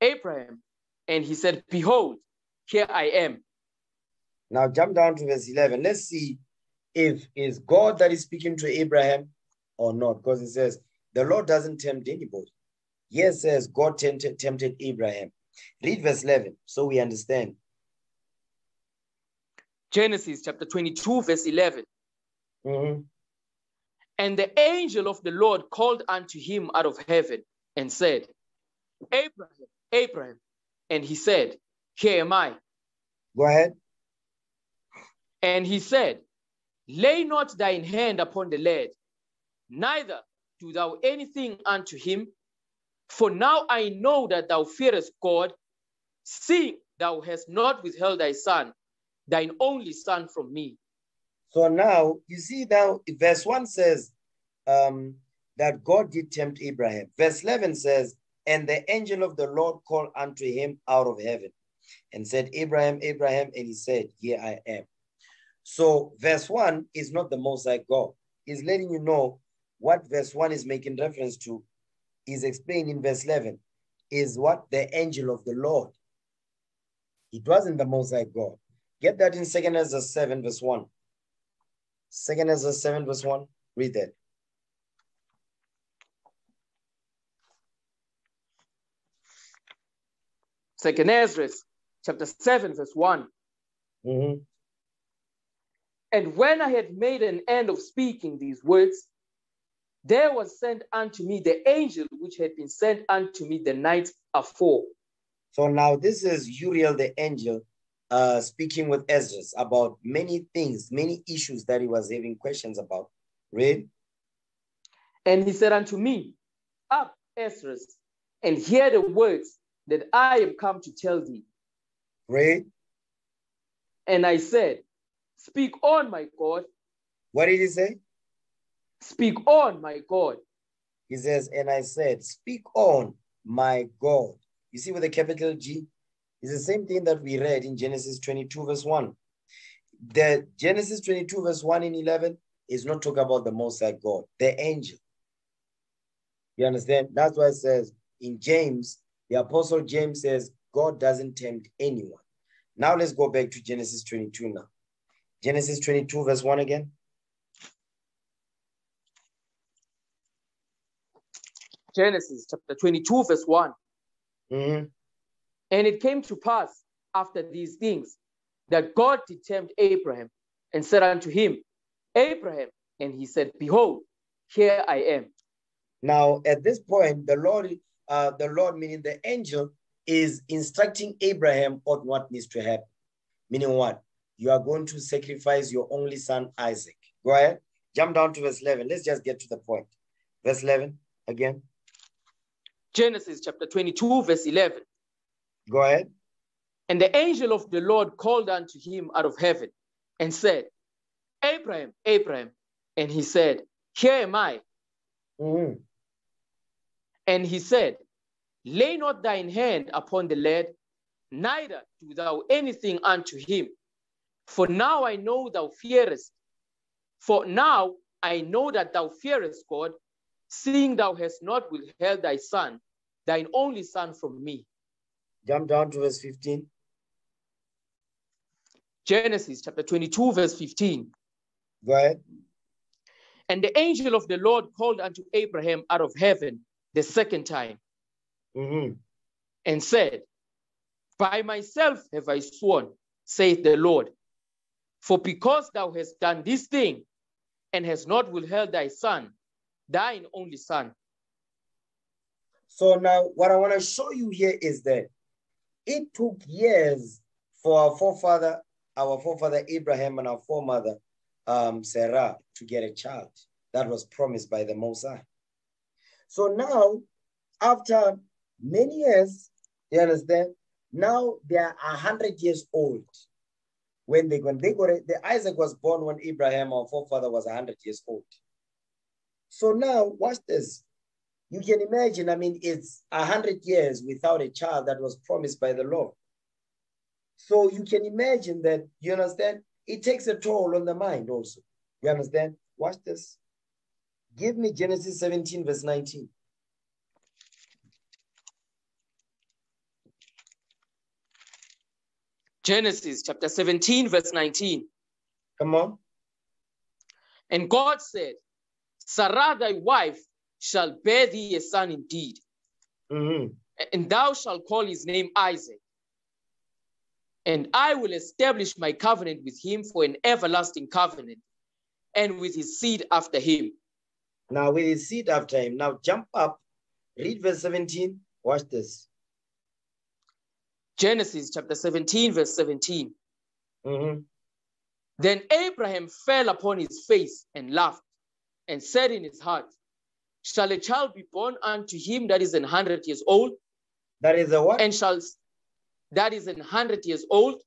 Abraham, and he said, Behold, here I am. Now jump down to verse 11. Let's see if it's God that is speaking to Abraham or not. Because it says, the Lord doesn't tempt anybody. Yes, it says God tempted, tempted Abraham. Read verse 11 so we understand. Genesis chapter 22, verse 11. Mhm. And the angel of the Lord called unto him out of heaven and said, Abraham, Abraham. And he said, Here am I. Go ahead. And he said, Lay not thine hand upon the lad, neither do thou anything unto him. For now I know that thou fearest God, seeing thou hast not withheld thy son, thine only son from me. So now you see now verse 1 says um, that God did tempt Abraham. Verse 11 says, And the angel of the Lord called unto him out of heaven and said, Abraham, Abraham, and he said, Here I am. So verse 1 is not the most high God. He's letting you know what verse 1 is making reference to is explained in verse 11 is what the angel of the Lord. It wasn't the most high God. Get that in 2nd Ezra 7, verse 1. Second Ezra 7, verse 1. Read that. Second Ezra chapter 7, verse 1. Mhm. And when I had made an end of speaking these words, there was sent unto me the angel which had been sent unto me the night afore. So now this is Uriel the angel uh, speaking with Ezra about many things, many issues that he was having questions about. Read. And he said unto me, Up, Ezra, and hear the words that I am come to tell thee. Read. And I said, Speak on, my God, What did he say? speak on, my God. He says, and I said, Speak on, my God. You see with a capital G? It's the same thing that we read in Genesis 22, verse 1. The Genesis 22, verse 1 and 11 is not talking about the Most High God, the angel. You understand? That's why it says in James, the Apostle James says, God doesn't tempt anyone. Now let's go back to Genesis 22 now. Genesis 22, verse 1 again. Genesis chapter 22, verse 1. Mhm. And it came to pass after these things that God tempt Abraham and said unto him, Abraham, and he said, Behold, here I am. Now, at this point, the Lord, uh, the Lord, meaning the angel, is instructing Abraham on what needs to happen. Meaning what? You are going to sacrifice your only son, Isaac. Go ahead. Jump down to verse 11. Let's just get to the point. Verse 11 again. Genesis chapter 22, verse 11. Go ahead. And the angel of the Lord called unto him out of heaven and said, Abraham, Abraham. And he said, Here am I. Mhm. And he said, Lay not thine hand upon the lad, neither do thou anything unto him. For now I know thou fearest. For now I know that thou fearest God, seeing thou hast not withheld thy son, thine only son from me. Jump down to verse 15. Genesis chapter 22, verse 15. Go ahead. And the angel of the Lord called unto Abraham out of heaven the second time Mhm. and said, By myself have I sworn, saith the Lord, for because thou hast done this thing and hast not withheld thy son, thine only son. So now what I want to show you here is that it took years for our forefather, our forefather Abraham and our foremother um, Sarah to get a child that was promised by the Most So now, after many years, you understand? Now they are a hundred years old. When they when they got it, the Isaac was born when Abraham, our forefather, was a hundred years old. So now, watch this. You can imagine, I mean, it's a hundred years without a child that was promised by the Lord. So you can imagine that, you understand? It takes a toll on the mind also. You understand? Watch this. Give me Genesis 17, verse 19. Genesis chapter 17, verse 19. Come on. And God said, Sarah thy wife shall bear thee a son indeed, Mhm. and thou shalt call his name Isaac. And I will establish my covenant with him for an everlasting covenant, and with his seed after him. Now, with his seed after him. Now, jump up, read verse 17. Watch this. Genesis chapter 17, verse 17. Mhm. Then Abraham fell upon his face and laughed, and said in his heart, Shall a child be born unto him that is an hundred years old, That is a what? and shall that is an hundred years old?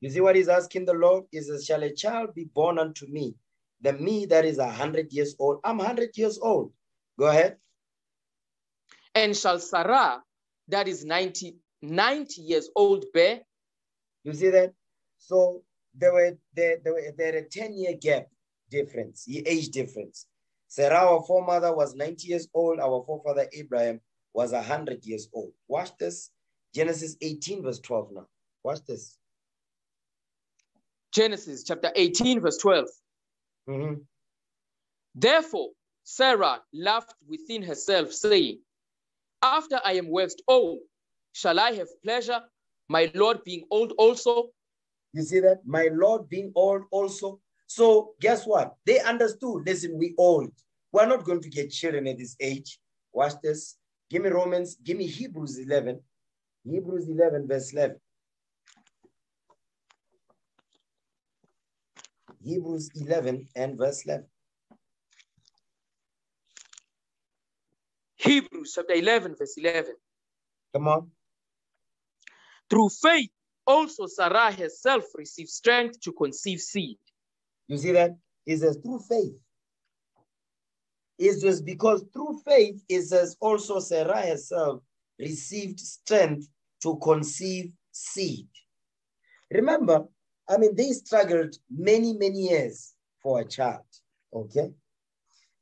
You see what he's asking the Lord? is, Shall a child be born unto me? The me that is a hundred years old. I'm hundred years old. Go ahead. And shall Sarah, that is 90, 90 years old, bear? You see that? So there were there, there were there a 10-year gap difference, the age difference. Sarah, our foremother, was 90 years old. Our forefather Abraham was 100 years old. Watch this. Genesis 18, verse 12 now. Watch this. Genesis chapter 18, verse 12. Mhm. Therefore, Sarah laughed within herself, saying, After I am waxed old, shall I have pleasure, my Lord being old also? You see that? My Lord being old also. So guess what? They understood. Listen, we old. We're not going to get children at this age. Watch this. Give me Romans, give me Hebrews 11. Hebrews 11, verse 11. Hebrews 11 and verse 11. Hebrews chapter 11, verse 11. Come on. Through faith, also Sarah herself received strength to conceive seed. You see that? It says through faith. It's just because through faith, it says also Sarah herself received strength to conceive seed. Remember, I mean, they struggled many, many years for a child. Okay.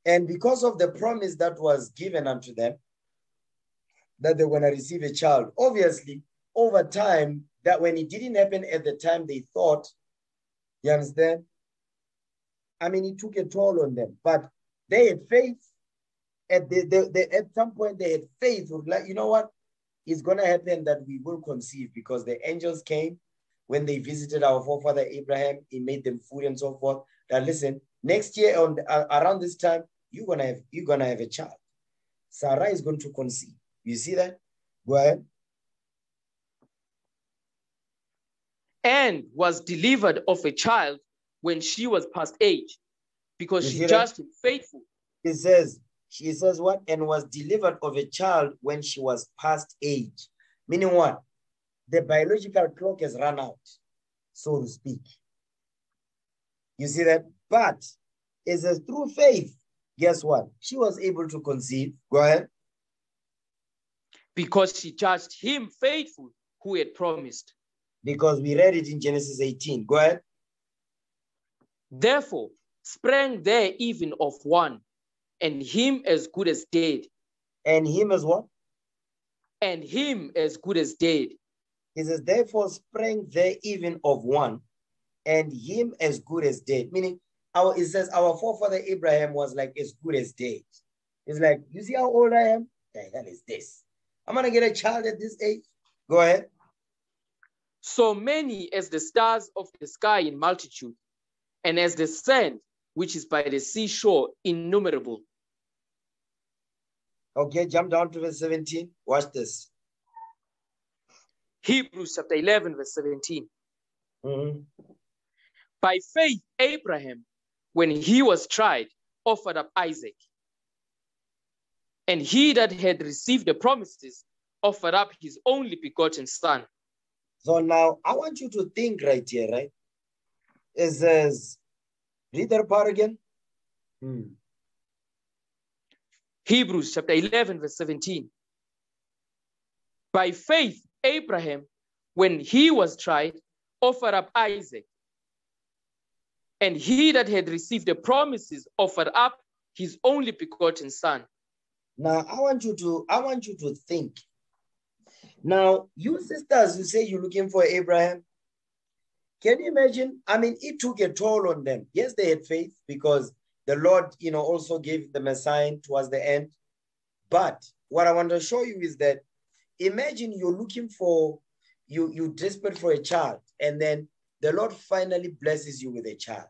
And because of the promise that was given unto them, that they're going to receive a child, obviously, over time, that when it didn't happen at the time they thought, you understand? I mean, it took a toll on them, but they had faith. At, the, the, the, at some point, they had faith. Like, you know what? It's going to happen that we will conceive because the angels came when they visited our forefather Abraham. He made them food and so forth. That listen, next year on uh, around this time, you're gonna have you're gonna have a child. Sarah is going to conceive. You see that? Go ahead. And was delivered of a child when she was past age, because You she see that? judged him faithful. It says, she says what? And was delivered of a child when she was past age. Meaning what? The biological clock has run out, so to speak. You see that? But it a through faith, guess what? She was able to conceive. Go ahead. because she judged him faithful who had promised. Because we read it in Genesis 18. Go ahead. Therefore, sprang there even of one, and him as good as dead, And him as what? and him as good as dead, He says, therefore sprang there even of one, and him as good as dead. Meaning, our it says our forefather Abraham was like as good as dead. It's like, you see how old I am? The hell is this? I'm gonna get a child at this age. Go ahead. so many as the stars of the sky in multitude, and as the sand which is by the seashore innumerable. Okay, jump down to verse 17. Watch this. Hebrews chapter 11, verse 17. Mhm. By faith, Abraham, when he was tried, offered up Isaac. And he that had received the promises offered up his only begotten son. So now I want you to think right here, right? It says, read that part again. Hmm. Hebrews chapter 11, verse 17. By faith, Abraham, when he was tried, offered up Isaac. And he that had received the promises offered up his only begotten son. Now I want you to I want you to think. Now, you sisters, you say you're looking for Abraham. Can you imagine? I mean, it took a toll on them. Yes, they had faith because the Lord, you know, also gave them a sign towards the end. But what I want to show you is that imagine you're looking for you you desperate for a child, and then the Lord finally blesses you with a child.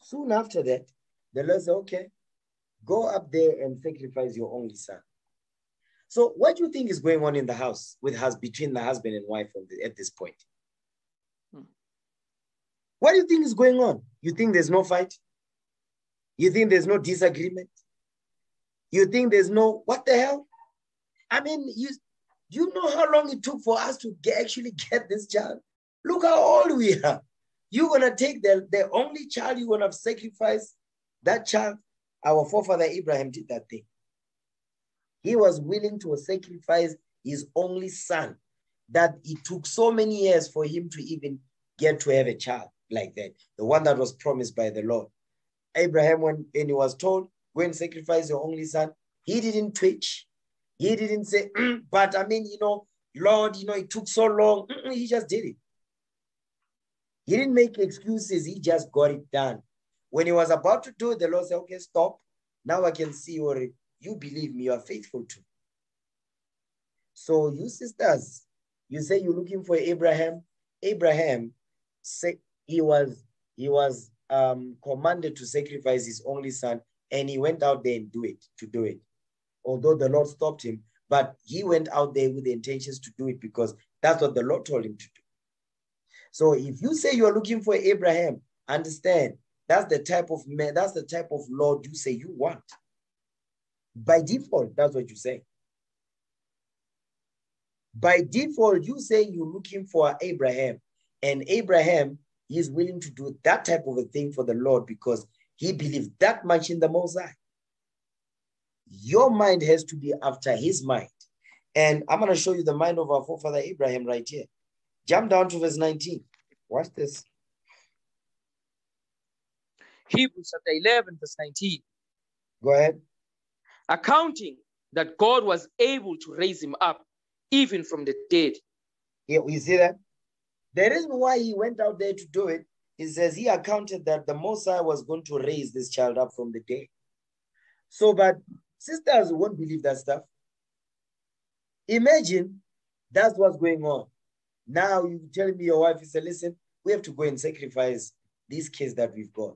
Soon after that, the Lord says, okay, go up there and sacrifice your only son. So, what do you think is going on in the house with us between the husband and wife at this point? What do you think is going on? You think there's no fight? You think there's no disagreement? You think there's no what the hell? I mean, you you know how long it took for us to get, actually get this child? Look how old we are. You're gonna take the, the only child you're gonna sacrifice that child. Our forefather Abraham did that thing. He was willing to sacrifice his only son that it took so many years for him to even get to have a child like that, the one that was promised by the Lord. Abraham, when, when he was told, go and sacrifice your only son, he didn't twitch. He didn't say, "Mm, but I mean, you know, Lord, you know, it took so long. Mm-mm, he just did it. He didn't make excuses. He just got it done. When he was about to do it, the Lord said, okay, stop. Now I can see or you believe me, you are faithful to. So you sisters, you say you're looking for Abraham. Abraham say he was he was um, commanded to sacrifice his only son, and he went out there and do it to do it. Although the Lord stopped him, but he went out there with the intentions to do it because that's what the Lord told him to do. So if you say you're looking for Abraham, understand that's the type of man, that's the type of Lord you say you want. By default, that's what you say. By default, you say you're looking for Abraham, and Abraham is willing to do that type of a thing for the Lord because he believed that much in the Most High. Your mind has to be after his mind. And I'm going to show you the mind of our forefather Abraham right here. Jump down to verse 19. Watch this. Hebrews chapter 11, verse 19. Go ahead. Accounting that God was able to raise him up even from the dead. Yeah, you see that? The reason why he went out there to do it is as he accounted that the Messiah was going to raise this child up from the dead. So, but sisters won't believe that stuff. Imagine that's what's going on. Now you tell me your wife, you say, listen, we have to go and sacrifice these kids that we've got.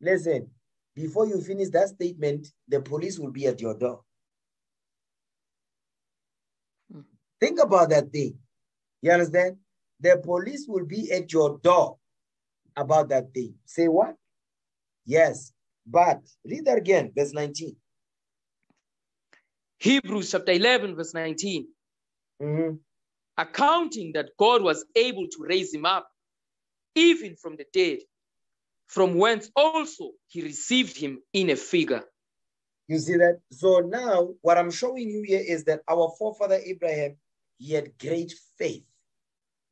Listen, before you finish that statement, the police will be at your door. Hmm. Think about that thing. You understand? The police will be at your door about that thing. Say what? Yes, but read that again, verse 19. Hebrews chapter 11, verse 19. Mm-hmm. Accounting that God was able to raise him up, even from the dead, from whence also he received him in a figure. You see that? So now, what I'm showing you here is that our forefather Abraham, he had great faith.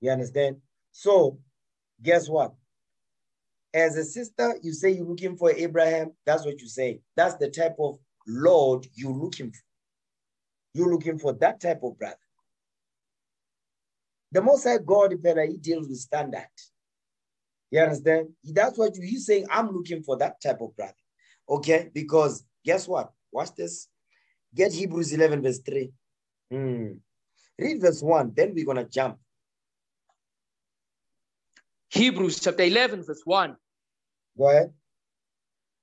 You understand? So, guess what? As a sister, you say you're looking for Abraham. That's what you say. That's the type of Lord you're looking for. You're looking for that type of brother. The Most High God, he deals with standard. You understand? That's what you, he's saying. I'm looking for that type of brother. Okay? Because guess what? Watch this. Get Hebrews 11, verse 3. Hmm. Read verse 1, then we're going to jump. Hebrews chapter 11, verse 1. Go ahead.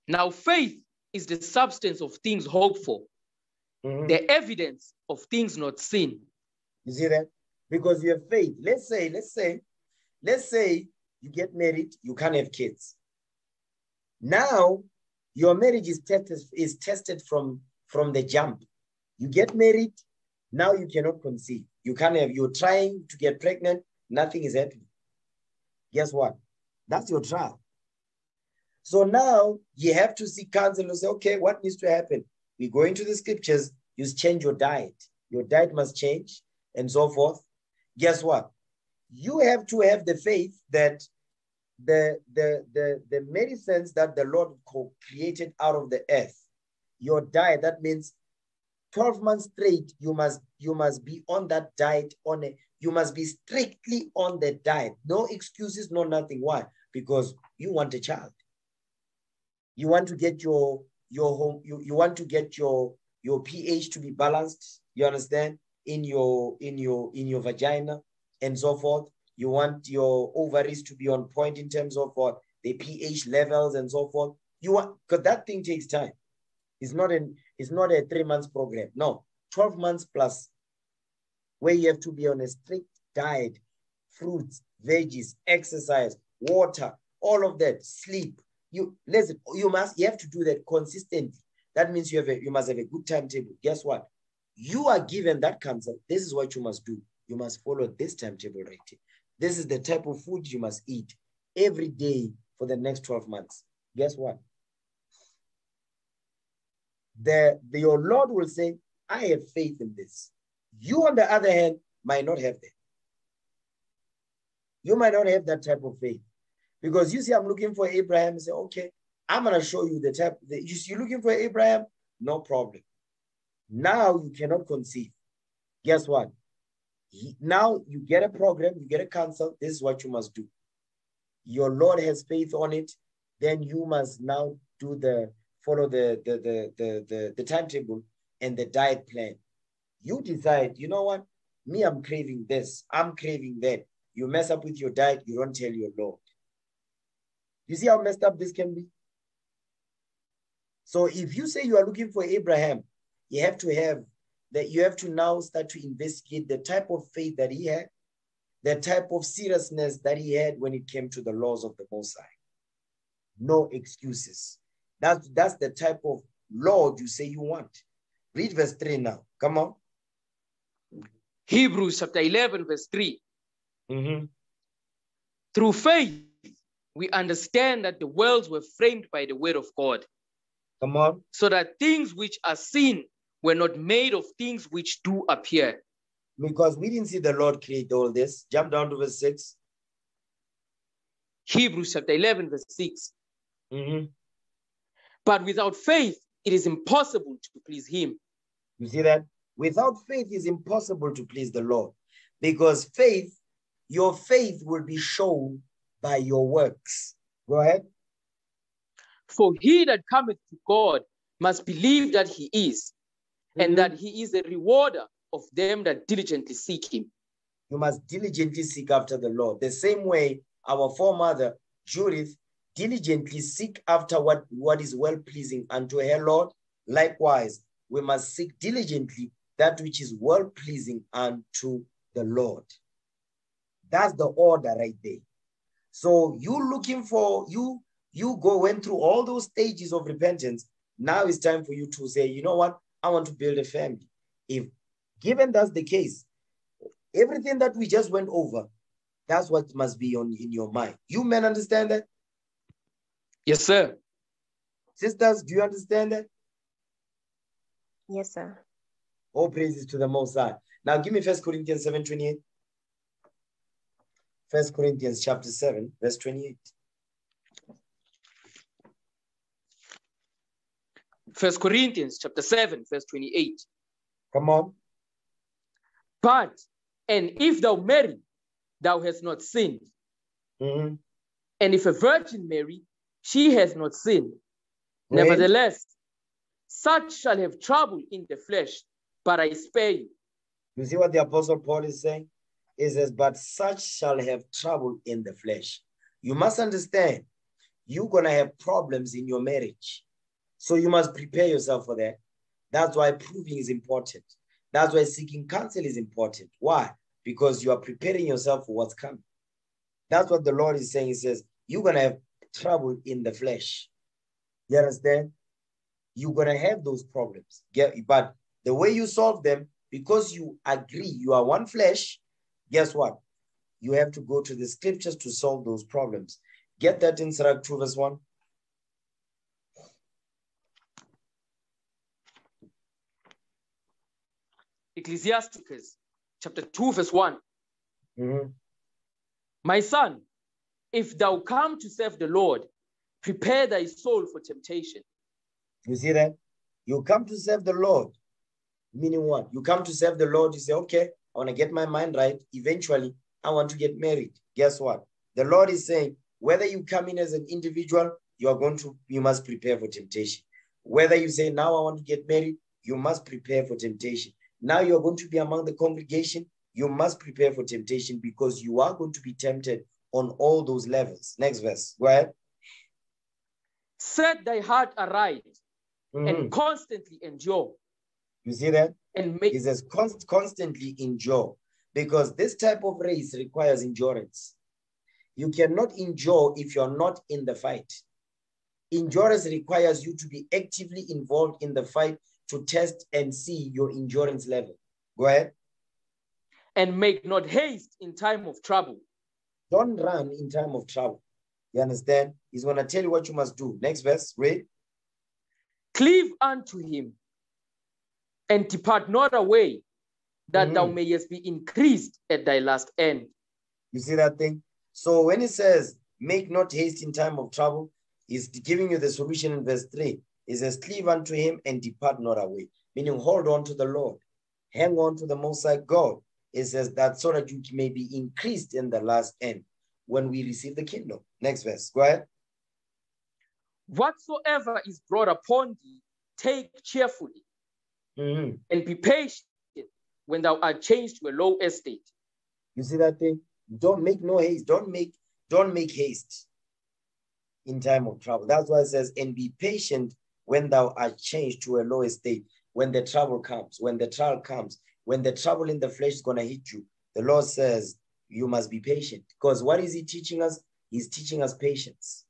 Now, faith is the substance of things hoped for, mm-hmm. the evidence of things not seen. You see that? Because you have faith. Let's say, let's say, let's say you get married, you can't have kids. Now, your marriage is tested, is tested from, from the jump. You get married, now you cannot conceive. You can't have, you're trying to get pregnant, nothing is happening guess what? That's your trial. So now you have to see counsel and say, okay, what needs to happen? We go into the scriptures, you change your diet. Your diet must change and so forth. Guess what? You have to have the faith that the, the, the, the medicines that the Lord created out of the earth, your diet, that means 12 months straight, you must, you must be on that diet on a you must be strictly on the diet. No excuses, no nothing. Why? Because you want a child. You want to get your your home, you, you want to get your your pH to be balanced, you understand, in your in your in your vagina and so forth. You want your ovaries to be on point in terms of what the pH levels and so forth. You want because that thing takes time. It's not an it's not a three months program. No, 12 months plus where you have to be on a strict diet, fruits, veggies, exercise, water, all of that, sleep. You listen, you must you have to do that consistently. That means you have a, you must have a good timetable. Guess what? You are given that counsel. This is what you must do. You must follow this timetable right here. This is the type of food you must eat every day for the next 12 months. Guess what? The, the, your Lord will say, I have faith in this. You, on the other hand, might not have that. You might not have that type of faith. Because you see, I'm looking for Abraham and say, okay, I'm going to show you the type. See, you're looking for Abraham? No problem. Now you cannot conceive. Guess what? Now you get a program, you get a counsel. This is what you must do. Your Lord has faith on it. then you must now do the follow the the the the the, the timetable and the diet plan. You decide, you know what? Me, I'm craving this, I'm craving that. You mess up with your diet, you don't tell your Lord. You see how messed up this can be? So if you say you are looking for Abraham, you have to have that you have to now start to investigate the type of faith that he had, the type of seriousness that he had when it came to the laws of the Most High. No excuses. That's that's the type of Lord you say you want. Read verse 3 now. Come on. Hebrews chapter 11, verse 3. Mhm. Through faith, we understand that the worlds were framed by the word of God, Come on. so that things which are seen were not made of things which do appear. Because we didn't see the Lord create all this. Jump down to verse 6. Hebrews chapter 11, verse 6. Mhm. But without faith, it is impossible to please him. You see that? Without faith, it's impossible to please the Lord. Because faith, your faith will be shown by your works. Go ahead. For he that cometh to God must believe that he is, and Mhm. that he is a rewarder of them that diligently seek him. you must diligently seek after the Lord. The same way our foremother Judith diligently seek after what, what is well pleasing unto her Lord. Likewise, we must seek diligently that which is well pleasing unto the Lord. That's the order right there. So you looking for you you go went through all those stages of repentance. Now it's time for you to say, you know what? I want to build a family. If given that's the case, everything that we just went over, that's what must be on in your mind. You men understand that? Yes, sir. Sisters, do you understand that? Yes, sir. All praises to the Most High. Now give me First Corinthians 7 28. First Corinthians chapter 7, verse 28. First Corinthians chapter 7, verse 28. Come on. But, and if thou marry, thou hast not sinned. Mhm. And if a virgin marry, she has not sinned. Wait. Nevertheless, such shall have trouble in the flesh, but I spare you. You see what the Apostle Paul is saying? He says, But such shall have trouble in the flesh. You must understand, you're going to have problems in your marriage. So you must prepare yourself for that. That's why proving is important. That's why seeking counsel is important. Why? Because you are preparing yourself for what's coming. That's what the Lord is saying. He says, You're going to have trouble in the flesh. You understand? You're going to have those problems. But the way you solve them, because you agree you are one flesh, guess what? You have to go to the scriptures to solve those problems. Get that in Sirach 2, verse 1. Ecclesiasticus chapter 2, verse 1. Mhm. My son, if thou come to serve the Lord, prepare thy soul for temptation. You see that? You come to serve the Lord. Meaning what? You come to serve the Lord, you say, okay, I want to get my mind right. Eventually, I want to get married. Guess what? The Lord is saying, whether you come in as an individual, you are going to, you must prepare for temptation. Whether you say, now I want to get married, you must prepare for temptation. Now you're going to be among the congregation, you must prepare for temptation because you are going to be tempted on all those levels. Next verse. Go ahead. Set thy heart aright Mhm. and constantly endure You see that? and make He says const- constantly endure because this type of race requires endurance. You cannot endure if you're not in the fight. Endurance requires you to be actively involved in the fight to test and see your endurance level. Go ahead. and make not haste in time of trouble. Don't run in time of trouble. You understand? He's going to tell you what you must do. Next verse, read. Cleave unto him and depart not away, that thou Mhm. mayest be increased at thy last end. You see that thing? So when he says, make not haste in time of trouble, he's giving you the solution in verse 3. He says, cleave unto him and depart not away. Meaning, hold on to the Lord. Hang on to the Most High God. It says that so that you may be increased in the last end when we receive the kingdom. Next verse. Go ahead. Whatsoever is brought upon thee, take cheerfully Mhm. and be patient when thou art changed to a low estate. You see that thing? Don't make no haste. Don't make don't make haste in time of trouble. That's why it says, and be patient when thou art changed to a low estate. When the trouble comes, when the trial comes, when the trouble in the flesh is gonna hit you, the Lord says you must be patient. Because what is He teaching us? He's teaching us patience.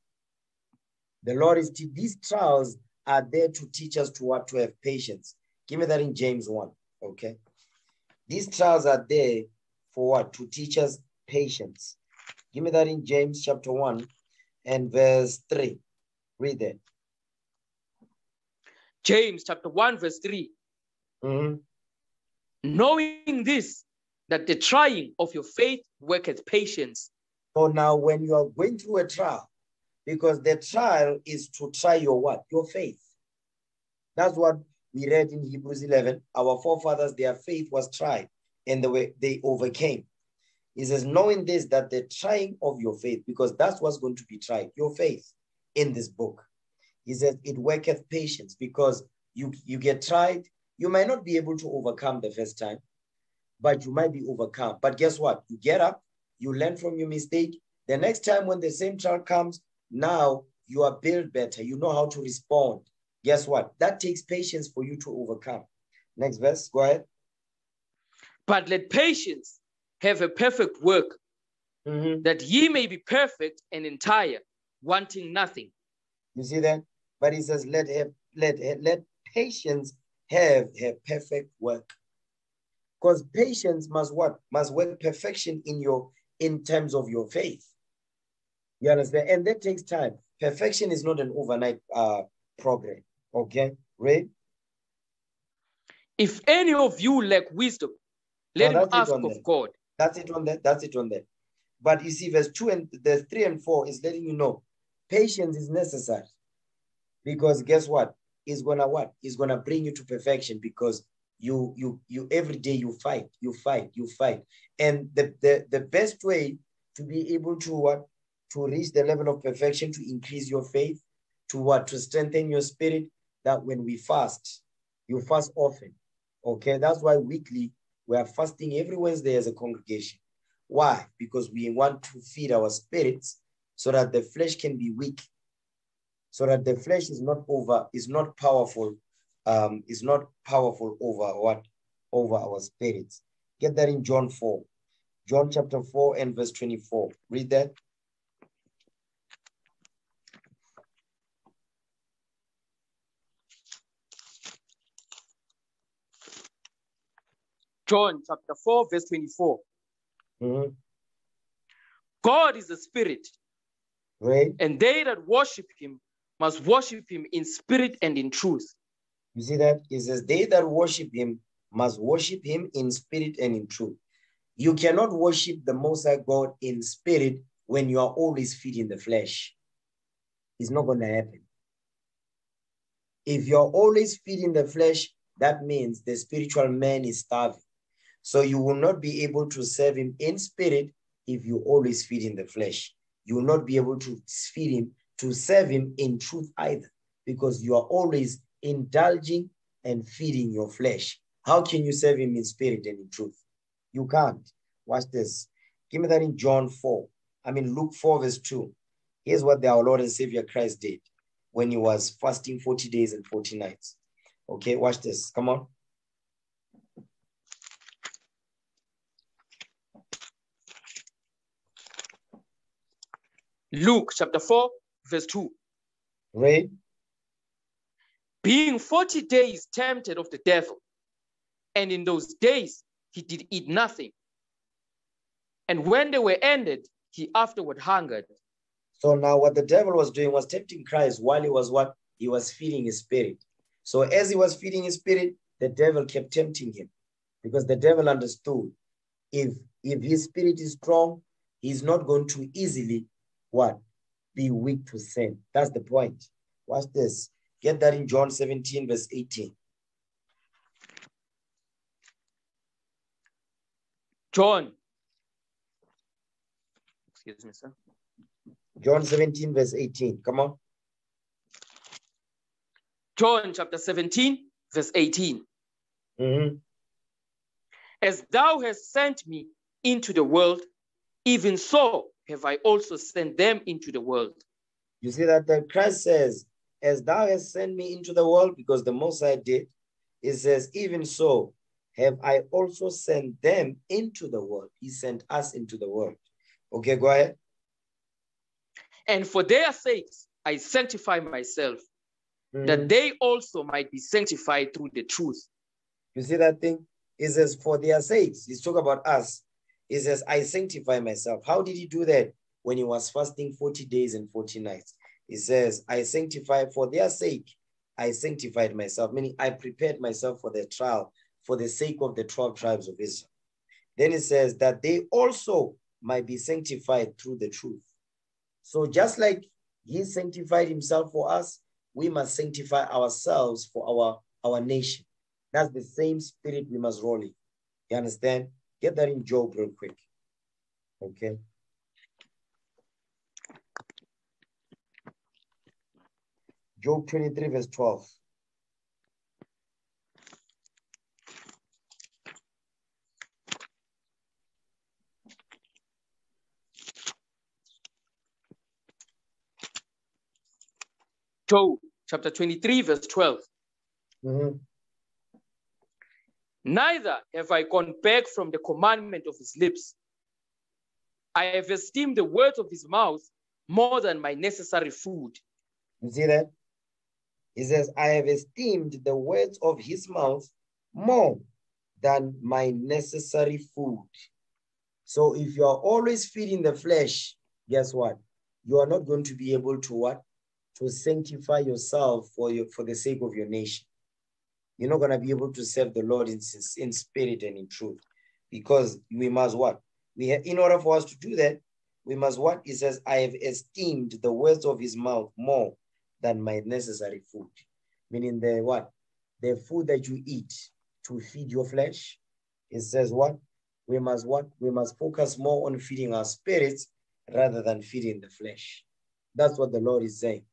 The Lord is te- these trials are there to teach us to what to have patience. Give me that in James 1. Okay. These trials are there for what? To teach us patience. Give me that in James chapter 1 and verse 3. Read that. James chapter 1, verse 3. Mhm. Knowing this, that the trying of your faith worketh patience. So now when you are going through a trial, because the trial is to try your what? Your faith. That's what we read in Hebrews 11. Our forefathers, their faith was tried and the way they overcame. He says, knowing this, that the trying of your faith, because that's what's going to be tried, your faith in this book. He says, it worketh patience because you, you get tried. You might not be able to overcome the first time, but you might be overcome. But guess what? You get up, you learn from your mistake. The next time when the same trial comes, now you are built better. You know how to respond. Guess what? That takes patience for you to overcome. Next verse, go ahead. But let patience have a perfect work, Mhm. that ye may be perfect and entire, wanting nothing. You see that? But he says, let have, let let patience have her perfect work. Because patience must what? Must work perfection in your in terms of your faith. You understand? And that takes time. Perfection is not an overnight uh program. Okay, read. If any of you lack wisdom, let Now him ask of there. God, That's it on that. That's it on that. But you see, verse two and the three and four is letting you know patience is necessary. Because guess what? It's gonna what? It's gonna bring you to perfection because you you you every day you fight, you fight, you fight. And the the, the best way to be able to what to reach the level of perfection, to increase your faith, to what to strengthen your spirit, that when we fast, you fast often. Okay, that's why weekly we are fasting every Wednesday as a congregation. Why? Because we want to feed our spirits so that the flesh can be weak, so that the flesh is not over, is not powerful, um, is not powerful over what? Over our spirits. Get that in John 4. John chapter 4 and verse 24. Read that. John chapter 4, verse 24. Mhm. God is a spirit, Right? and they that worship him must worship him in spirit and in truth. You see that? It says, They that worship him must worship him in spirit and in truth. You cannot worship the Most High God in spirit when you are always feeding the flesh. It's not going to happen. If you're always feeding the flesh, that means the spiritual man is starving. So you will not be able to serve him in spirit if you always feed in the flesh. You will not be able to feed him, to serve him in truth either, because you are always indulging and feeding your flesh. How can you serve him in spirit and in truth? You can't. Watch this. Give me that in John 4. I mean, Luke 4, verse 2. Here's what our Lord and Savior Christ did when he was fasting 40 days and 40 nights. Okay, watch this. Come on. Luke chapter 4, verse 2. Read. Being 40 days tempted of the devil, and in those days he did eat nothing. And when they were ended, he afterward hungered. So now what the devil was doing was tempting Christ while he was what? He was feeding his spirit. So as he was feeding his spirit, the devil kept tempting him because the devil understood if if his spirit is strong, he's not going to easily what? Be weak to sin. That's the point. Watch this. Get that in John 17, verse 18. John, excuse me, sir. John 17, verse 18. Come on. John chapter 17, verse 18. Mhm. As thou hast sent me into the world, even so have I also sent them into the world. You see that the Christ says, As thou hast sent me into the world, because the Most High did, it says, Even so have I also sent them into the world. He sent us into the world. Okay, go ahead. And for their sakes I sanctify myself, Mhm. that they also might be sanctified through the truth. You see that thing? It says, For their sakes. He's talking about us. He says, I sanctify myself. How did he do that? When he was fasting 40 days and 40 nights. He says, I sanctify for their sake. I sanctified myself, meaning I prepared myself for the trial for the sake of the 12 tribes of Israel. Then it says that they also might be sanctified through the truth. So just like he sanctified himself for us, we must sanctify ourselves for our, our nation. That's the same spirit we must roll in. You understand? Get that in Job real quick. Okay. Job 23, verse 12. Job chapter 23, verse 12. Mhm. Neither have I gone back from the commandment of his lips. I have esteemed the words of his mouth more than my necessary food. You see that? He says, I have esteemed the words of his mouth more than my necessary food. So if you are always feeding the flesh, guess what? You are not going to be able to what? To sanctify yourself for your for the sake of your nation. You're not going to be able to serve the Lord in, in spirit and in truth. Because we must what? We have, in order for us to do that, we must what? He says, I have esteemed the words of his mouth more than my necessary food. Meaning the what? The food that you eat to feed your flesh. It says what? We must what? We must focus more on feeding our spirits rather than feeding the flesh. That's what the Lord is saying.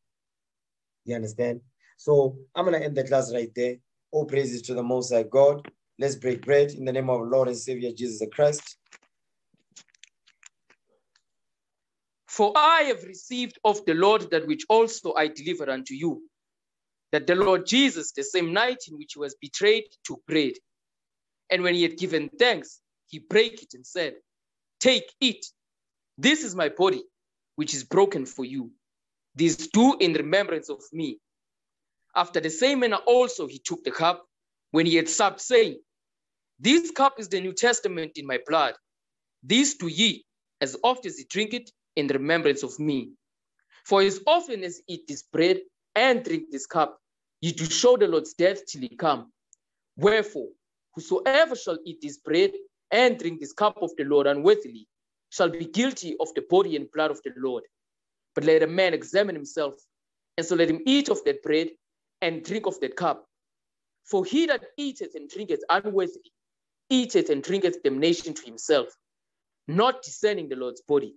You understand? So I'm gonna end the class right there. All praises to the Most High God. Let's break bread in the name of Lord and Savior Jesus Christ. For I have received of the Lord that which also I delivered unto you, that the Lord Jesus, the same night in which he was betrayed, took bread. And when he had given thanks, he brake it and said, Take, it. This is my body, which is broken for you. This do in remembrance of me. After the same manner also he took the cup when he had supped, saying, This cup is the New Testament in my blood. This do ye, as oft as ye drink it, in remembrance of me. For as often as ye eat this bread and drink this cup, ye do show the Lord's death till he come. Wherefore, whosoever shall eat this bread and drink this cup of the Lord unworthily shall be guilty of the body and blood of the Lord. But let a man examine himself, and so let him eat of that bread and drink of that cup. For he that eateth and drinketh unworthily eateth and drinketh damnation to himself, not discerning the Lord's body.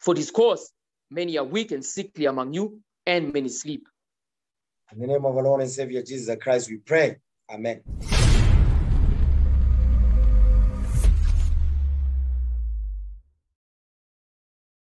For this cause, many are weak and sickly among you, and many sleep. In the name of our Lord and Savior Jesus Christ, we pray. Amen.